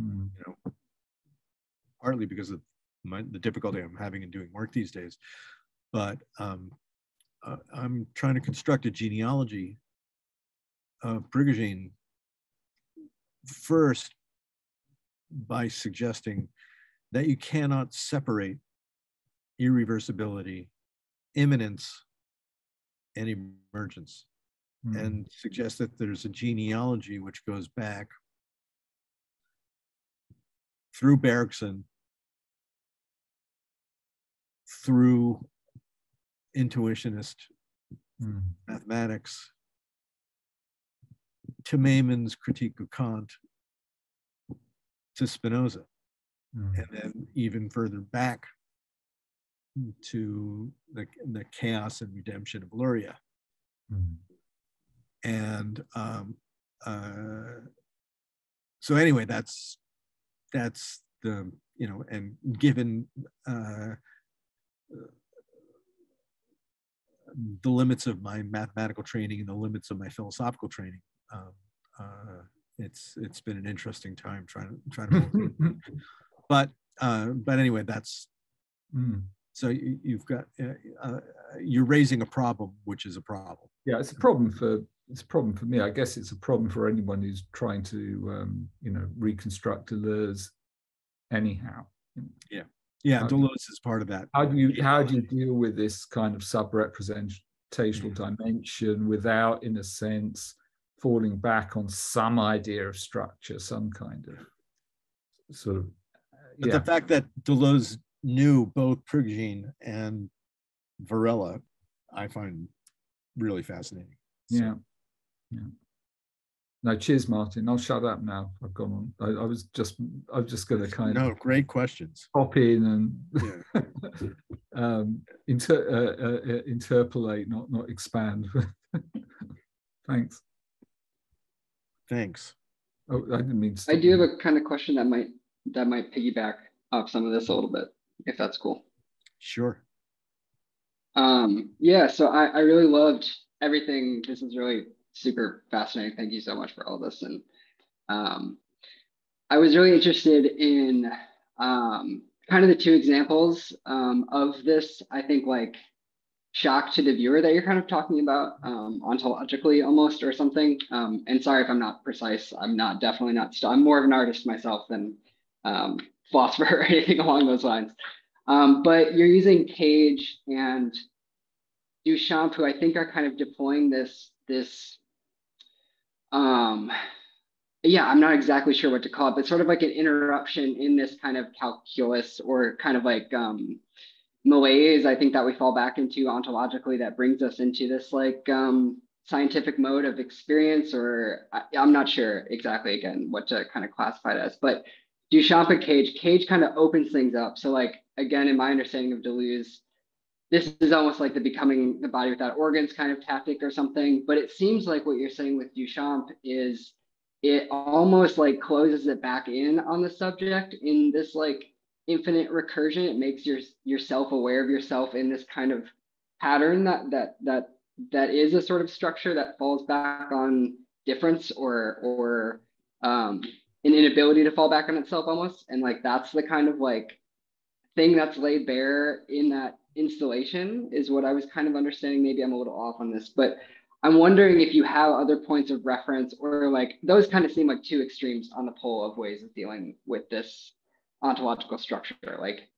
Mm. You know, partly because of my, the difficulty I'm having in doing work these days, but um, uh, I'm trying to construct a genealogy of Prigogine first by suggesting that you cannot separate irreversibility, immanence, and emergence, mm. and suggest that there's a genealogy which goes back through Bergson, through intuitionist mm. mathematics, to Maimon's critique of Kant, to Spinoza, mm. and then even further back to the, the chaos and redemption of Luria. Mm. And um, uh, so anyway, that's that's the you know, and given uh, the limits of my mathematical training and the limits of my philosophical training, um, uh, it's it's been an interesting time trying to trying to. but uh, but anyway, that's mm. so you, have got uh, uh, you're raising a problem, which is a problem. Yeah, it's a problem for it's a problem for me. I guess it's a problem for anyone who's trying to um, you know reconstruct Deleuze anyhow. Yeah. Yeah, how Deleuze is part of that. How do you how do you deal with this kind of sub-representational dimension without, in a sense, falling back on some idea of structure, some kind of sort of. But the fact that Deleuze knew both Prigogine and Varela, I find really fascinating. So. Yeah. Yeah. No, cheers, Martin. I'll shut up now. I've gone on. I, I was just, I was just going to kind no, of great questions. Hop in and yeah. um, inter, uh, uh, uh, interpolate, not not expand. Thanks. Thanks. Oh, I didn't mean. I do have a kind of question that might that might piggyback off some of this a little bit, if that's cool. Sure. Um, yeah, so I, I really loved everything. This is really super fascinating. Thank you so much for all this. And um, I was really interested in um, kind of the two examples um, of this. I think like shock to the viewer that you're kind of talking about um, ontologically almost or something. Um, and sorry if I'm not precise. I'm not definitely not. St- I'm more of an artist myself than um, philosopher or anything along those lines. Um, but you're using Cage and Duchamp, who I think are kind of deploying this this. Um, yeah, I'm not exactly sure what to call it, but sort of like an interruption in this kind of calculus or kind of like um, malaise i think that we fall back into ontologically that brings us into this like um, scientific mode of experience or I, am not sure exactly again what to kind of classify it as but duchamp and cage cage kind of opens things up. So like again in my understanding of deleuze this is almost like the becoming the body without organs kind of tactic or something but it seems like what you're saying with duchamp is it almost like closes it back in on the subject in this like infinite recursion. It makes your yourself aware of yourself in this kind of pattern that that that that is a sort of structure that falls back on difference or or um, an inability to fall back on itself almost. And like that's the kind of like thing that's laid bare in that installation is what I was kind of understanding. Maybe I'm a little off on this, but I'm wondering if you have other points of reference or like those kind of seem like two extremes on the pole of ways of dealing with this ontological structure. Like,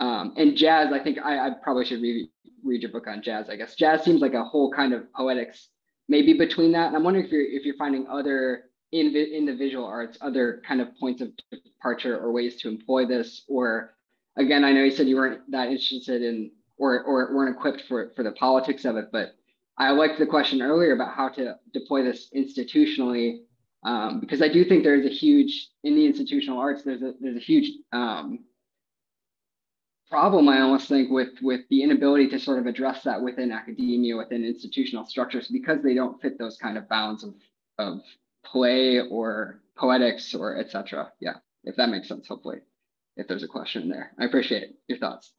um, and jazz, I think I, I probably should read, read your book on jazz. I guess jazz seems like a whole kind of poetics, maybe between that. And I'm wondering if you're if you're finding other in in the visual arts, other kind of points of departure or ways to employ this. Or again, I know you said you weren't that interested in or or weren't equipped for for the politics of it, but I liked the question earlier about how to deploy this institutionally um, because I do think there's a huge in the institutional arts. There's a there's a huge um, problem I almost think with with the inability to sort of address that within academia, within institutional structures, because they don't fit those kind of bounds of of play or poetics or etc. Yeah, if that makes sense. Hopefully, if there's a question there, I appreciate your thoughts.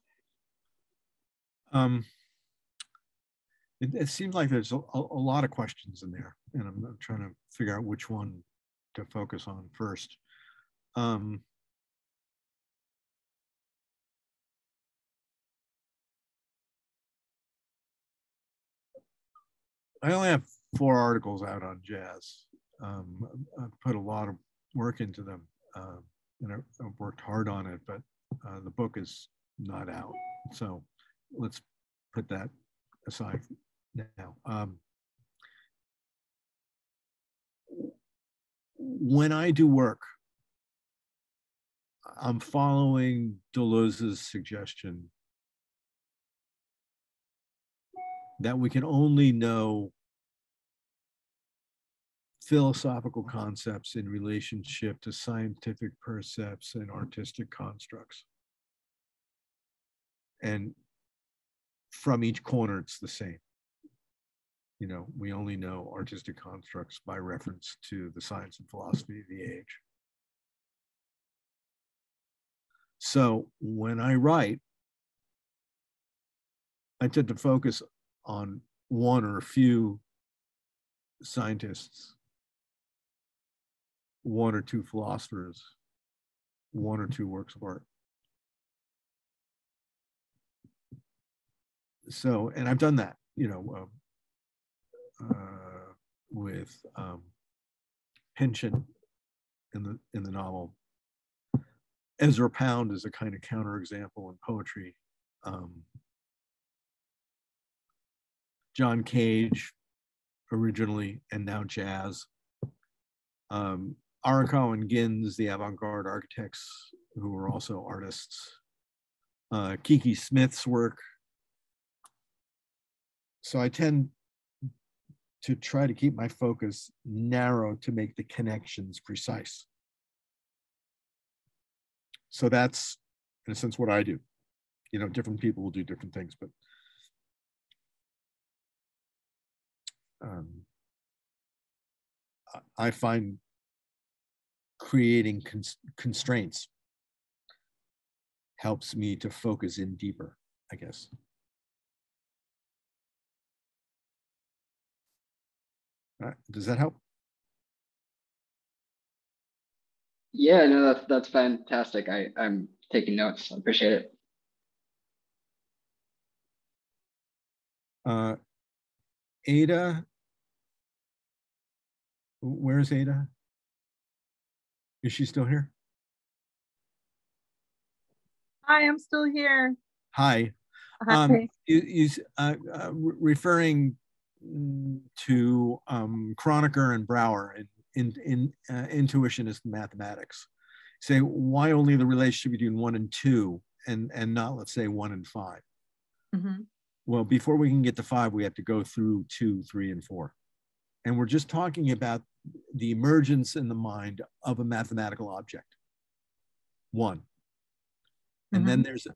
Um, it, it seems like there's a, a, lot of questions in there, and I'm, I'm trying to figure out which one to focus on first. Um, I only have four articles out on jazz. Um, I've put a lot of work into them, uh, and I've worked hard on it, but uh, the book is not out. So let's put that aside now. Um, when I do work, I'm following Deleuze's suggestion that we can only know philosophical concepts in relationship to scientific percepts and artistic constructs. And from each corner, it's the same. You know, we only know artistic constructs by reference to the science and philosophy of the age. So when I write, I tend to focus on one or a few scientists, one or two philosophers, one or two works of art. So, and I've done that, you know, uh, uh, with um, Pynchon in the in the novel. Ezra Pound is a kind of counterexample in poetry. Um, John Cage originally and now jazz. Um, Arakawa and Gins, the avant-garde architects who were also artists. Uh, Kiki Smith's work. So I tend to try to keep my focus narrow to make the connections precise. So that's, in a sense, what I do. You know, different people will do different things, but um, I find creating cons constraints helps me to focus in deeper, I guess. Does that help? Yeah, no, that's that's fantastic. I, I'm taking notes. I appreciate it. Uh, Ada, where's Ada? Is she still here? Hi, I'm still here. Hi. Hi. Um, you, you uh, uh, referring to um, Kronecker and Brouwer in, in, in uh, intuitionist mathematics. Say, why only the relationship between one and two and, and not, let's say, one and 5 mm -hmm well, before we can get to five, we have to go through two, three, and four. And we're just talking about the emergence in the mind of a mathematical object. One. And mm-hmm. then there's a,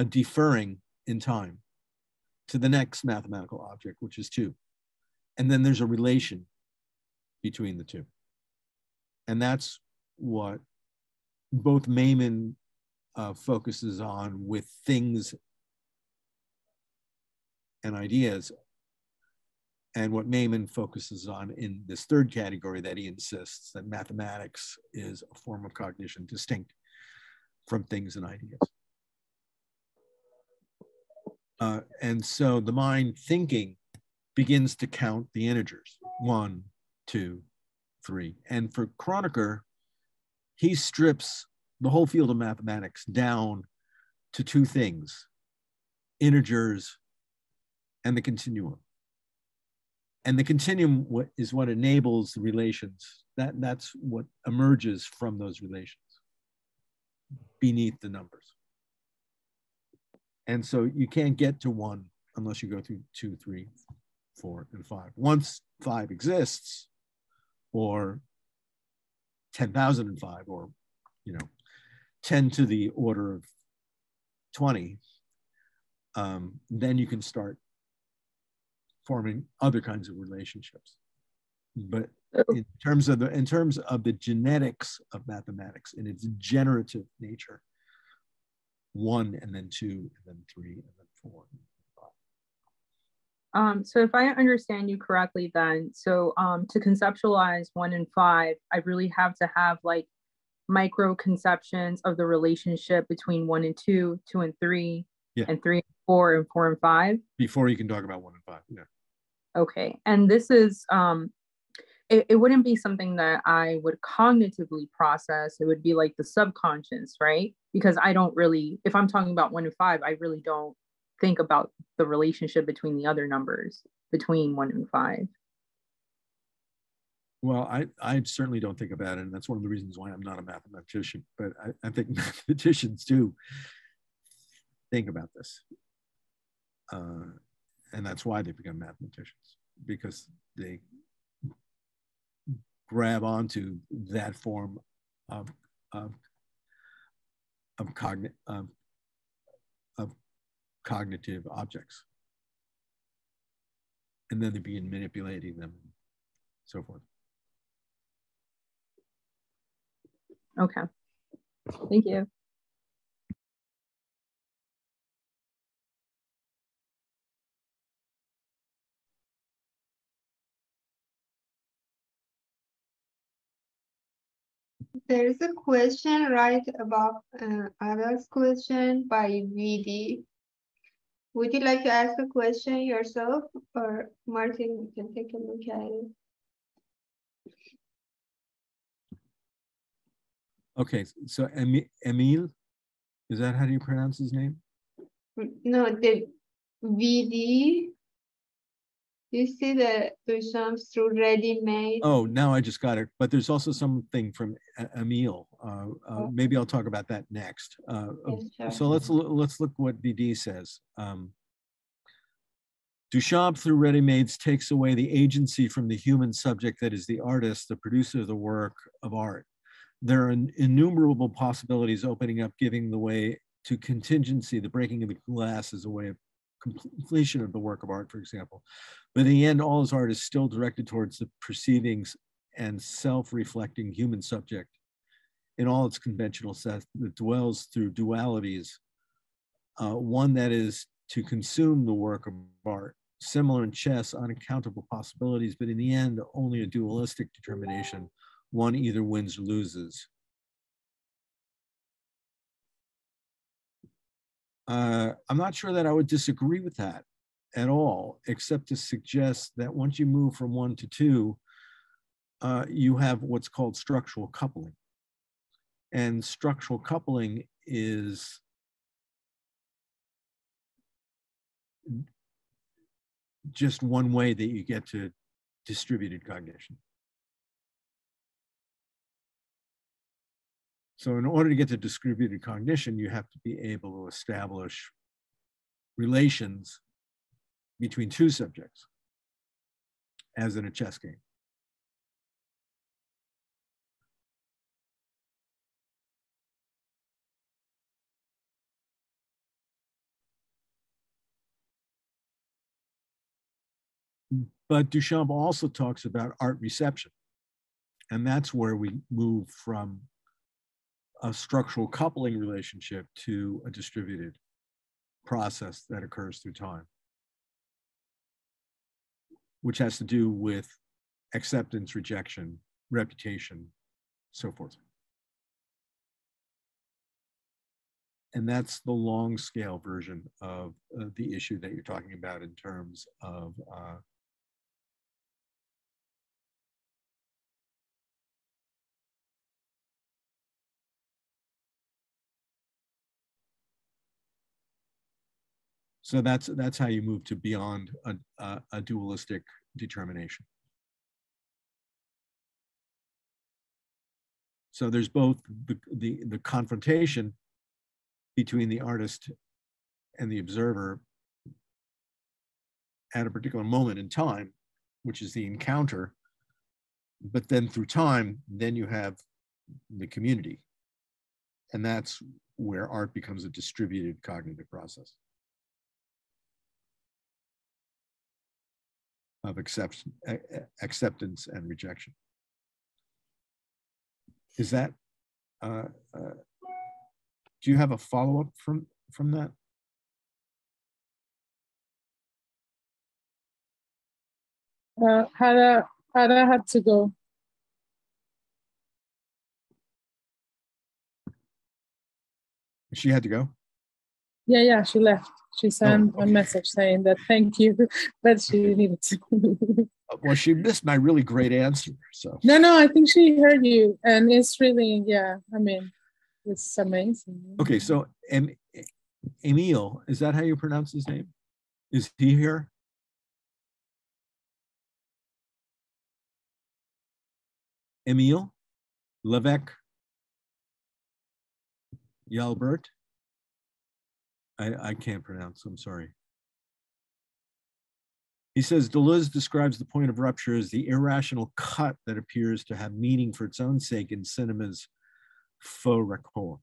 a deferring in time to the next mathematical object, which is two. And then there's a relation between the two. And that's what both Maimon uh, focuses on with things and ideas. And what Maimon focuses on in this third category that he insists that mathematics is a form of cognition distinct from things and ideas. Uh, and so the mind thinking begins to count the integers one, two, three. And for Kronecker, he strips the whole field of mathematics down to two things integers and the continuum. And the continuum is what enables the relations. That, that's what emerges from those relations beneath the numbers. And so you can't get to one unless you go through two, three, four, and five. Once five exists, or 10,005, or, you know, 10 to the order of 20, um, then you can start forming other kinds of relationships. But in terms of the in terms of the genetics of mathematics in its generative nature, one and then two and then three and then four. Um, so if I understand you correctly, then so um, to conceptualize one and five, I really have to have like micro conceptions of the relationship between one and two, two and three, Yeah. and three and four, and four and five. Before you can talk about one and five. Yeah. Okay, and this is um, it, it wouldn't be something that I would cognitively process. It would be like the subconscious, right? Because I don't really, if I'm talking about one and five, I really don't think about the relationship between the other numbers between one and five. Well, I, I certainly don't think about it, and that's one of the reasons why I'm not a mathematician. But I, I think mathematicians do think about this, uh, and that's why they become mathematicians because they grab onto that form of of of, cogn- of, of cognitive objects, and then they begin manipulating them, so forth. Okay, thank you. There is a question right above uh, question by VD. Would you like to ask a question yourself or Martin you can take a look at it? Okay, so Emil, is that how you pronounce his name? No, the VD. You see the Duchamp through ready-made? Oh, now I just got it. But there's also something from Emil. Uh, uh, Oh. maybe I'll talk about that next. Uh, Yes, sure. so let's let's look what VD says. Um, Duchamp through ready-mades takes away the agency from the human subject that is the artist, the producer of the work of art. There are innumerable possibilities opening up, giving the way to contingency, the breaking of the glass is a way of completion of the work of art, for example. But in the end, all his art is still directed towards the perceivings and self-reflecting human subject in all its conventional sense that dwells through dualities. Uh, one that is to consume the work of art, similar in chess, unaccountable possibilities, but in the end, only a dualistic determination. One either wins or loses. Uh, I'm not sure that I would disagree with that at all, except to suggest that once you move from one to two, uh, you have what's called structural coupling. And structural coupling is just one way that you get to distributed cognition. So in order to get to distributed cognition, you have to be able to establish relations between two subjects, as in a chess game. But Duchamp also talks about art reception. And that's where we move from a structural coupling relationship to a distributed process that occurs through time, which has to do with acceptance, rejection, reputation, so forth. And that's the long scale version of uh, the issue that you're talking about in terms of uh, So that's that's how you move to beyond a, a, a dualistic determination. So there's both the, the, the confrontation between the artist and the observer at a particular moment in time, which is the encounter. But then through time, then you have the community. and that's where art becomes a distributed cognitive process of accept, acceptance and rejection. Is that, uh, uh, do you have a follow-up from, from that? Uh, Hada, Hada had to go. She had to go? Yeah, yeah, she left. She sent oh, okay. a message saying that thank you, but she needed to. Uh, well, she missed my really great answer. So no, no, I think she heard you, and it's really, yeah. I mean, it's amazing. Okay, so em, Emil, is that how you pronounce his name? Is he here? Emil Levesque Yalbert. I, I can't pronounce, I'm sorry. He says Deleuze describes the point of rupture as the irrational cut that appears to have meaning for its own sake in cinema's faux raccord.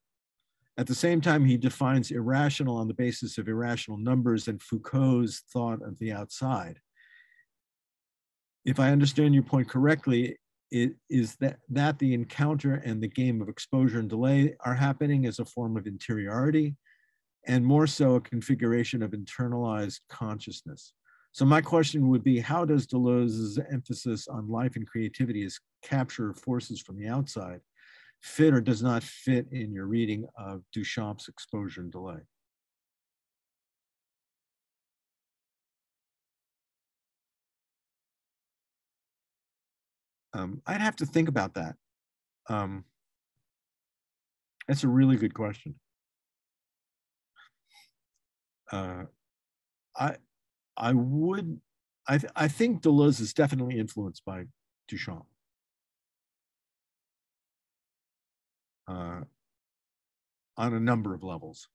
At the same time, he defines irrational on the basis of irrational numbers and Foucault's thought of the outside. If I understand your point correctly, it is that, that the encounter and the game of exposure and delay are happening as a form of interiority and more so a configuration of internalized consciousness. So my question would be, how does Deleuze's emphasis on life and creativity as capture forces from the outside fit or does not fit in your reading of Duchamp's exposure and delay? Um, I'd have to think about that. Um, that's a really good question. Uh, I I would I th I think Deleuze is definitely influenced by Duchamp. Uh, on a number of levels.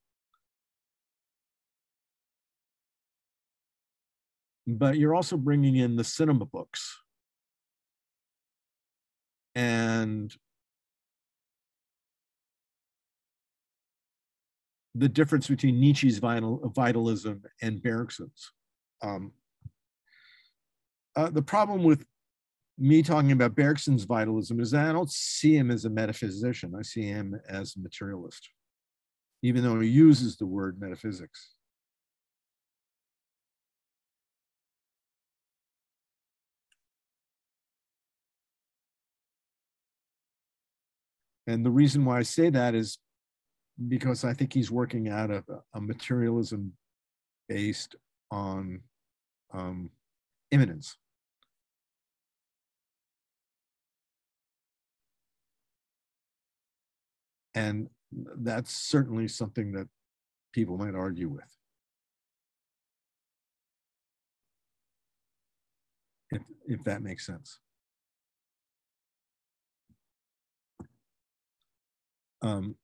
But you're also bringing in the cinema books and the difference between Nietzsche's vital, vitalism and Bergson's. Um, uh, the problem with me talking about Bergson's vitalism is that I don't see him as a metaphysician. I see him as a materialist, even though he uses the word metaphysics. And the reason why I say that is because I think he's working out of a materialism based on um, immanence. And that's certainly something that people might argue with. If, if that makes sense. Um,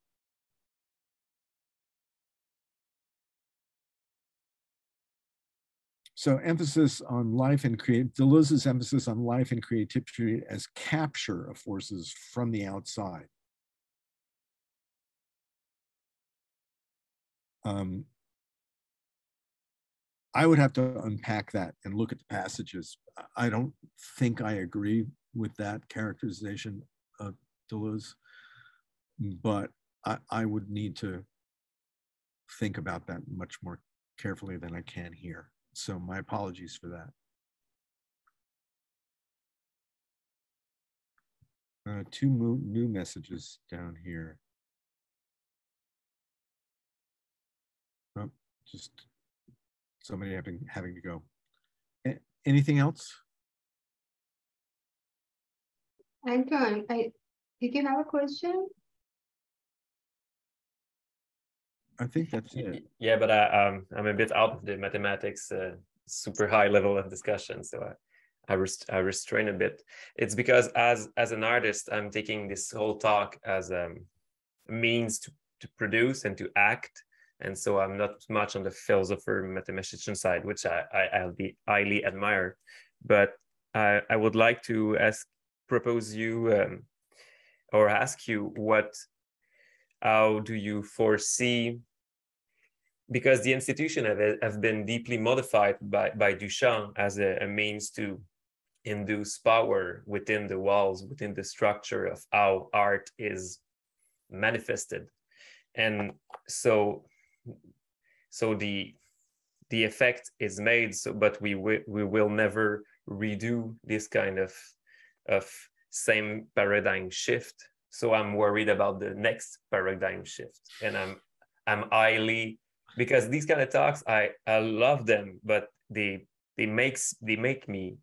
so emphasis on life and create Deleuze's emphasis on life and creativity as capture of forces from the outside. Um, I would have to unpack that and look at the passages. I don't think I agree with that characterization of Deleuze but I, I would need to think about that much more carefully than I can here. So my apologies for that. Uh, two new messages down here. Oh, just somebody having having to go. A anything else? Anton, I did you have a question? I think that's it. Yeah, but I, um, I'm a bit out of the mathematics, uh, super high level of discussion, so I, I, rest, I restrain a bit. It's because as as an artist, I'm taking this whole talk as um, a means to to produce and to act, and so I'm not much on the philosopher mathematician side, which I, I will be highly admire. But I I would like to ask propose you um, or ask you what how do you foresee because the institution have, have been deeply modified by, by Duchamp as a, a means to induce power within the walls, within the structure of how art is manifested. And so, so the the effect is made, so but we we will never redo this kind of of same paradigm shift. So I'm worried about the next paradigm shift, and I'm I'm highly because these kind of talks I I love them, but they they makes they make me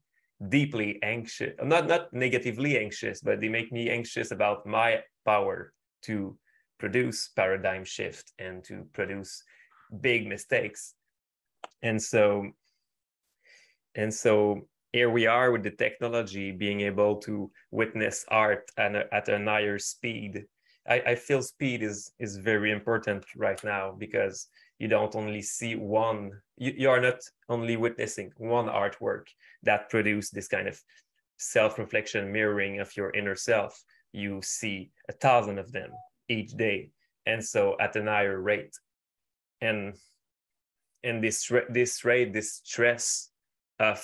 deeply anxious not not negatively anxious but they make me anxious about my power to produce paradigm shift and to produce big mistakes. And so and so here we are with the technology being able to witness art at a, at a higher speed. I, I feel speed is is very important right now because you don't only see one you, you are not only witnessing one artwork that produce this kind of self-reflection mirroring of your inner self. You see a thousand of them each day and so at an higher rate. And and this this rate this stress of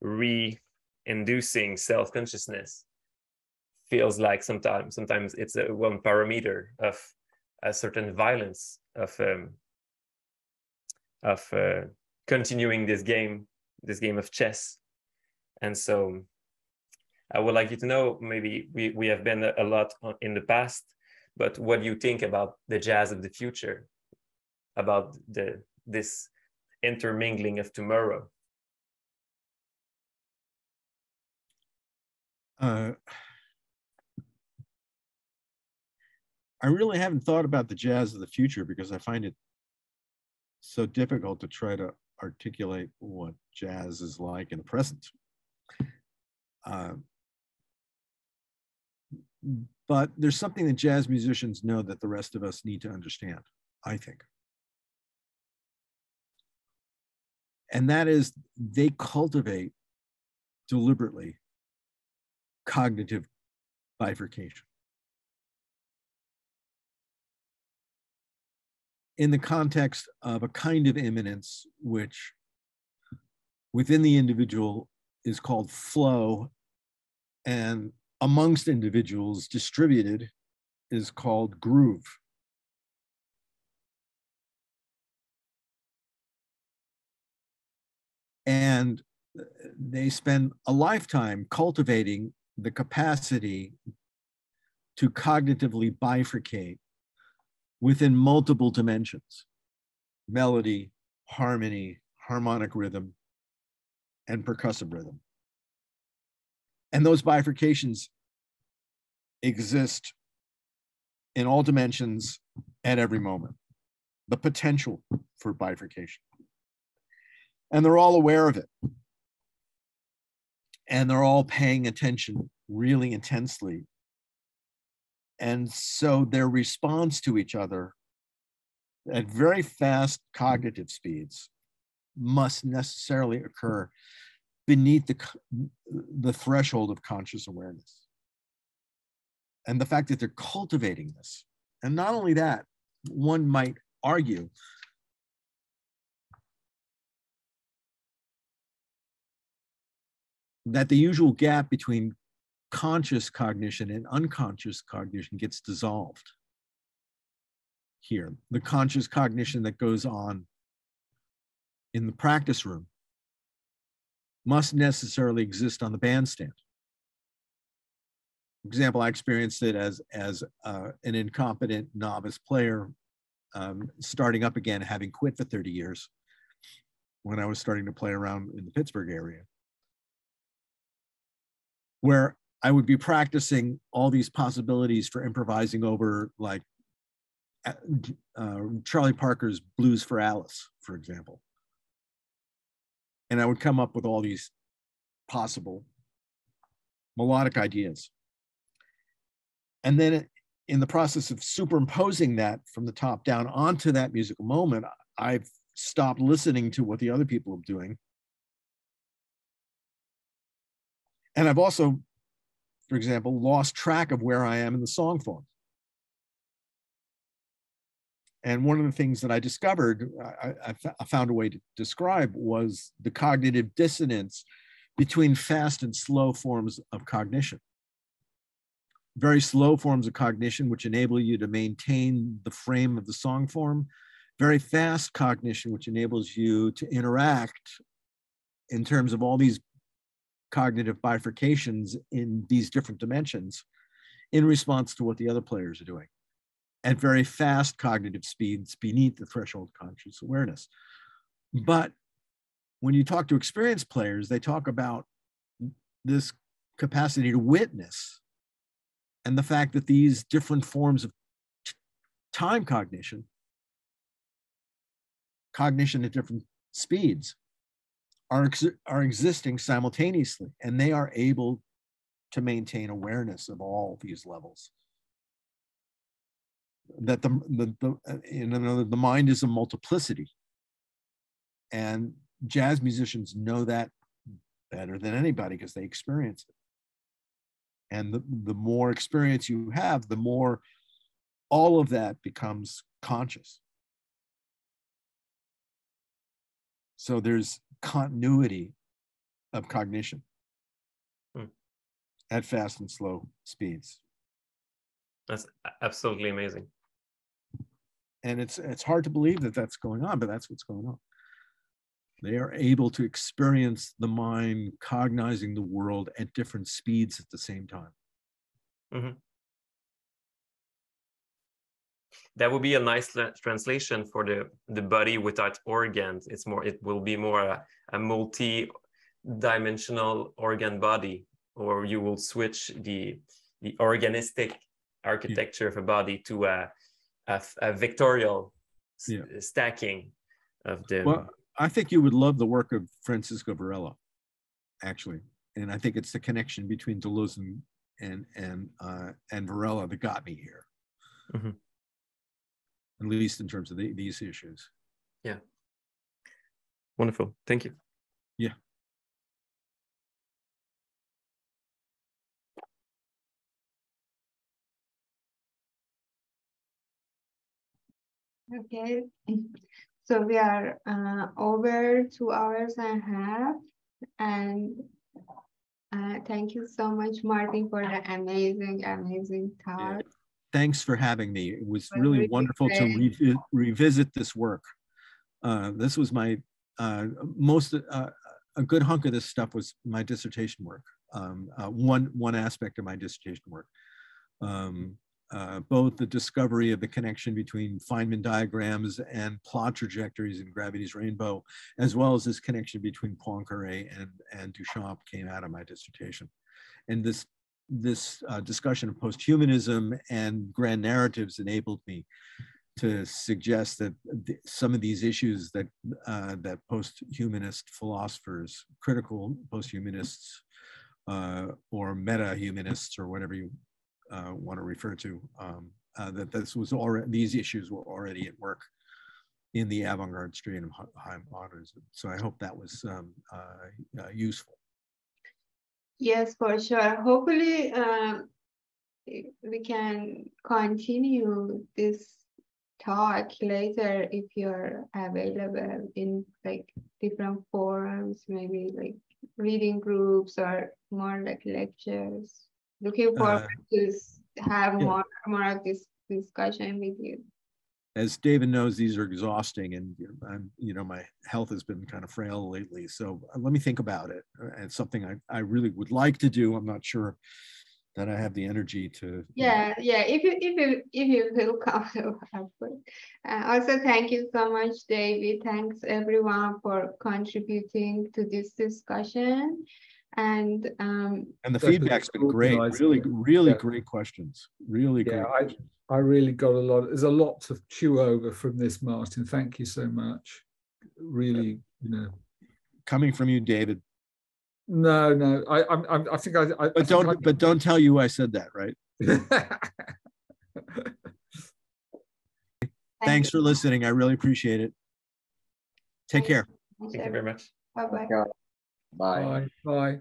re-inducing self-consciousness feels like sometimes sometimes it's a one parameter of a certain violence of um, of uh, continuing this game, this game of chess. And so I would like you to know, maybe we, we have been a, lot in the past, but what do you think about the jazz of the future, about the this intermingling of tomorrow? Uh, I really haven't thought about the jazz of the future because I find it so difficult to try to articulate what jazz is like in the present. Uh, but there's something that jazz musicians know that the rest of us need to understand, I think. And that is they cultivate deliberately cognitive bifurcation. In the context of a kind of immanence which within the individual is called flow and amongst individuals distributed is called groove. And they spend a lifetime cultivating the capacity to cognitively bifurcate within multiple dimensions melody, harmony, harmonic rhythm, and percussive rhythm. And those bifurcations exist in all dimensions at every moment, the potential for bifurcation. And they're all aware of it. And they're all paying attention really intensely and so their response to each other at very fast mm-hmm. cognitive speeds must necessarily occur beneath the, the threshold of conscious awareness. And the fact that they're cultivating this. And not only that, one might argue that the usual gap between conscious cognition and unconscious cognition gets dissolved here. The conscious cognition that goes on in the practice room must necessarily exist on the bandstand. For example, I experienced it as, as uh, an incompetent novice player um, starting up again, having quit for 30 years when I was starting to play around in the Pittsburgh area, where I would be practicing all these possibilities for improvising over like uh, Charlie Parker's Blues for Alice, for example. And I would come up with all these possible melodic ideas. And then in the process of superimposing that from the top down onto that musical moment, I've stopped listening to what the other people are doing. And I've also for example, lost track of where I am in the song form. And one of the things that I discovered, I, I, found a way to describe was the cognitive dissonance between fast and slow forms of cognition. Very slow forms of cognition, which enable you to maintain the frame of the song form. Very fast cognition, which enables you to interact in terms of all these cognitive bifurcations in these different dimensions in response to what the other players are doing at very fast cognitive speeds beneath the threshold conscious awareness. But when you talk to experienced players, they talk about this capacity to witness and the fact that these different forms of time cognition, cognition at different speeds, are, ex are existing simultaneously, and they are able to maintain awareness of all these levels. That the, the, the uh, in another, the mind is a multiplicity. And jazz musicians know that better than anybody because they experience it. And the, the more experience you have, the more all of that becomes conscious. So there's continuity of cognition hmm. at fast and slow speeds. That's absolutely amazing. And it's it's hard to believe that that's going on, but that's what's going on. They are able to experience the mind cognizing the world at different speeds at the same time. Mm-hmm. That would be a nice translation for the the body without organs. It's more. It will be more a, a multi-dimensional organ body, or you will switch the the organistic architecture yeah. of a body to a a, a vectorial yeah. stacking of the. Well, I think you would love the work of Francisco Varela, actually, and I think it's the connection between Deleuze and and and uh, and Varela that got me here. Mm-hmm. At least in terms of the, these issues. Yeah. Wonderful. Thank you. Yeah. Okay. So we are uh, over two hours and a half. And uh, thank you so much, Martin, for the amazing, amazing talk. Yeah. Thanks for having me. It was really, wonderful to re revisit this work. Uh, this was my uh, most, uh, a good hunk of this stuff was my dissertation work. Um, uh, one, one aspect of my dissertation work. Um, uh, both the discovery of the connection between Feynman diagrams and plot trajectories in gravity's rainbow, as well as this connection between Poincare and, and Duchamp came out of my dissertation. And this, this uh, discussion of posthumanism and grand narratives enabled me to suggest that th some of these issues that, uh, that post-humanist philosophers, critical post-humanists, uh, or meta-humanists, or whatever you uh, want to refer to, um, uh, that this was already, these issues were already at work in the avant-garde strain of high modernism. So I hope that was um, uh, uh, useful. Yes, for sure. Hopefully um, we can continue this talk later if you're available in like different forums, maybe like reading groups or more like lectures looking forward uh, to have yeah. more more of this discussion with you. As David knows, these are exhausting, and I'm, you know, my health has been kind of frail lately. So uh, let me think about it. Uh, it's something I, I really would like to do. I'm not sure that I have the energy to. Yeah, yeah. If you if you if you feel comfortable, uh, also thank you so much, David. Thanks everyone for contributing to this discussion and um, and the feedback's been great. really really yeah. great questions. Really yeah, great I, I really got a lot there's a lot to chew over from this martin. Thank you so much. Really you know. Coming from you david. No no i i, I think i, I but don't I, but don't tell you i said that right? Thanks for listening. I really appreciate it. Take care. Thank you very much. bye bye Bye. Bye. Bye.